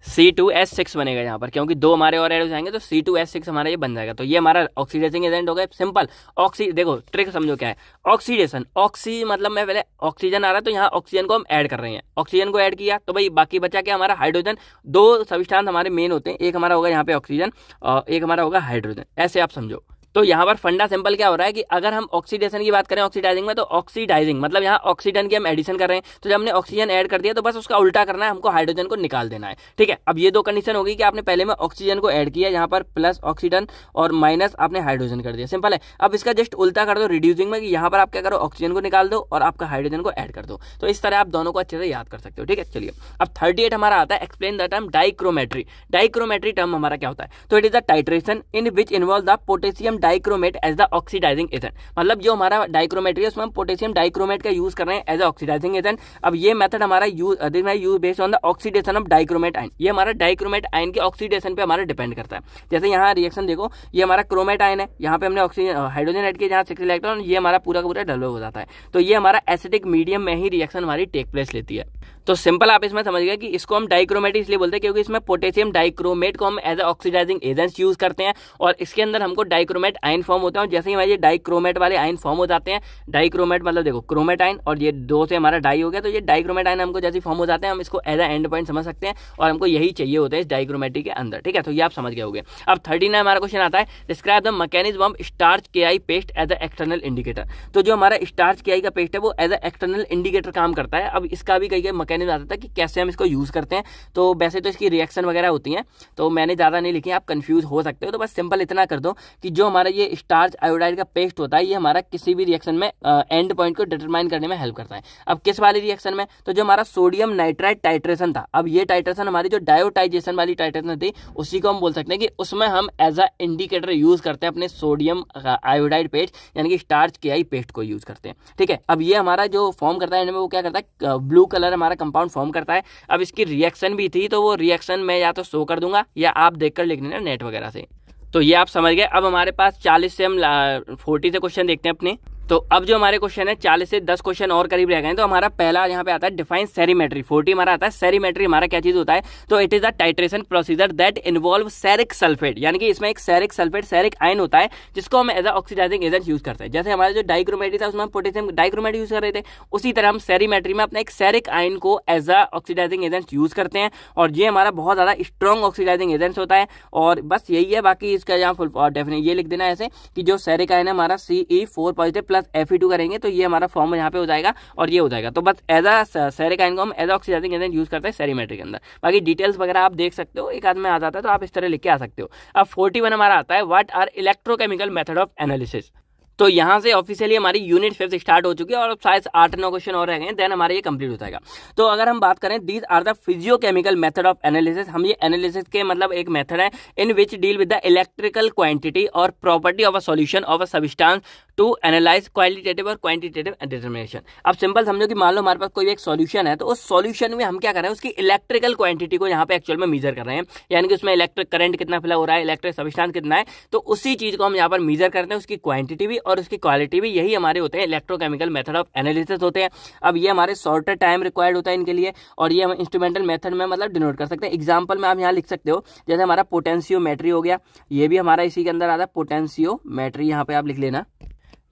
सी टू एस सिक्स बनेगा यहाँ पर, क्योंकि दो हमारे और ऐड हो जाएँगे तो सी टू एस सिक्स हमारा ये बन जाएगा। तो ये हमारा ऑक्सीडेसिंग एजेंट होगा सिंपल ऑक्सी देखो ट्रिक समझो क्या है। ऑक्सीडेशन ऑक्सी मतलब मैं पहले ऑक्सीजन आ रहा है तो यहाँ ऑक्सीजन को हम ऐड कर रहे हैं। ऑक्सीजन को ऐड किया तो भाई बाकी बचा क्या हमारा? हाइड्रोजन दो सबिस्टांस हमारे मेन होते हैं, एक हमारा होगा यहाँ पे ऑक्सीजन और एक हमारा होगा हाइड्रोजन ऐसे आप समझो। तो यहाँ पर फंडा सिंपल क्या हो रहा है कि अगर हम ऑक्सीडेशन की बात करें ऑक्सीडाइजिंग में तो ऑक्सीडाइजिंग मतलब यहाँ ऑक्सीजन की हम एडिशन कर रहे हैं। तो जब हमने ऑक्सीजन ऐड कर दिया तो बस उसका उल्टा करना है, हमको हाइड्रोजन को निकाल देना है। ठीक है, अब ये दो कंडीशन होगी कि आपने पहले में ऑक्सीजन को ऐड किया, यहाँ पर प्लस ऑक्सीजन और माइनस आपने हाइड्रोजन कर दिया। सिंपल है। अब इसका जस्ट उल्टा कर दो रिड्यूसिंग में कि यहाँ पर आप क्या करो ऑक्सीजन को निकाल दो और आपका हाइड्रोजन को ऐड कर दो। तो इस तरह आप दोनों को अच्छे से याद कर सकते हो। ठीक है, चलिए। अब थर्टी हमारा आता है explain the term dichrometry dichrometry term हमारा क्या होता है? तो it is the titration in which involve the potassium dichromate as the oxidising agent मतलब जो हमारा डाइक्रोमेट्री है, उसमें हम पोटेशियम डाइक्रोमेट का यूज़ कर रहे हैं एज ऑक्सीडाइजिंग एजेंट अब ये मेथड हमारा use use based on the oxidation of dichromate ion ये हमारा डाइक्रोमेट आइन के ऑक्सीडेशन पे हमारा डिपेंड करता है. जैसे यहाँ रिएक्शन देखो, ये हमारा क्रोमेट आइन है. यहाँ पे हमने ऑक्सीजन हाइड्रोजन एड किया, जहाँ सिक्स इलेक्ट्रॉन ये हमारा पूरा का पूरा डलो हो जाता है. तो ये हमारा एसिडिक मीडियम में ही रिएक्शन हमारी टेक प्लेस लेती है. तो सिंपल आप इसमें समझ गए कि इसको हम डाइक्रोमेट इसलिए बोलते हैं क्योंकि इसमें पोटेशियम डाइक्रोमेट को हम as a oxidising agents use करते हैं और इसके अंदर हमको डाइक्रोमेट आइन फॉर्म होता है जैसे ही हमारे डाइक्रोमेट वाले आइन फॉर्म हो जाते हैं डाइक्रोमेट मतलब देखो क्रोमेट आइन और ये दो से हमारा डाई हो गया तो ये डाइक्रोमेट आइन हमको जैसे फॉर्म हो जाते हैं, हम इसको एज ए एंड पॉइंट समझ सकते हैं और हमको यही चाहिए होता है इस डाइक्रोमेटिक के अंदर, ठीक है? तो ये आप समझ गए होंगे। अब थर्टी नाइन हमारा क्वेश्चन आता है describe the mechanism of starch K I paste as a external indicator तो जो हमारा स्टार्च के आई का पेस्ट है, वो एज अ एक्सटर्नल इंडिकेटर काम करता है। अब इसका भी कई मैकेनिज्म आता था कि कैसे हम इसको यूज़ करते हैं। तो वैसे तो इसकी रिएक्शन वगैरह होती हैं। तो मैंने ज़्यादा नहीं लिखी, आप कन्फ्यूज़ हो सकते हो। तो बस सिंपल इतना कर दो कि जो हमारा ये स्टार्च आयोडाइड का पेस्ट होता है, ये हमारा किसी भी रिएक्शन में एंड पॉइंट को डिटरमाइन करने में हेल्प करता है। अब किस वाली रिएक्शन में? तो जो हमारा सोडियम नाइट्राइड टाइट्रेशन था, अब ये टाइट्रेशन हमारी जो डायोटाइजेशन वाली टाइट्रेशन थी, उसी को हम बोल सकते हैं कि उसमें हम एज अ इंडिकेटर यूज़ करते हैं अपने सोडियम आयोडाइड पेस्ट यानी कि स्टार्च के आई पेस्ट को यूज़ करते हैं। ठीक है, अब ये हमारा जो फॉर्म करता है वो क्या करता है? ब्लू कलर हमारा कंपाउंड फॉर्म करता है। अब इसकी रिएक्शन भी थी तो वो रिएक्शन मैं या तो शो कर दूँगा, या आप देखकर लिख लेना नेट वगैरह से। तो ये आप समझ गए। अब हमारे पास चालीस से हम फोर्टी से क्वेश्चन देखते हैं अपने। तो अब जो हमारे क्वेश्चन है, चालीस से दस क्वेश्चन और करीब रह गए तो हमारा पहला यहाँ पे आता है डिफाइन सेरीमेट्री फोर्टी हमारा आता है सेरीमेट्री हमारा क्या चीज़ होता है? तो it is a titration procedure that involve ceric sulphate यानी कि इसमें एक सेरिक सल्फेट सेरिक आयन होता है, जिसको हम as a oxidising agent use करते हैं। जैसे हमारा जो डाइक्रोमेट्री था, उसमें पोटेशियम डाइक्रोमेट्री यूज़ कर रहे थे। उसी तरह हम सेरीमेट्री में अपने एक सेरिक आयन को as a oxidising agent use करते हैं। और ये हमारा बहुत ज़्यादा स्ट्रॉन्ग ऑक्सीडाइजिंग एजेंट होता है। और बस यही है, बाकी इसका यहाँ फुल डेफिनेट ये लिख देना ऐसे कि जो सेरिक आयन है, हमारा C E four positive plus F two करेंगे तो ये हमारा फॉर्म यहाँ पे हो जाएगा और ये हो जाएगा। तो बस एज अ सेरिकाइन को हम एज ऑक्सीडाइजिंग एजेंट यूज़ करते हैं सेरीमेट्री के अंदर। बाकी डिटेल्स वगैरह आप देख सकते हो, एक आदमी में आ जाता है तो आप इस तरह लिख के आ सकते हो। अब फोर्टी हमारा आता है what are electrochemical method of analysis तो यहाँ से ऑफिशियली हमारी यूनिट फिफ्थ स्टार्ट हो चुकी है और अब शायद आठ नौ क्वेश्चन और रह गए देन हमारे ये कंप्लीट हो जाएगा। तो अगर हम बात करें these are the physiochemical method of analysis हम ये एनालिसिस के मतलब एक मेथड है in which deal with the electrical quantity और property of a solution of a substance to analyse qualitative और क्वांटिटेटिव डिटर्मिनेशन अब सिंपल समझो कि मान लो हमारे पास कोई एक सॉल्यूशन है तो उस सॉल्यूशन में हम क्या कर रहे हैं, उसकी इलेक्ट्रिकल क्वांटिटी को यहाँ पे एक्चुअल में मीजर कर रहे हैं। यानी कि उसमें इलेक्ट्रिक करंट कितना फिला हो रहा है इलेक्ट्रिक सबिस्टांस कितना है तो उसी चीज़ को हम यहाँ पर मीजर करते हैं, उसकी क्वांटिटी भी और उसकी क्वालिटी भी यही हमारे होते हैं इलेक्ट्रोकेमिकल मेथड ऑफ़ एनालिसिस होते हैं। अब ये हमारे शॉर्टर टाइम रिक्वायर्ड होता है इनके लिए, और ये हम इंस्ट्रूमेंटल मेथड में मतलब डिनोट कर सकते हैं। एग्ज़ाम्पल में आप यहाँ लिख सकते हो, जैसे हमारा पोटेंशियोमेट्री हो गया, ये भी हमारा इसी के अंदर आता है पोटेंशियोमेट्री यहाँ पे आप लिख लेना।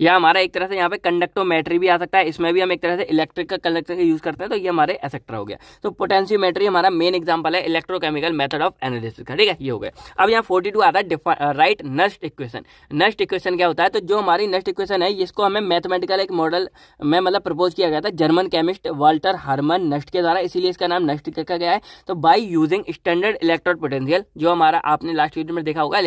या हमारा एक तरह से यहाँ पे कंडक्टोमेट्री भी आ सकता है, इसमें भी हम एक तरह से इलेक्ट्रिक का कंडक्टर यूज़ करते हैं तो ये हमारे एसेक्टर हो गया। तो पोटेंशियोमेट्री हमारा मेन एग्जांपल है इलेक्ट्रोकेमिकल मेथड ऑफ़ एनालिसिस का, ठीक है? ये हो गया। अब यहाँ फोर्टी टू आता है write Nernst equation Nernst equation क्या होता है? तो जो हमारी नस्ट इक्वेशन है, इसको हमें मैथमेटिकल एक मॉडल में मतलब प्रपोज किया गया था German chemist Walther Hermann Nernst के द्वारा, इसीलिए इसका नाम नस्ट रखा गया है। तो by using standard electrode potential जो हमारा आपने लास्ट वीडियो में देखा होगा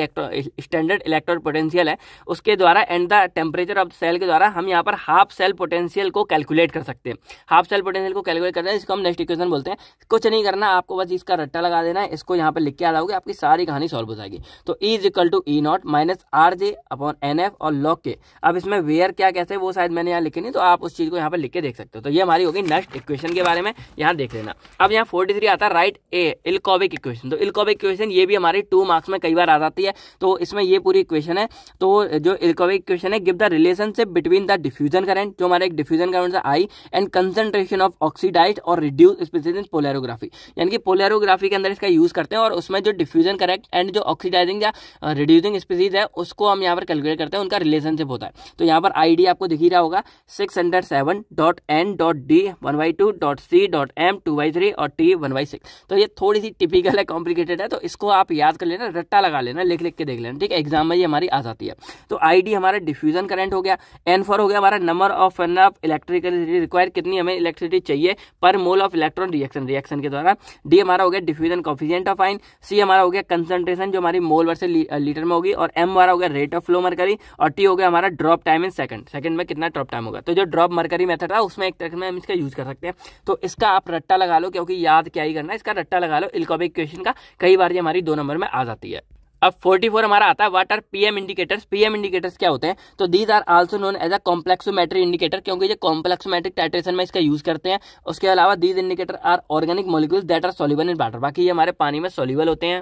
स्टैंडर्ड इलेक्ट्रोड पोटेंशियल है, उसके द्वारा and the temperature temperature of cell के द्वारा हम यहाँ पर हाफ़ सेल पोटेंशियल को कैलकुलेट कर सकते हैं। हाफ़ सेल पोटेंशियल को कैलकुलेट करते हैं, इसको हम नेक्स्ट इक्वेशन बोलते हैं। कुछ नहीं करना, आपको बस इसका रट्टा लगा देना है, इसको यहाँ पर लिख के आ जाओगे, आपकी सारी कहानी सॉल्व हो जाएगी। तो E is equal to E naught minus R J upon N F और लॉक के अब इसमें वेयर क्या कैसे वो शायद मैंने यहाँ लिखे नहीं तो आप उस चीज़ को यहाँ पर लिख के देख सकते हो। तो ये हमारी होगी नेक्स्ट इक्वेशन के बारे में, यहाँ देख लेना। अब यहाँ फोर्टी आता है राइट ए इलकॉबिक इक्वेशन तो इलकॉबिक इक्वेशन ये भी हमारी टू मार्क्स में कई बार आ जाती है तो इसमें ये पूरी इक्वेशन है। तो जो इलकॉबिक इक्वेशन है give the relationship between the diffusion current जो हमारा एक डिफ्यूजन करंट से I and concentration of oxidise और रिड्यूस स्पीसीज इन यानी कि पोलैरोग्राफी के अंदर इसका यूज़ करते हैं और उसमें जो डिफ्यूजन करंट एंड जो ऑक्सीडाइजिंग या रिड्यूसिंग स्पीसीज है, उसको हम यहाँ पर कैलकुलेट करते हैं, उनका रिलेशनशिप होता है। तो यहाँ पर आई आपको दिख ही रहा होगा six hundred seven dot N dot D one by two dot C dot M two by three और टी वन बाई सिक्स तो ये थोड़ी सी टिपिकल है कॉम्प्लिकेटेड है तो इसको आप याद कर लेना, रट्टा लगा लेना लिख लिख के देख लेना। ठीक है एग्ज़ाम में ये हमारी आ जाती है। तो आई हमारा डिफ्यूजन करंट हो गया एन फॉर हो गया, हमारा number of N of electricity require कितनी हमें इलेक्ट्रिसिटी चाहिए पर mole of electron reaction reaction के द्वारा। डी हमारा हो गया डिफ्यूजन कॉफिशियंट ऑफ़ आइन सी हमारा हो गया कंसंट्रेशन जो हमारी मोल वर्सेस लीटर में होगी, और एम हमारा हो गया रेट ऑफ़ फ्लो मरकरी और टी हो गया हमारा drop time in second second में कितना ड्रॉप टाइम होगा। तो जो ड्रॉप मरकरी मेथड है उसमें एक तरह में हम इसका यूज़ कर सकते हैं। तो इसका आप रट्टा लगा लो, क्योंकि याद क्या ही करना इसका रट्टा लगा लो इलकॉबिक क्वेश्चन का, कई बार ये हमारी दो नंबर में आ जाती है। अब 44 हमारा आता है what are PM indicators PM indicators क्या होते हैं? तो these are also known as a complexometry indicator क्योंकि ये कॉम्प्लेक्सोमेट्रिक टाइट्रेशन में इसका यूज़ करते हैं। उसके अलावा these indicator are organic molecules that are soluble in water बाकी ये हमारे पानी में सोलिबल होते हैं।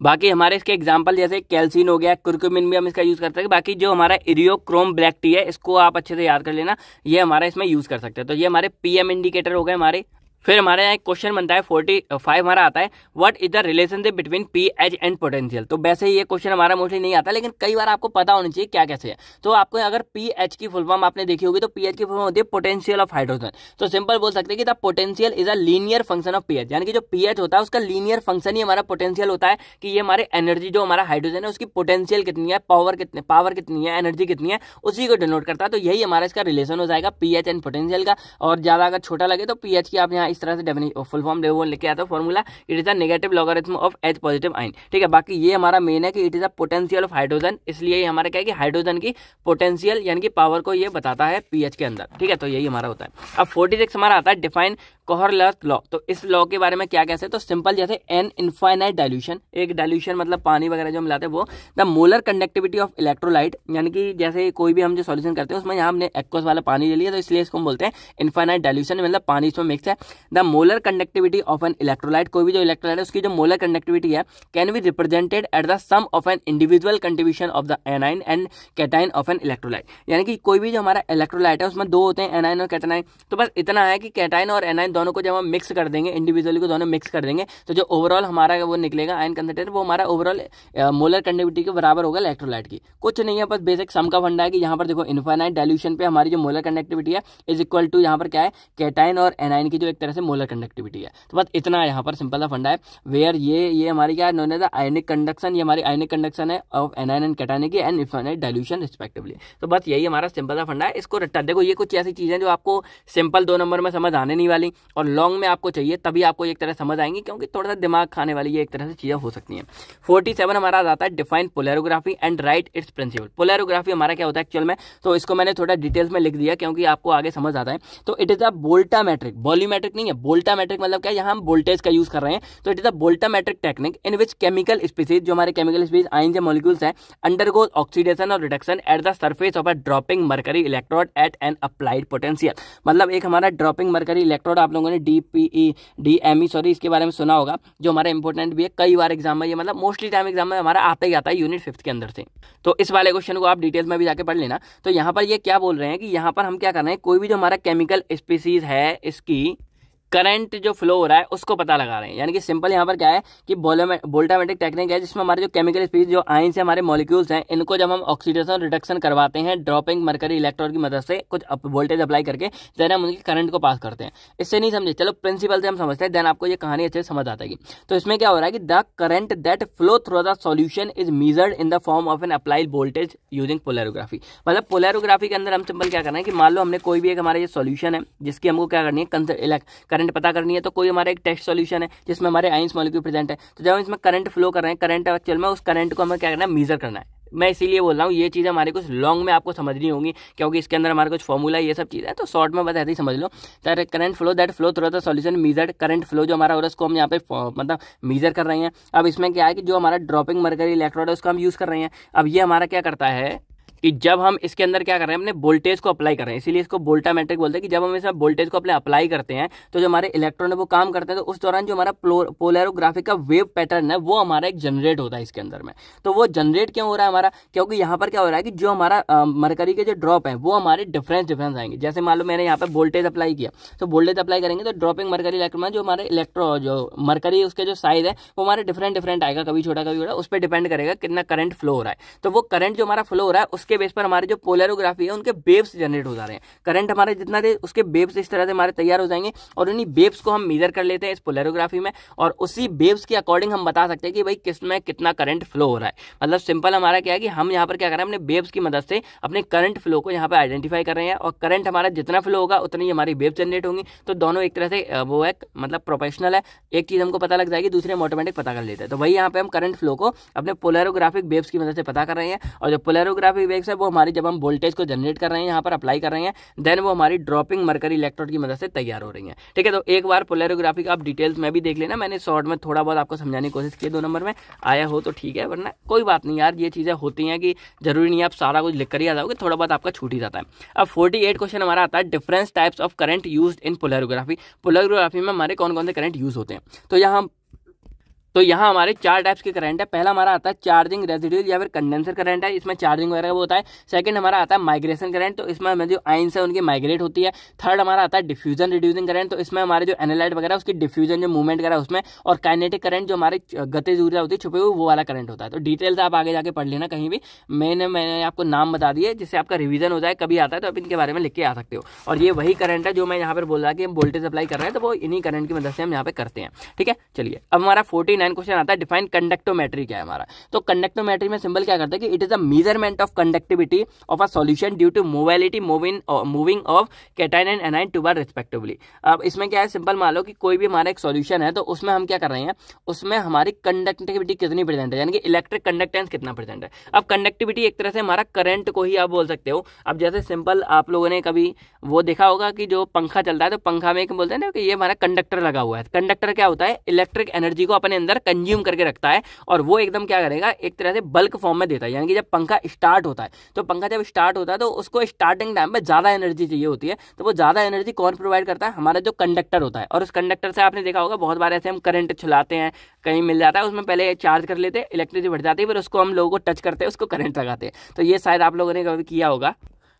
बाकी हमारे इसके एग्ज़ाम्पल जैसे कैल्सिन हो गया कुरकुमिन भी हम इसका यूज़ करते हैं। बाकी जो हमारा इरियोक्रोम ब्लैक टी है, इसको आप अच्छे से याद कर लेना। ये हमारा इसमें यूज़ कर सकते हैं। तो ये हमारे पीएम इंडिकेटर हो गए हमारे। फिर हमारे यहाँ एक क्वेश्चन बनता है फोर्टी फाइव हमारा आता है what is the relationship between P H and potential तो वैसे ही ये क्वेश्चन हमारा मोस्टली नहीं आता, लेकिन कई बार आपको पता होना चाहिए क्या कैसे है। तो आपको अगर पी एच की फुल फॉर्म आपने देखी होगी तो पी एच की फुल फॉर्म होती है पोटेंशियल ऑफ़ हाइड्रोजन तो सिंपल बोल सकते हैं कि the potential is a linear function of P H यानी कि जो पी एच होता है, उसका लीनियर फ़ंक्शन ही हमारा पोटेंशियल होता है कि ये हमारे एनर्जी जो हमारा हाइड्रोजन है, उसकी पोटेंशियल कितनी है पावर कितनी पावर कितनी है एनर्जी कितनी है, उसी को डिनोट करता है। तो यही हमारा इसका रिलेशन हो जाएगा पी एच एंड पोटेंशियल का। और ज़्यादा अगर छोटा लगे तो पी एच की आप यहाँ इस तरह से डेफिनेशन फुल फॉर्म वो लेके आता है formula it is a negative logarithm of H positive ion ठीक है, बाकी ये हमारा मेन है कि it is a potential of hydrogen इसलिए ये हमारा क्या है कि हाइड्रोजन की पोटेंशियल यानी कि पावर को ये बताता है पीएच के अंदर। ठीक है तो यही हमारा होता है। अब फोर्टी हमारा आता है डिफाइन कोहरलर्थ लॉ तो इस लॉ के बारे में क्या हैं? तो सिंपल जैसे एन इनफाइनाइट डायल्यूशन एक डायल्यूशन मतलब पानी वगैरह जो मिलाते हैं, वो the molar conductivity of electrolyte यानी कि जैसे कोई भी हम जो सॉल्यूशन करते हैं, उसमें यहाँ हमने एक्वस वाला पानी ले लिया तो इसलिए इसको हम बोलते हैं इनफाइनाइट डायल्यूशन मतलब पानी इसमें मिक्स है. The molar conductivity of an electrolyte कोई भी जो इलेक्ट्रोलाइट है, उसकी जो मोलर कंडक्टिविटी है can be represented at the sum of an individual contribution of the anion and cation of an electrolyte यानी कि कोई भी जो हमारा इलेक्ट्रोलाइट है, उसमें दो होते हैं एनाइन और कैटाइन तो बस इतना है कि कैटाइन और एनाइन दोनों को जब हम मिक्स कर देंगे इंडिविजुअली को दोनों मिक्स कर देंगे तो जो ओवरऑल हमारा वो निकलेगा आयन कंसेंट्रेट वो हमारा ओवरऑल मोलर कंडक्टिविटी के बराबर होगा इलेक्ट्रोलाइट की। कुछ नहीं है, बस बेसिक सम का फंडा है कि यहाँ पर देखो इन्फाइनाइट डायल्यूशन पे हमारी जो मोलर कंडक्टिविटी है इज़ इक्वल टू यहाँ पर क्या है कैटाइन और एनाइन की जो एक तरह से मोलर कंडक्टिविटी है। तो बस इतना यहाँ पर सिंपल सा फंडा है वेयर ये ये हमारी क्या नोन एज आयनिक कंडक्शन ये हमारी आयनिक कंडक्शन है ऑफ़ एनाइन एंड कैटाइन की एंड इन्फाइनाइट डायल्यूशन रिस्पेक्टिवली तो बस यही हमारा सिंपल सा फंडा है। इसको रट्टा देखो ये कुछ ऐसी चीज़ें जो आपको सिंपल दो नंबर में समझ आने नहीं वाली। और लॉन्ग में आपको चाहिए, तभी आपको एक तरह समझ आएँगी, क्योंकि थोड़ा सा दिमाग खाने वाली ये एक तरह से चीज़ें हो सकती हैं। फोर्टी सेवन हमारा आता है define polarography and write its principle polarography हमारा क्या होता है एक्चुअल में? तो इसको मैंने थोड़ा डिटेल्स में लिख दिया, क्योंकि आपको आगे समझ आता है। तो इट इज़ अ बोल्टामेट्रिक बॉलीमेट्रिक नहीं है बोल्टामेट्रिक मतलब क्या यहाँ हम वोल्टेज का यूज़ कर रहे हैं। तो it is a voltammetric technique in which chemical species जो हमारे केमिकल स्पीसीज आइन या मॉलिक्यूल्स हैं अंडरगो ऑक्सीडेशन और reduction at the surface of a dropping mercury electrode at an applied potential मतलब एक हमारा ड्रॉपिंग मरकरी इलेक्ट्रोड आप लोगों ने D P E D M E sorry इसके बारे में सुना होगा, जो हमारा इंपॉर्टेंट भी है, कई बार एग्ज़ाम में ये मतलब मोस्टली टाइम एग्ज़ाम में हमारा आता ही आता है यूनिट फिफ्थ के अंदर से। तो इस वाले क्वेश्चन को आप डिटेल्स में भी जाके पढ़ लेना। तो यहाँ पर ये क्या बोल रहे हैं कि यहाँ पर हम क्या कर रहे हैं, कोई भी जो हमारा केमिकल स्पीसीज है, इसकी करंट जो फ्लो हो रहा है, उसको पता लगा रहे हैं। यानी कि सिंपल यहाँ पर क्या है कि बोल्टामेटिक टेक्निक है, जिसमें हमारे जो केमिकल स्पीड जो आइन से हमारे मॉलिक्यूल्स हैं, इनको जब हम ऑक्सीडेशन रिडक्शन करवाते हैं ड्रॉपिंग मरकरी इलेक्ट्रॉन की मदद से कुछ वोल्टेज अप्लाई करके देन हम उनकी करंट को पास करते हैं। इससे नहीं समझे, चलो प्रिंसिपल से हम समझते हैं देन आपको ये कहानी अच्छे से समझ आता है तो इसमें क्या हो रहा है कि the current that flow through the solution is measured in the form of an applied voltage using polarography मतलब पोलरोग्राफी के अंदर हम सिंपल क्या करना है कि मान लो हमने कोई भी एक हमारा ये सोल्यूशन है, जिसकी हमको क्या करनी है करंट पता करनी है तो कोई हमारा एक टेस्ट सॉल्यूशन है, जिसमें हमारे आइंस मॉलिक्यूल प्रेजेंट है। तो जब हम इसमें करंट फ्लो कर रहे हैं करंट एक्चुअल में उस करंट को हमें क्या करना है मीजर करना है। मैं इसीलिए बोल रहा हूँ, ये चीज़ हमारे कुछ लॉन्ग में आपको समझनी होगी, क्योंकि इसके अंदर हमारे कुछ फॉर्मूला ये सब चीज़ है तो शॉर्ट में बस ऐसे ही समझ लो। That current flow that flow through the solution measure current flow जो हमारा हो रहा है, उसको हम यहाँ पे मतलब मीजर कर रहे हैं। अब इसमें क्या है कि जो हमारा ड्रॉपिंग मरकरी इलेक्ट्रोड है, उसको हम यूज़ कर रहे हैं। अब ये हमारा क्या करता है कि जब हम इसके अंदर क्या कर रहे हैं, अपने वोल्टेज को अप्लाई कर रहे हैं। इसीलिए इसको वोल्टामेट्रिक बोलते हैं कि जब हम इसमें वोल्टेज को अपने अप्लाई करते हैं तो जो हमारे इलेक्ट्रॉन है, वो काम करते हैं तो उस दौरान जो हमारा पोलरोग्राफिक का वेव पैटर्न है, वो हमारा एक जनरेट होता है इसके अंदर में। तो वो जनरेट क्यों हो रहा है हमारा? क्योंकि यहाँ पर क्या हो रहा है कि जो हमारा मरकरी के जो ड्रॉप है, वो हमारे डिफरेंस डिफरेंस आएँगे। जैसे मान लो मैंने यहाँ पर वोल्टेज अप्लाई किया तो वोल्टेज अप्लाई करेंगे तो ड्रॉपिंग मरकरी इलेक्ट्रॉन जो हमारे इलेक्ट्रो जो मरकरी उसके जो साइज़ है, वो हमारे डिफरेंट डिफरेंट आएगा, कभी छोटा, कभी बड़ा, उस पर डिपेंड करेगा कितना करंट फ्लो हो रहा है। तो वो करंट जो हमारा फ्लो हो रहा है, उसके बेस पर हमारे जो पोलरोग्राफी है, उनके बेब्स जनरेट हो जा रहे हैं। करंट हमारे जितना दे उसके बेब्स इस तरह से हमारे तैयार हो जाएँगे और उन्हीं बेब्स को हम मीजर कर लेते हैं इस पोलरोग्राफी में और उसी बेब्स के अकॉर्डिंग हम बता सकते हैं कि भाई किसमें कितना करंट फ्लो हो रहा है। मतलब सिंपल हमारा क्या है कि हम यहाँ पर क्या कर रहे हैं, अपने बेब्स की मदद से अपने करंट फ्लो को यहाँ पर आइडेंटिफाई कर रहे हैं और करंट हमारा जितना फ्लो होगा, उतनी हमारी वेब जनरेट होंगी। तो दोनों एक तरह से वो है मतलब प्रोफेशनल है। एक चीज़ हमको पता लग जाएगी, दूसरे हम ऑटोमेटिक पता कर लेते हैं। तो वही यहाँ पे हम करंट फ्लो को अपने पोलरोग्राफिक वेब्स की मदद से पता कर रहे हैं और जो पोलरोग्राफिक वेब्स है वो हमारी जब हम वोल्टेज को जनरेट कर रहे हैं, यहाँ पर अप्लाई कर रहे हैं देन वो हमारी ड्रॉपिंग मरकरी इलेक्ट्रोड की मदद से तैयार हो रही है। ठीक है तो एक बार पोलरोग्राफी का आप डिटेल्स में भी देख लेना। मैंने शॉर्ट में थोड़ा बहुत आपको समझाने की कोशिश की दो नंबर में। आया हो तो ठीक है, वरना कोई बात नहीं यार, ये चीज़ें होती हैं कि ज़रूरी नहीं आप सारा कुछ लिख कर ही आ जाओगे, थोड़ा बहुत आपका छूट ही जाता है। अब फोर्टी क्वेश्चन हमारा आता है difference types of current use in polarography polarography में हमारे कौन कौन से करंट यूज़ होते हैं? तो यहाँ तो यहाँ हमारे चार टाइप्स के करंट है। पहला हमारा आता है चार्जिंग रेजिड्यूल या फिर कंडेंसर करंट है। इसमें चार्जिंग वगैरह वो होता है। सेकंड हमारा आता है माइग्रेशन करंट तो इसमें हमें जो आइंस है, उनकी माइग्रेट होती है। थर्ड हमारा आता है डिफ्यूजन रिड्यूसिंग करंट तो इसमें हमारे जो एनालाइट वगैरह, उसकी डिफ्यूजन जो मूवमेंट वगैरह उसमें, और काइनेटिक करंट जो हमारे गति ऊर्जा होती है, छुपे हुए वो वाला करंट होता है। तो डिटेल्स आप आगे जाके पढ़ लेना कहीं भी। मैंने मैंने आपको नाम बता दिए, जिससे आपका रिविजन हो जाए, कभी आता है तो आप इनके बारे में लिख के आ सकते हो। और ये वही करंट है जो मैं यहाँ पर बोल रहा कि हम वोल्टेज अप्लाई कर रहे हैं तो वो इन्हीं करंट की मदद से हम यहाँ पे करते हैं। ठीक है? चलिए, अब हमारा फोर्टी नाइन क्वेश्चन आता है डिफाइन कंडक्टोमेट्री क्या है हमारा? तो कंडक्टोमेट्री में सिंबल क्या करता है कि it is a measurement of conductivity of a solution due to mobility moving moving of cation and anion to bar respectively अब इसमें क्या है सिंपल मान लो कि कोई भी हमारा एक सॉल्यूशन है तो उसमें हम क्या कर रहे हैं? उसमें हमारी कंडक्टिविटी कितनी प्रेजेंट है? यानी कि इलेक्ट्रिक कंडक्टेंस कितना प्रेजेंट है? अब कंडक्टिविटी एक तरह से हमारा करंट को ही आप बोल सकते हो। अब जैसे सिंपल आप लोगों ने कभी वो देखा होगा कि जो पंखा चलता है तो पंखा में बोलते हैं ना कि ये हमारा कंडक्टर लगा हुआ है। कंडक्टर क्या होता है? इलेक्ट्रिक एनर्जी को अपने अंदर कंज्यूम करके रखता है और वो एकदम क्या करेगा, एक तरह से बल्क फॉर्म में देता है। यानी कि जब पंखा स्टार्ट होता है तो पंखा जब स्टार्ट होता है तो उसको स्टार्टिंग टाइम में ज़्यादा एनर्जी चाहिए होती है। तो वो ज़्यादा एनर्जी कौन प्रोवाइड करता है? हमारा जो कंडक्टर होता है। और उस कंडक्टर से आपने देखा होगा, बहुत बार ऐसे हम करंट छुलाते हैं, कहीं मिल जाता है, उसमें पहले चार्ज कर लेते हैं इलेक्ट्रिसिटी बढ़ जाती है, फिर उसको हम लोगों को टच करते हैं, उसको करंट लगाते हैं। तो ये शायद आप लोगों ने कभी किया होगा।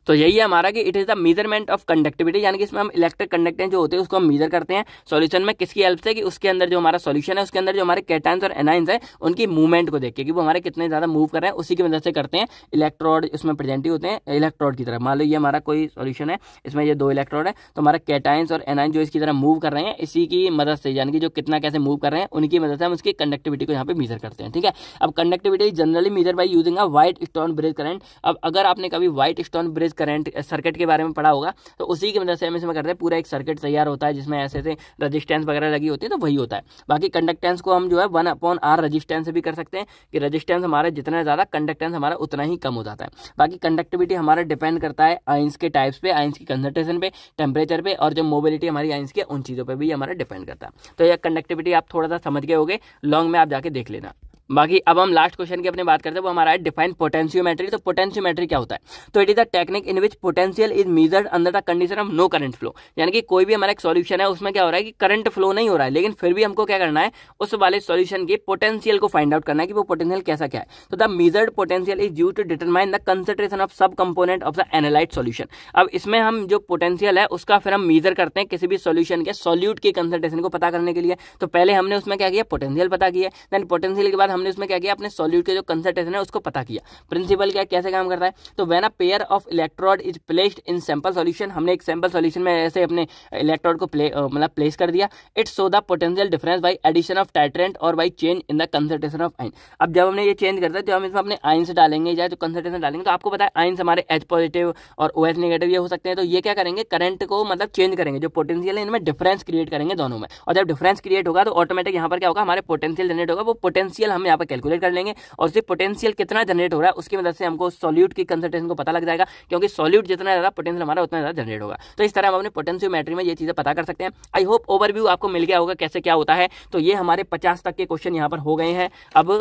तो यही है हमारा कि it is the measurement of conductivity यानी कि इसमें हम इलेक्ट्रिक कंडक्टेंस जो होते हैं, उसको हम मीजर करते हैं। सॉल्यूशन में किसकी हेल्प से कि उसके अंदर जो हमारा सॉल्यूशन है, उसके अंदर जो हमारे कैटाइंस और एनाइंस है, उनकी मूवमेंट को देख के, कि वो हमारे कितने ज़्यादा मूव कर रहे हैं, उसी की मदद से करते हैं। इलेक्ट्रॉड इसमें प्रेजेंट ही होते हैं इलेक्ट्रॉड की तरह। मान लो ये हमारा कोई सोल्यूशन है, इसमें ये दो इलेक्ट्रॉड है तो हमारा कैटाइंस और एनाइन जो इसकी तरह मूव कर रहे हैं, इसी की मदद से, यानी कि जो कितना कैसे मूव कर रहे हैं, उनकी मदद से हम उसकी कंडक्टिविटी को यहाँ पे मीजर करते हैं, ठीक है? अब conductivity generally measure by using a Wheatstone bridge current अब अगर आपने कभी Wheatstone bridge current circuit circuit के बारे में पढ़ा होगा तो उसी की मदद से हम इसमें करते हैं, पूरा एक सर्किट तैयार होता है, जिसमें ऐसे ऐसे रजिस्टेंस वगैरह लगी होती है तो वही होता है। बाकी कंडक्टेंस को हम जो है वन अपॉन आर रजिस्टेंस भी कर सकते हैं, कि रजिस्टेंस हमारा जितना ज़्यादा कंडक्टेंस हमारा उतना ही कम हो जाता है। बाकी कंडक्टिविटी हमारा डिपेंड करता है आइंस के टाइप्स पे आइंस की कंसनट्रेशन पे टेम्परेचर पे, और जो मोबिलिटी हमारी आइंस की उन चीज़ों पर भी हमारा डिपेंड करता है। तो यह कंडक्टिविटी आप थोड़ा सा समझ गए होगे लॉन्ग में आप जाके देख लेना। बाकी अब हम लास्ट क्वेश्चन की अपनी बात करते हैं, वो हमारा है डिफाइन पोटेंशियोमेट्री तो पोटेंशियोमेट्री क्या होता है? तो it is the technique in which potential is measured under the condition of no current flow यानी कि कोई भी हमारा एक सॉल्यूशन है, उसमें क्या हो रहा है कि करंट फ्लो नहीं हो रहा है, लेकिन फिर भी हमको क्या करना है, उस वाले सॉल्यूशन की पोटेंशियल को फाइंड आउट करना है कि वो पोटेंशियल कैसा क्या है। तो the measured potential is due to determine the concentration of sub component of the analyte solution अब इसमें हम जो पोटेंशियल है, उसका फिर हम मीजर करते हैं किसी भी सॉल्यूशन के सॉल्यूट की कंसेंट्रेशन को पता करने के लिए। तो पहले हमने उसमें क्या किया? पोटेंशियल पता किया। देन पोटेंशियल के बाद हमने उसमें क्या किया, अपने सॉल्यूट के जो कंसंट्रेशन है उसको पता किया। प्रिंसिपल क्या, कैसे काम करता है? तो when a pair of electrode is placed in sample solution हमने एक सैंपल सॉल्यूशन में ऐसे अपने इलेक्ट्रोड को प्ले मतलब प्लेस कर दिया। It show the potential difference by addition of titrant और by change in the concentration of ion अब जब हमने ये चेंज करता है तो हम इसमें अपने आइंस डालेंगे, या जो कंसंट्रेशन डालेंगे तो आपको पता है आइंस हमारे एच पॉजिटिव और ओ एच नेगेटिव ये हो सकते हैं। तो ये क्या करेंगे? करंट को मतलब चेंज करेंगे, जो पोटेंशियल है, इनमें डिफरेंस क्रिएट करेंगे दोनों में। और जब डिफरेंस क्रिएट होगा तो ऑटोमेटिक यहाँ पर क्या होगा? हमारे पोटेंशियल जनरेट होगा। वो पोटेंशियल हम यहाँ पर कैलकुलेट कर लेंगे और सिर्फ़ पोटेंशियल कितना जनरेट हो रहा है, उसकी मदद से हमको सॉल्यूट की कंसेंट्रेशन को पता लग जाएगा, क्योंकि सॉल्यूट जितना ज़्यादा पोटेंशियल हमारा उतना ज़्यादा जनरेट होगा। तो इस तरह हम अपने पोटेंशियोमेट्री में ये चीज़ें पता कर सकते हैं। आई होप ओवरव्यू आपको मिल गया होगा कैसे क्या होता है। तो ये हमारे पचास तक के क्वेश्चन यहाँ पर हो गए हैं। अब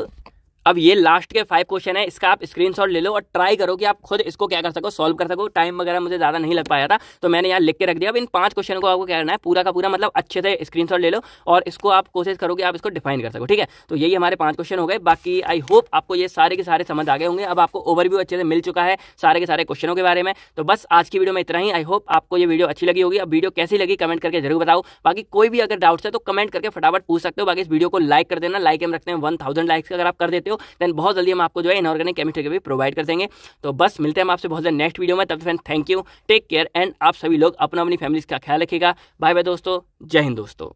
अब ये लास्ट के फाइव क्वेश्चन है, इसका आप स्क्रीनशॉट ले लो और ट्राई करो कि आप खुद इसको क्या कर सको सॉल्व कर सको। टाइम वगैरह मुझे ज़्यादा नहीं लग पाया था तो मैंने यहाँ लिख के रख दिया। अब इन पाँच क्वेश्चन को आपको क्या करना है, पूरा का पूरा मतलब अच्छे से स्क्रीनशॉट ले लो और इसको आप कोशिश करो कि आप इसको डिफाइन कर सको, ठीक है? तो यही हमारे पाँच क्वेश्चन हो गए। बाकी आई होप आपको ये सारे के सारे समझ आ गए होंगे। अब आपको ओवरव्यू अच्छे से मिल चुका है सारे के सारे क्वेश्चनों के बारे में। तो बस आज की वीडियो में इतना ही। आई होप आपको ये वीडियो अच्छी लगी होगी। अब वीडियो कैसी लगी कमेंट करके ज़रूर बताओ। बाकी कोई भी अगर डाउट्स है तो कमेंट करके फटाफट पूछ सकते हो। बाकी इस वीडियो को लाइक कर देना। लाइक हम रखते हैं वन थाउज़ेंड लाइक्स अगर आप कर देते देन बहुत जल्दी हम आपको जो है इनऑर्गेनिक केमिस्ट्री के भी प्रोवाइड कर देंगे। तो बस मिलते हैं हम आपसे बहुत जल्द नेक्स्ट वीडियो में, तब friend thank you take care and आप सभी लोग अपना अपनी फैमिली का ख्याल रखिएगा। बाय बाय दोस्तों, जय हिंद दोस्तों।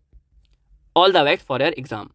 All the best for your exam